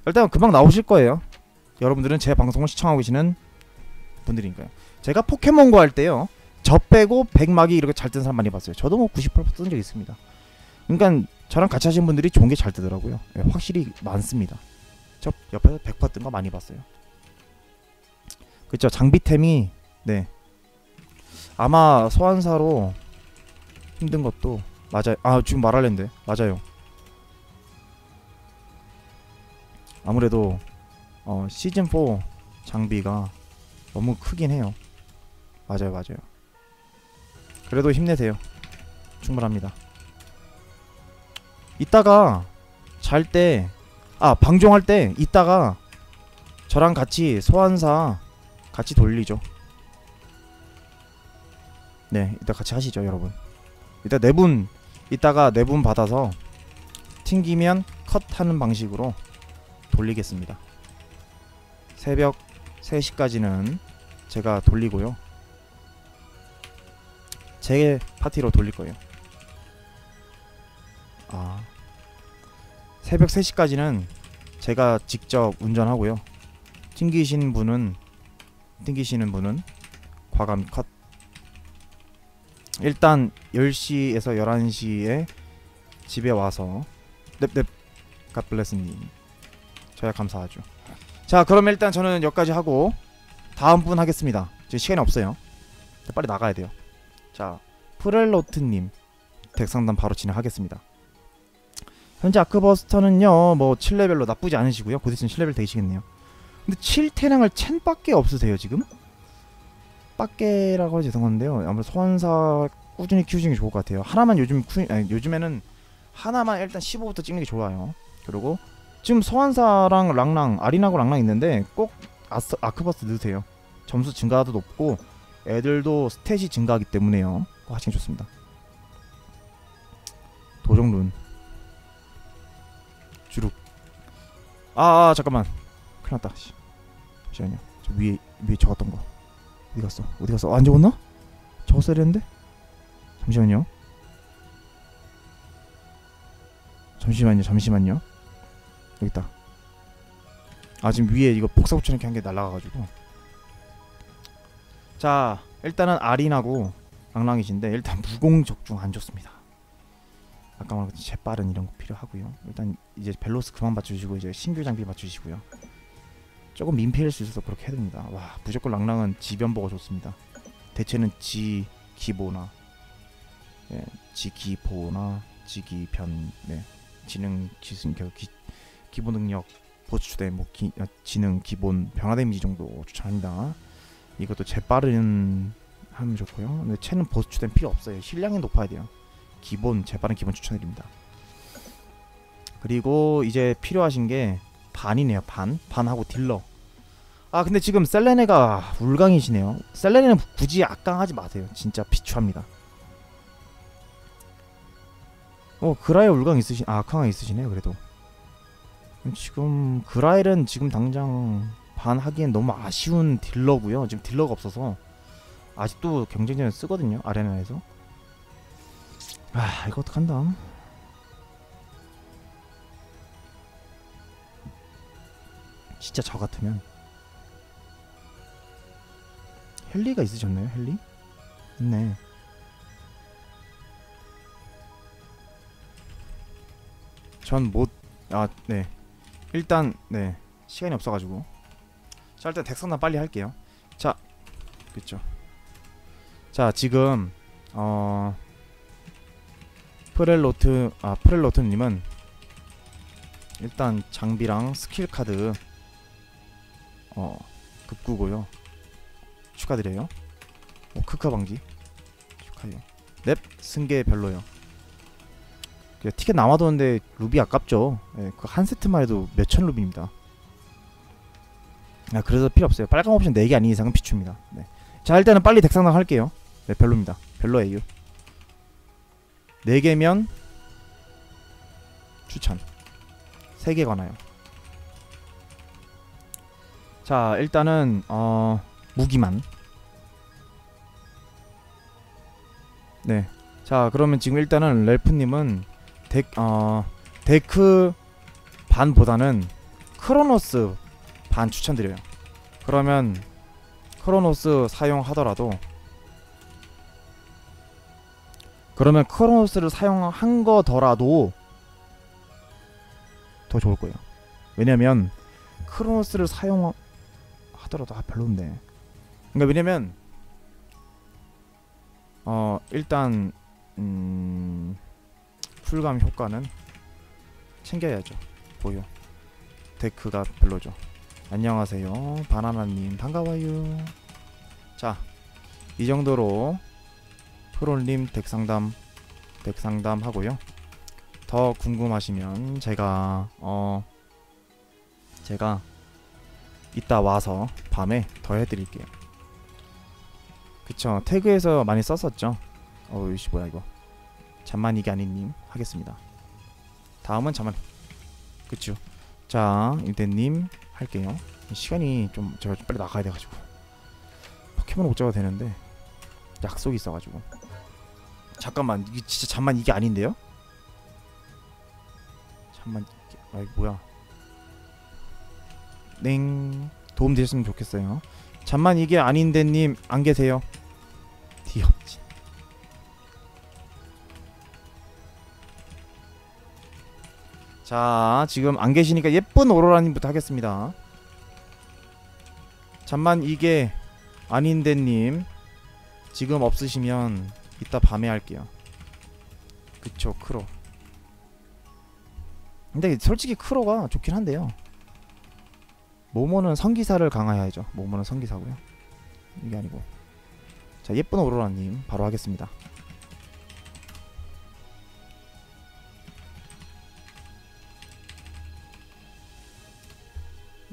일단 금방 나오실 거예요. 여러분들은 제 방송을 시청하고 계시는 분들이니까요. 제가 포켓몬고 할 때요. 저 빼고 100막이 이렇게 잘 뜬 사람 많이 봤어요. 저도 뭐 98%뜬 적 있습니다. 그러니까 저랑 같이 하신 분들이 좋은 게 잘 뜨더라고요. 예, 확실히 많습니다. 저 옆에서 100%뜬 거 많이 봤어요. 그쵸 장비템이 네 아마 소환사로 힘든 것도 맞아요. 아 지금 말할랜데 맞아요. 아무래도 어, 시즌 4 장비가 너무 크긴 해요. 맞아요, 맞아요. 그래도 힘내세요. 충분합니다. 이따가 잘 때, 아 방종할 때 이따가 저랑 같이 소환사 같이 돌리죠. 네, 이따 같이 하시죠, 여러분. 이따 네 분, 이따가 네 분 받아서 튕기면 컷하는 방식으로 돌리겠습니다. 새벽 3시까지는 제가 돌리고요. 제 파티로 돌릴 거예요. 아. 새벽 3시까지는 제가 직접 운전하고요. 튕기신 분은 튕기시는 분은 과감히 컷. 일단 10시에서 11시에 집에 와서 넵넵 갓블레스님 저야 감사하죠. 자 그럼 일단 저는 여기까지 하고 다음 분 하겠습니다. 지금 시간이 없어요. 빨리 나가야 돼요. 자 프렐로트님 덱상담 바로 진행하겠습니다. 현재 아크버스터는요 뭐 7레벨로 나쁘지 않으시고요. 곧 있으면 7레벨 되시겠네요. 근데 7태량을 첸밖에 없으세요 지금? 밖에라고 죄송한데요. 아무래도 소환사 꾸준히 키우시는 게 좋을 것 같아요. 하나만 요즘 쿠, 아니, 요즘에는 하나만 일단 15부터 찍는 게 좋아요. 그리고 지금 소환사랑 랑랑 아리나고 랑랑 있는데 꼭 아스, 아크버스 넣으세요. 점수 증가도 높고 애들도 스탯이 증가하기 때문에요. 꼭 하시는 게 좋습니다. 도정룬 주룩 아, 아 잠깐만 큰일 났다 씨. 잠시만요 저 위에 위에 적었던 거 어디 갔어? 어디 갔어? 아, 안 적었나? 적었어야 되는데? 잠시만요. 잠시만요 잠시만요. 여기 있다. 아 지금 위에 이거 복사 붙여놓기 한 게 날라가가지고. 자 일단은 아린하고 랑랑이신데 일단 무공 적중 안 좋습니다. 아까 말했듯이 재빠른 이런 거 필요하고요. 일단 이제 벨로스 그만 맞추시고 이제 신규 장비 맞추시고요 조금 민폐일 수 있어서 그렇게 해야 됩니다. 와 무조건 랑랑은 지변보가 좋습니다. 대체는 지 기보나. 예, 지기보나. 지기변. 네. 지능 겨- 기, 기본 능력 보수대 뭐 기, 아, 지능 기본 변화 데미지 정도 추천합니다. 이것도 재빠른 하면 좋고요. 근데 채는 보수된 필요 없어요. 힐량이 높아야 돼요. 기본 재빠른 기본 추천드립니다. 그리고 이제 필요하신 게 반이네요 반. 반하고 딜러. 아 근데 지금 셀레네가 울강이시네요. 셀레네는 굳이 악강하지 마세요. 진짜 비추합니다. 어 그라엘 울강 있으시 아 악강가 있으시네요 그래도. 지금 그라엘은 지금 당장 반 하기엔 너무 아쉬운 딜러고요. 지금 딜러가 없어서 아직도 경쟁전에 쓰거든요 아레나에서. 아 이거 어떡한다 진짜 저 같으면. 헨리가 있으셨나요? 헨리? 있네. 전 못... 아 네. 일단 네. 시간이 없어가지고. 자 일단 덱선나 빨리 할게요. 자 그쵸. 자 지금 어... 프렐로트... 아 프렐로트님은 일단 장비랑 스킬 카드 어 급구고요. 축하드려요. 오 크카 방지 축하해요. 넵 승계 별로요. 그 티켓 남아도는데 루비 아깝죠. 예, 그한 세트만 해도 몇천 루비입니다. 아 그래서 필요 없어요. 빨간 옵션 4개 아닌 이상은 비춥니다. 네. 자 일단은 빨리 덱상당 할게요. 네 별로입니다. 별로예요 4개면 추천. 3개 가나요 자 일단은 어 무기만 네. 자 그러면 지금 일단은 렐프님은 덱, 어, 데크 반보다는 크로노스 반 추천드려요. 그러면 크로노스 사용하더라도 그러면 크로노스를 사용한 거더라도 더 좋을 거예요. 왜냐면 크로노스를 사용 하더라도 아 별론데. 그러니까 왜냐면 어 일단 음 풀감 효과는 챙겨야죠. 보여 데크가 별로죠. 안녕하세요. 바나나님 반가워요. 자 이 정도로 프롤님 덱상담 덱상담 하고요. 더 궁금하시면 제가 어 제가 이따 와서 밤에 더 해드릴게요. 그쵸 태그에서 많이 썼었죠? 어우 씨 뭐야 이거. 잠만 이게 아닌님 하겠습니다. 다음은 잠만. 그쵸. 자 임대님 할게요. 시간이 좀 제가 좀 빨리 나가야 돼가지고. 포켓몬 못 잡아도 되는데 약속이 있어가지고. 잠깐만 이게 진짜 잠만 이게 아닌데요? 잠만 이게 아이 뭐야 땡 도움 되셨으면 좋겠어요. 잠만 이게 아닌데님 안 계세요. 뒤없지. 자 지금 안 계시니까 예쁜 오로라님부터 하겠습니다. 잠만 이게 아닌데님 지금 없으시면 이따 밤에 할게요. 그쵸 크로. 근데 솔직히 크로가 좋긴 한데요 모모는 성기사를 강화해야죠. 모모는 성기사고요. 이게 아니고. 자 예쁜 오로라님 바로 하겠습니다.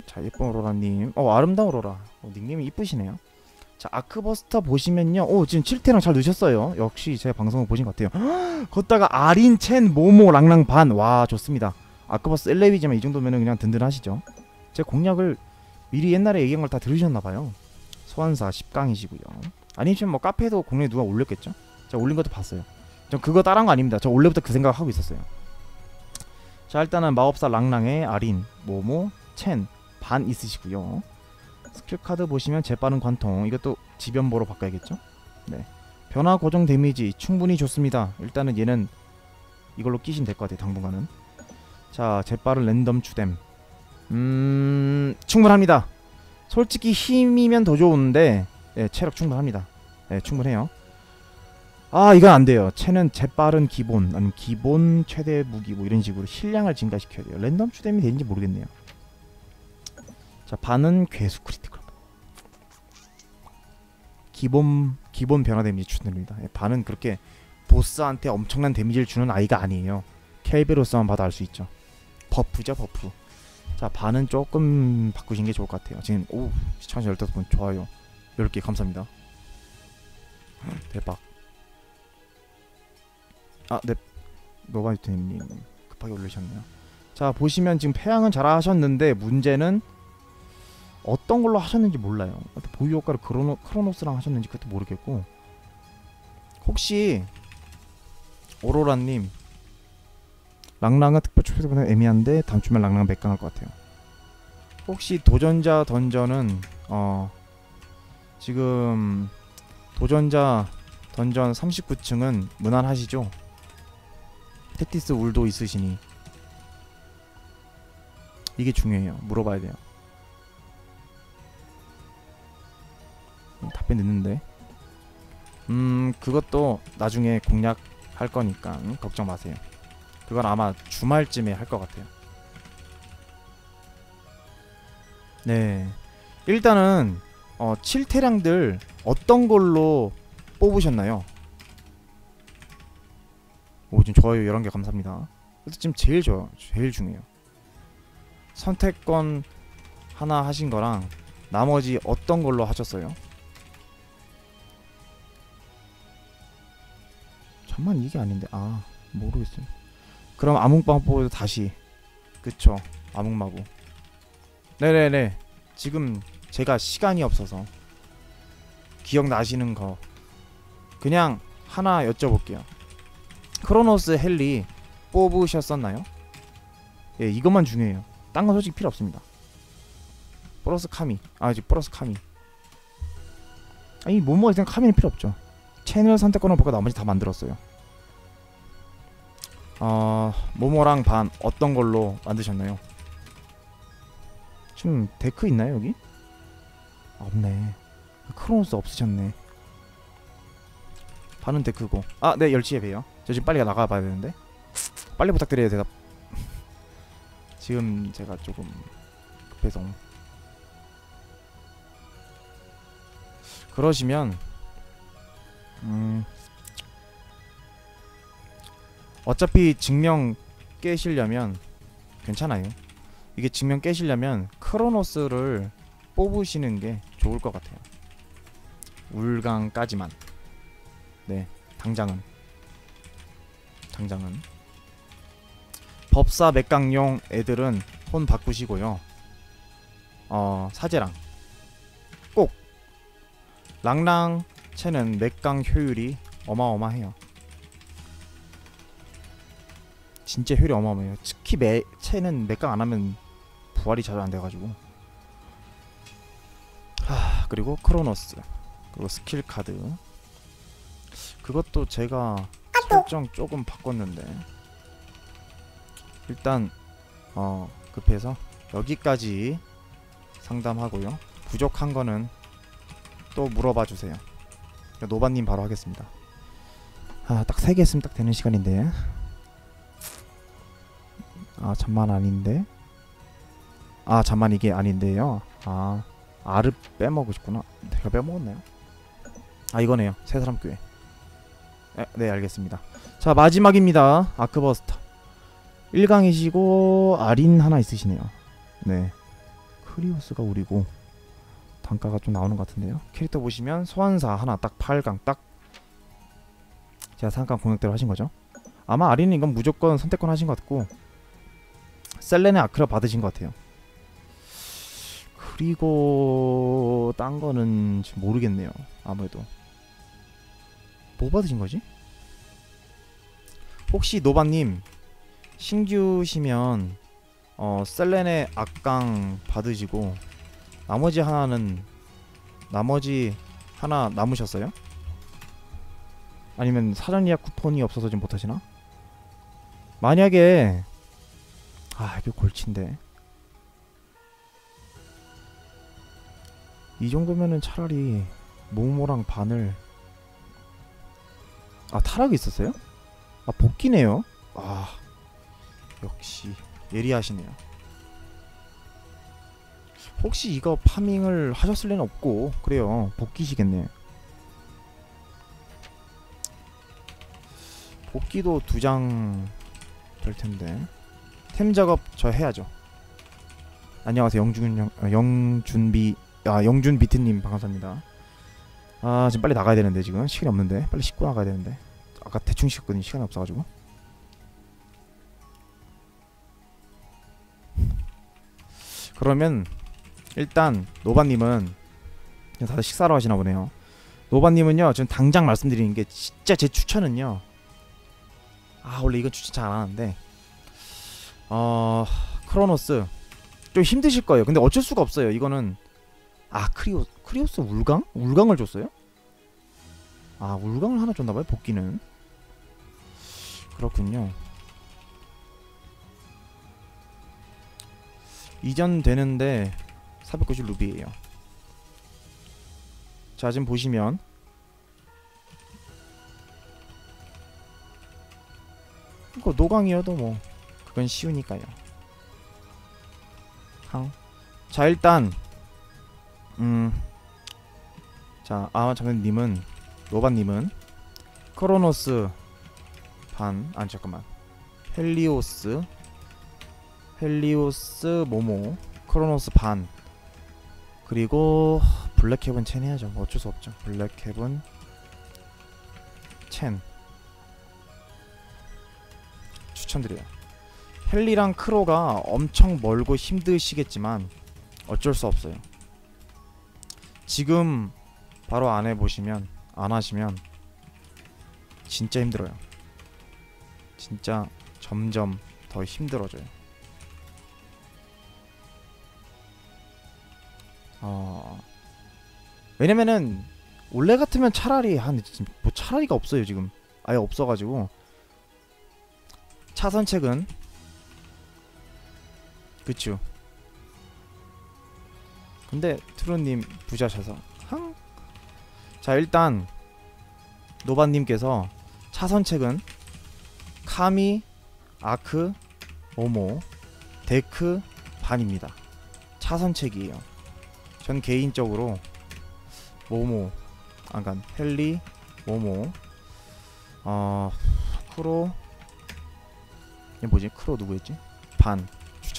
자 예쁜 오로라님. 어 아름다운 오로라. 어, 닉네임이 이쁘시네요. 자 아크버스터 보시면요. 오 지금 7태랑 잘 넣으셨어요. 역시 제 방송을 보신 것 같아요. 걷다가 아린 첸 모모 랑랑 반 와 좋습니다. 아크버스 1렙이지만 이 정도면은 그냥 든든하시죠 제 공략을 미리 옛날에 얘기한 걸 다 들으셨나봐요. 소환사 10강이시고요. 아니면 뭐 카페에도 공략 누가 올렸겠죠? 제가 올린 것도 봤어요. 전 그거 따라한 거 아닙니다. 저 원래부터 그 생각 하고 있었어요. 자 일단은 마법사 랑랑의 아린 모모 첸 반 있으시고요. 스킬 카드 보시면 재빠른 관통. 이것도 지변보로 바꿔야겠죠? 네. 변화 고정 데미지 충분히 좋습니다. 일단은 얘는 이걸로 끼시면 될 것 같아요 당분간은. 자 재빠른 랜덤 추뎀 음 충분합니다. 솔직히 힘이면 더 좋은데 예, 체력 충분합니다. 예, 충분해요. 아 이건 안 돼요. 채는 재빠른 기본 아니면 기본 최대 무기 뭐 이런 식으로 힐량을 증가시켜야 돼요. 랜덤 추뎀이 되는지 모르겠네요. 자 반은 괴수 크리티컬. 기본 기본 변화 데미지 추천드립니다. 예, 반은 그렇게 보스한테 엄청난 데미지를 주는 아이가 아니에요. 켈베로스만 봐도 알 수 있죠. 버프죠 버프 자 반은 조금 바꾸신 게 좋을 것 같아요. 지금 오 시청자 15분 좋아요. 10개 감사합니다. 대박. 아 네. 노바이트님 급하게 올리셨네요. 자 보시면 지금 패양은 잘 하셨는데 문제는 어떤 걸로 하셨는지 몰라요. 보유 효과를 크로노, 크로노스랑 하셨는지 그것도 모르겠고. 혹시 오로라님 랑랑은 특별 초대보다 애매한데 다음 주면 랑랑 맥강할 것 같아요. 혹시 도전자 던전은 어 지금 도전자 던전 39층은 무난하시죠? 테티스 울도 있으시니 이게 중요해요. 물어봐야 돼요. 음, 답변 늦는데. 음 그것도 나중에 공략할 거니까 음, 걱정 마세요. 그건 아마 주말쯤에 할 것 같아요. 네. 일단은 어, 7태량들 어떤 걸로 뽑으셨나요? 오 지금 좋아요 11개 감사합니다. 지금 제일 좋아 제일 중요해요. 선택권 하나 하신 거랑 나머지 어떤 걸로 하셨어요? 잠만 이게 아닌데 아 모르겠어요. 그럼 암흑마법도 다시 그쵸 암흑마법. 네네네 지금 제가 시간이 없어서 기억나시는 거 그냥 하나 여쭤볼게요. 크로노스 헬리 뽑으셨었나요? 예, 이것만 중요해요. 딴 건 솔직히 필요 없습니다. 플러스 카미. 아, 이제 플러스 카미. 아니, 뭐뭐 일단 카미는 필요 없죠. 채널 선택권을 보고 나머지 다 만들었어요. 어, 모모랑 반 어떤 걸로 만드셨나요? 지금 데크 있나요, 여기? 아, 없네. 크로노스 없으셨네. 반은 데크고. 아, 네, 10시에 봬요. 저 지금 빨리 나가 봐야 되는데. 빨리 부탁드려요, 대답. 지금 제가 조금 급해서. 그러시면 음 어차피 증명 깨시려면 괜찮아요. 이게 증명 깨시려면 크로노스를 뽑으시는 게 좋을 것 같아요. 울강까지만. 네, 당장은. 당장은. 법사 맥강용 애들은 혼 바꾸시고요. 어, 사제랑 꼭 랑랑 채는 맥강 효율이 어마어마해요. 진짜 효율이 어마어마해요. 특히 매 채는 맥강 안 하면 부활이 잘 안 돼가지고. 하 그리고 크로노스 그리고 스킬 카드 그것도 제가 설정 조금 바꿨는데 일단 어 급해서 여기까지 상담하고요. 부족한 거는 또 물어봐 주세요. 노바님 바로 하겠습니다. 아딱 세개 했으면 딱 되는 시간인데. 아 잠만 아닌데. 아 잠만 이게 아닌데요. 아 알을 빼먹고 싶구나. 내가 빼먹었나요? 아 이거네요. 세 사람 교회. 에, 네 알겠습니다. 자 마지막입니다. 아크버스터. 1강이시고 아린 하나 있으시네요. 네. 크리오스가 우리고 단가가 좀 나오는 것 같은데요. 캐릭터 보시면 소환사 하나 딱 8강 딱 제가 상강 공격대로 하신 거죠. 아마 아린은 이건 무조건 선택권 하신 것 같고 셀렌의 아크라 받으신 것 같아요. 그리고 딴 거는 지금 모르겠네요. 아무래도 뭐 받으신 거지? 혹시 노바님 신규시면 어 셀렌의 악강 받으시고 나머지 하나는 나머지 하나 남으셨어요? 아니면 사전 예약 쿠폰이 없어서 지금 못하시나? 만약에 아 이게 골치인데 이 정도면은 차라리 모모랑 반을 아 타락이 있었어요? 아 복귀네요 아 역시 예리하시네요. 혹시 이거 파밍을 하셨을 리는 없고 그래요. 복귀시겠네. 복귀도 두 장 될 텐데 템 작업 저 해야죠. 안녕하세요 영준 영, 어, 영준비 아 영준 비트님 반갑습니다. 아 지금 빨리 나가야 되는데 지금 시간이 없는데 빨리 씻고 나가야 되는데 아까 대충 씻었거든요 시간이 없어가지고. 그러면 일단 노바님은 그냥 다들 식사로 하시나 보네요. 노바님은요, 지금 당장 말씀드리는 게 진짜 제 추천은요. 아 원래 이건 추천 잘 안 하는데 어 크로노스 좀 힘드실 거예요. 근데 어쩔 수가 없어요. 이거는 아 크리오 크리오스 울강 울강을 줬어요? 아 울강을 하나 줬나봐요. 복귀는 그렇군요. 이전 되는데 490 루비예요. 자 지금 보시면 이거 노강이어도 뭐 그건 쉬우니까요. 항. 자 일단 음. 자 아마 장관님은 노바님은 크로노스 반 아니 잠깐만 헬리오스 헬리오스 모모 크로노스 반 그리고 블랙헤븐 첸 해야죠 뭐 어쩔 수 없죠 블랙헤븐 첸 추천드려요 헬리랑 크로가 엄청 멀고 힘드시겠지만 어쩔 수 없어요. 지금 바로 안 해보시면 안 하시면 진짜 힘들어요. 진짜 점점 더 힘들어져요. 어 왜냐면은 원래 같으면 차라리 한뭐 차라리가 없어요 지금. 아예 없어가지고. 차선책은 그쵸. 근데 트루님 부자셔서 항? 자 일단 노바님께서 차선책은 카미 아크 오모 데크 반입니다. 차선책이에요. 전 개인적으로 모모 아간 헬리 모모 어 크로 얘 뭐지? 크로 누구였지? 반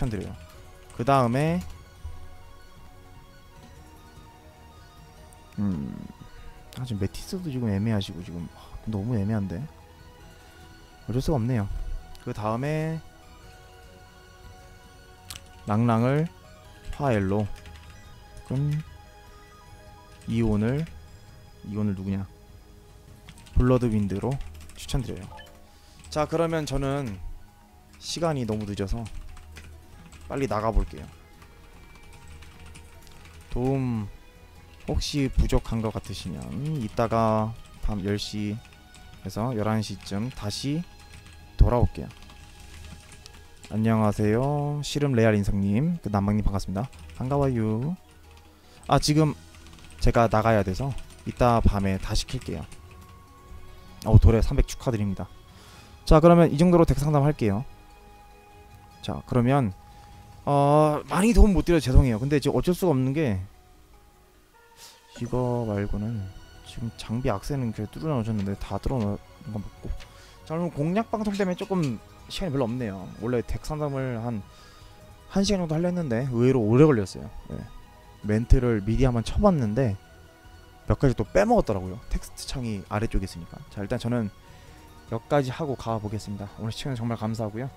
추천드려요. 그 다음에 음 아, 지금 메티스도 지금 애매하시고 지금 아, 너무 애매한데? 어쩔 수가 없네요. 그 다음에 랑랑을 화엘로 그럼 이온을 이온을 누구냐? 블러드 윈드로 추천드려요. 자 그러면 저는 시간이 너무 늦어서 빨리 나가볼게요. 도움 혹시 부족한 것 같으시면 이따가 밤 10시에서 11시쯤 다시 돌아올게요. 안녕하세요. 시름 레알 인성님. 그 남방님 반갑습니다. 반가워요. 아 지금 제가 나가야 돼서 이따 밤에 다시 킬게요. 어 도래 300 축하드립니다. 자 그러면 이 정도로 덱 상담 할게요. 자 그러면 어 많이 도움 못 드려 죄송해요. 근데 지금 어쩔 수가 없는 게 이거 말고는 지금 장비 악세는 그래 뚫어 놓으셨는데 다 뚫어 놓은 거 맞고. 자 그럼 공략 방송 때문에 조금 시간이 별로 없네요. 원래 덱 상담을 한 1시간 정도 하려 했는데 의외로 오래 걸렸어요. 예. 멘트를 미리 한번 쳐봤는데 몇 가지 또 빼먹었더라고요. 텍스트 창이 아래쪽에 있으니까. 자 일단 저는 여기까지 하고 가보겠습니다. 오늘 시청 정말 감사하고요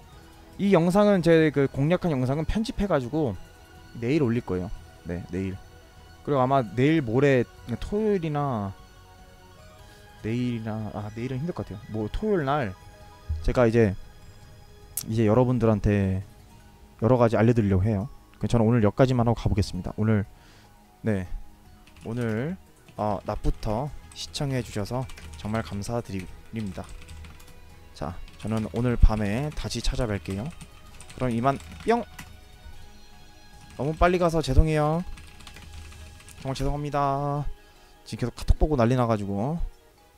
이 영상은 제 그 공략한 영상은 편집해가지고 내일 올릴 거예요. 네 내일. 그리고 아마 내일 모레 토요일이나 내일이나 아 내일은 힘들 것 같아요. 뭐 토요일 날 제가 이제 이제 여러분들한테 여러 가지 알려드리려고 해요. 저는 오늘 여기까지만 하고 가보겠습니다. 오늘 네. 오늘 어, 낮부터 시청해 주셔서 정말 감사드립니다. 자 저는 오늘 밤에 다시 찾아뵐게요. 그럼 이만 뿅! 너무 빨리 가서 죄송해요. 정말 죄송합니다. 지금 계속 카톡 보고 난리 나가지고.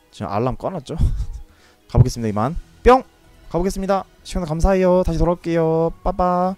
지금 알람 꺼놨죠? 가보겠습니다 이만. 뿅! 가보겠습니다. 시청해 감사해요. 다시 돌아올게요. 빠빠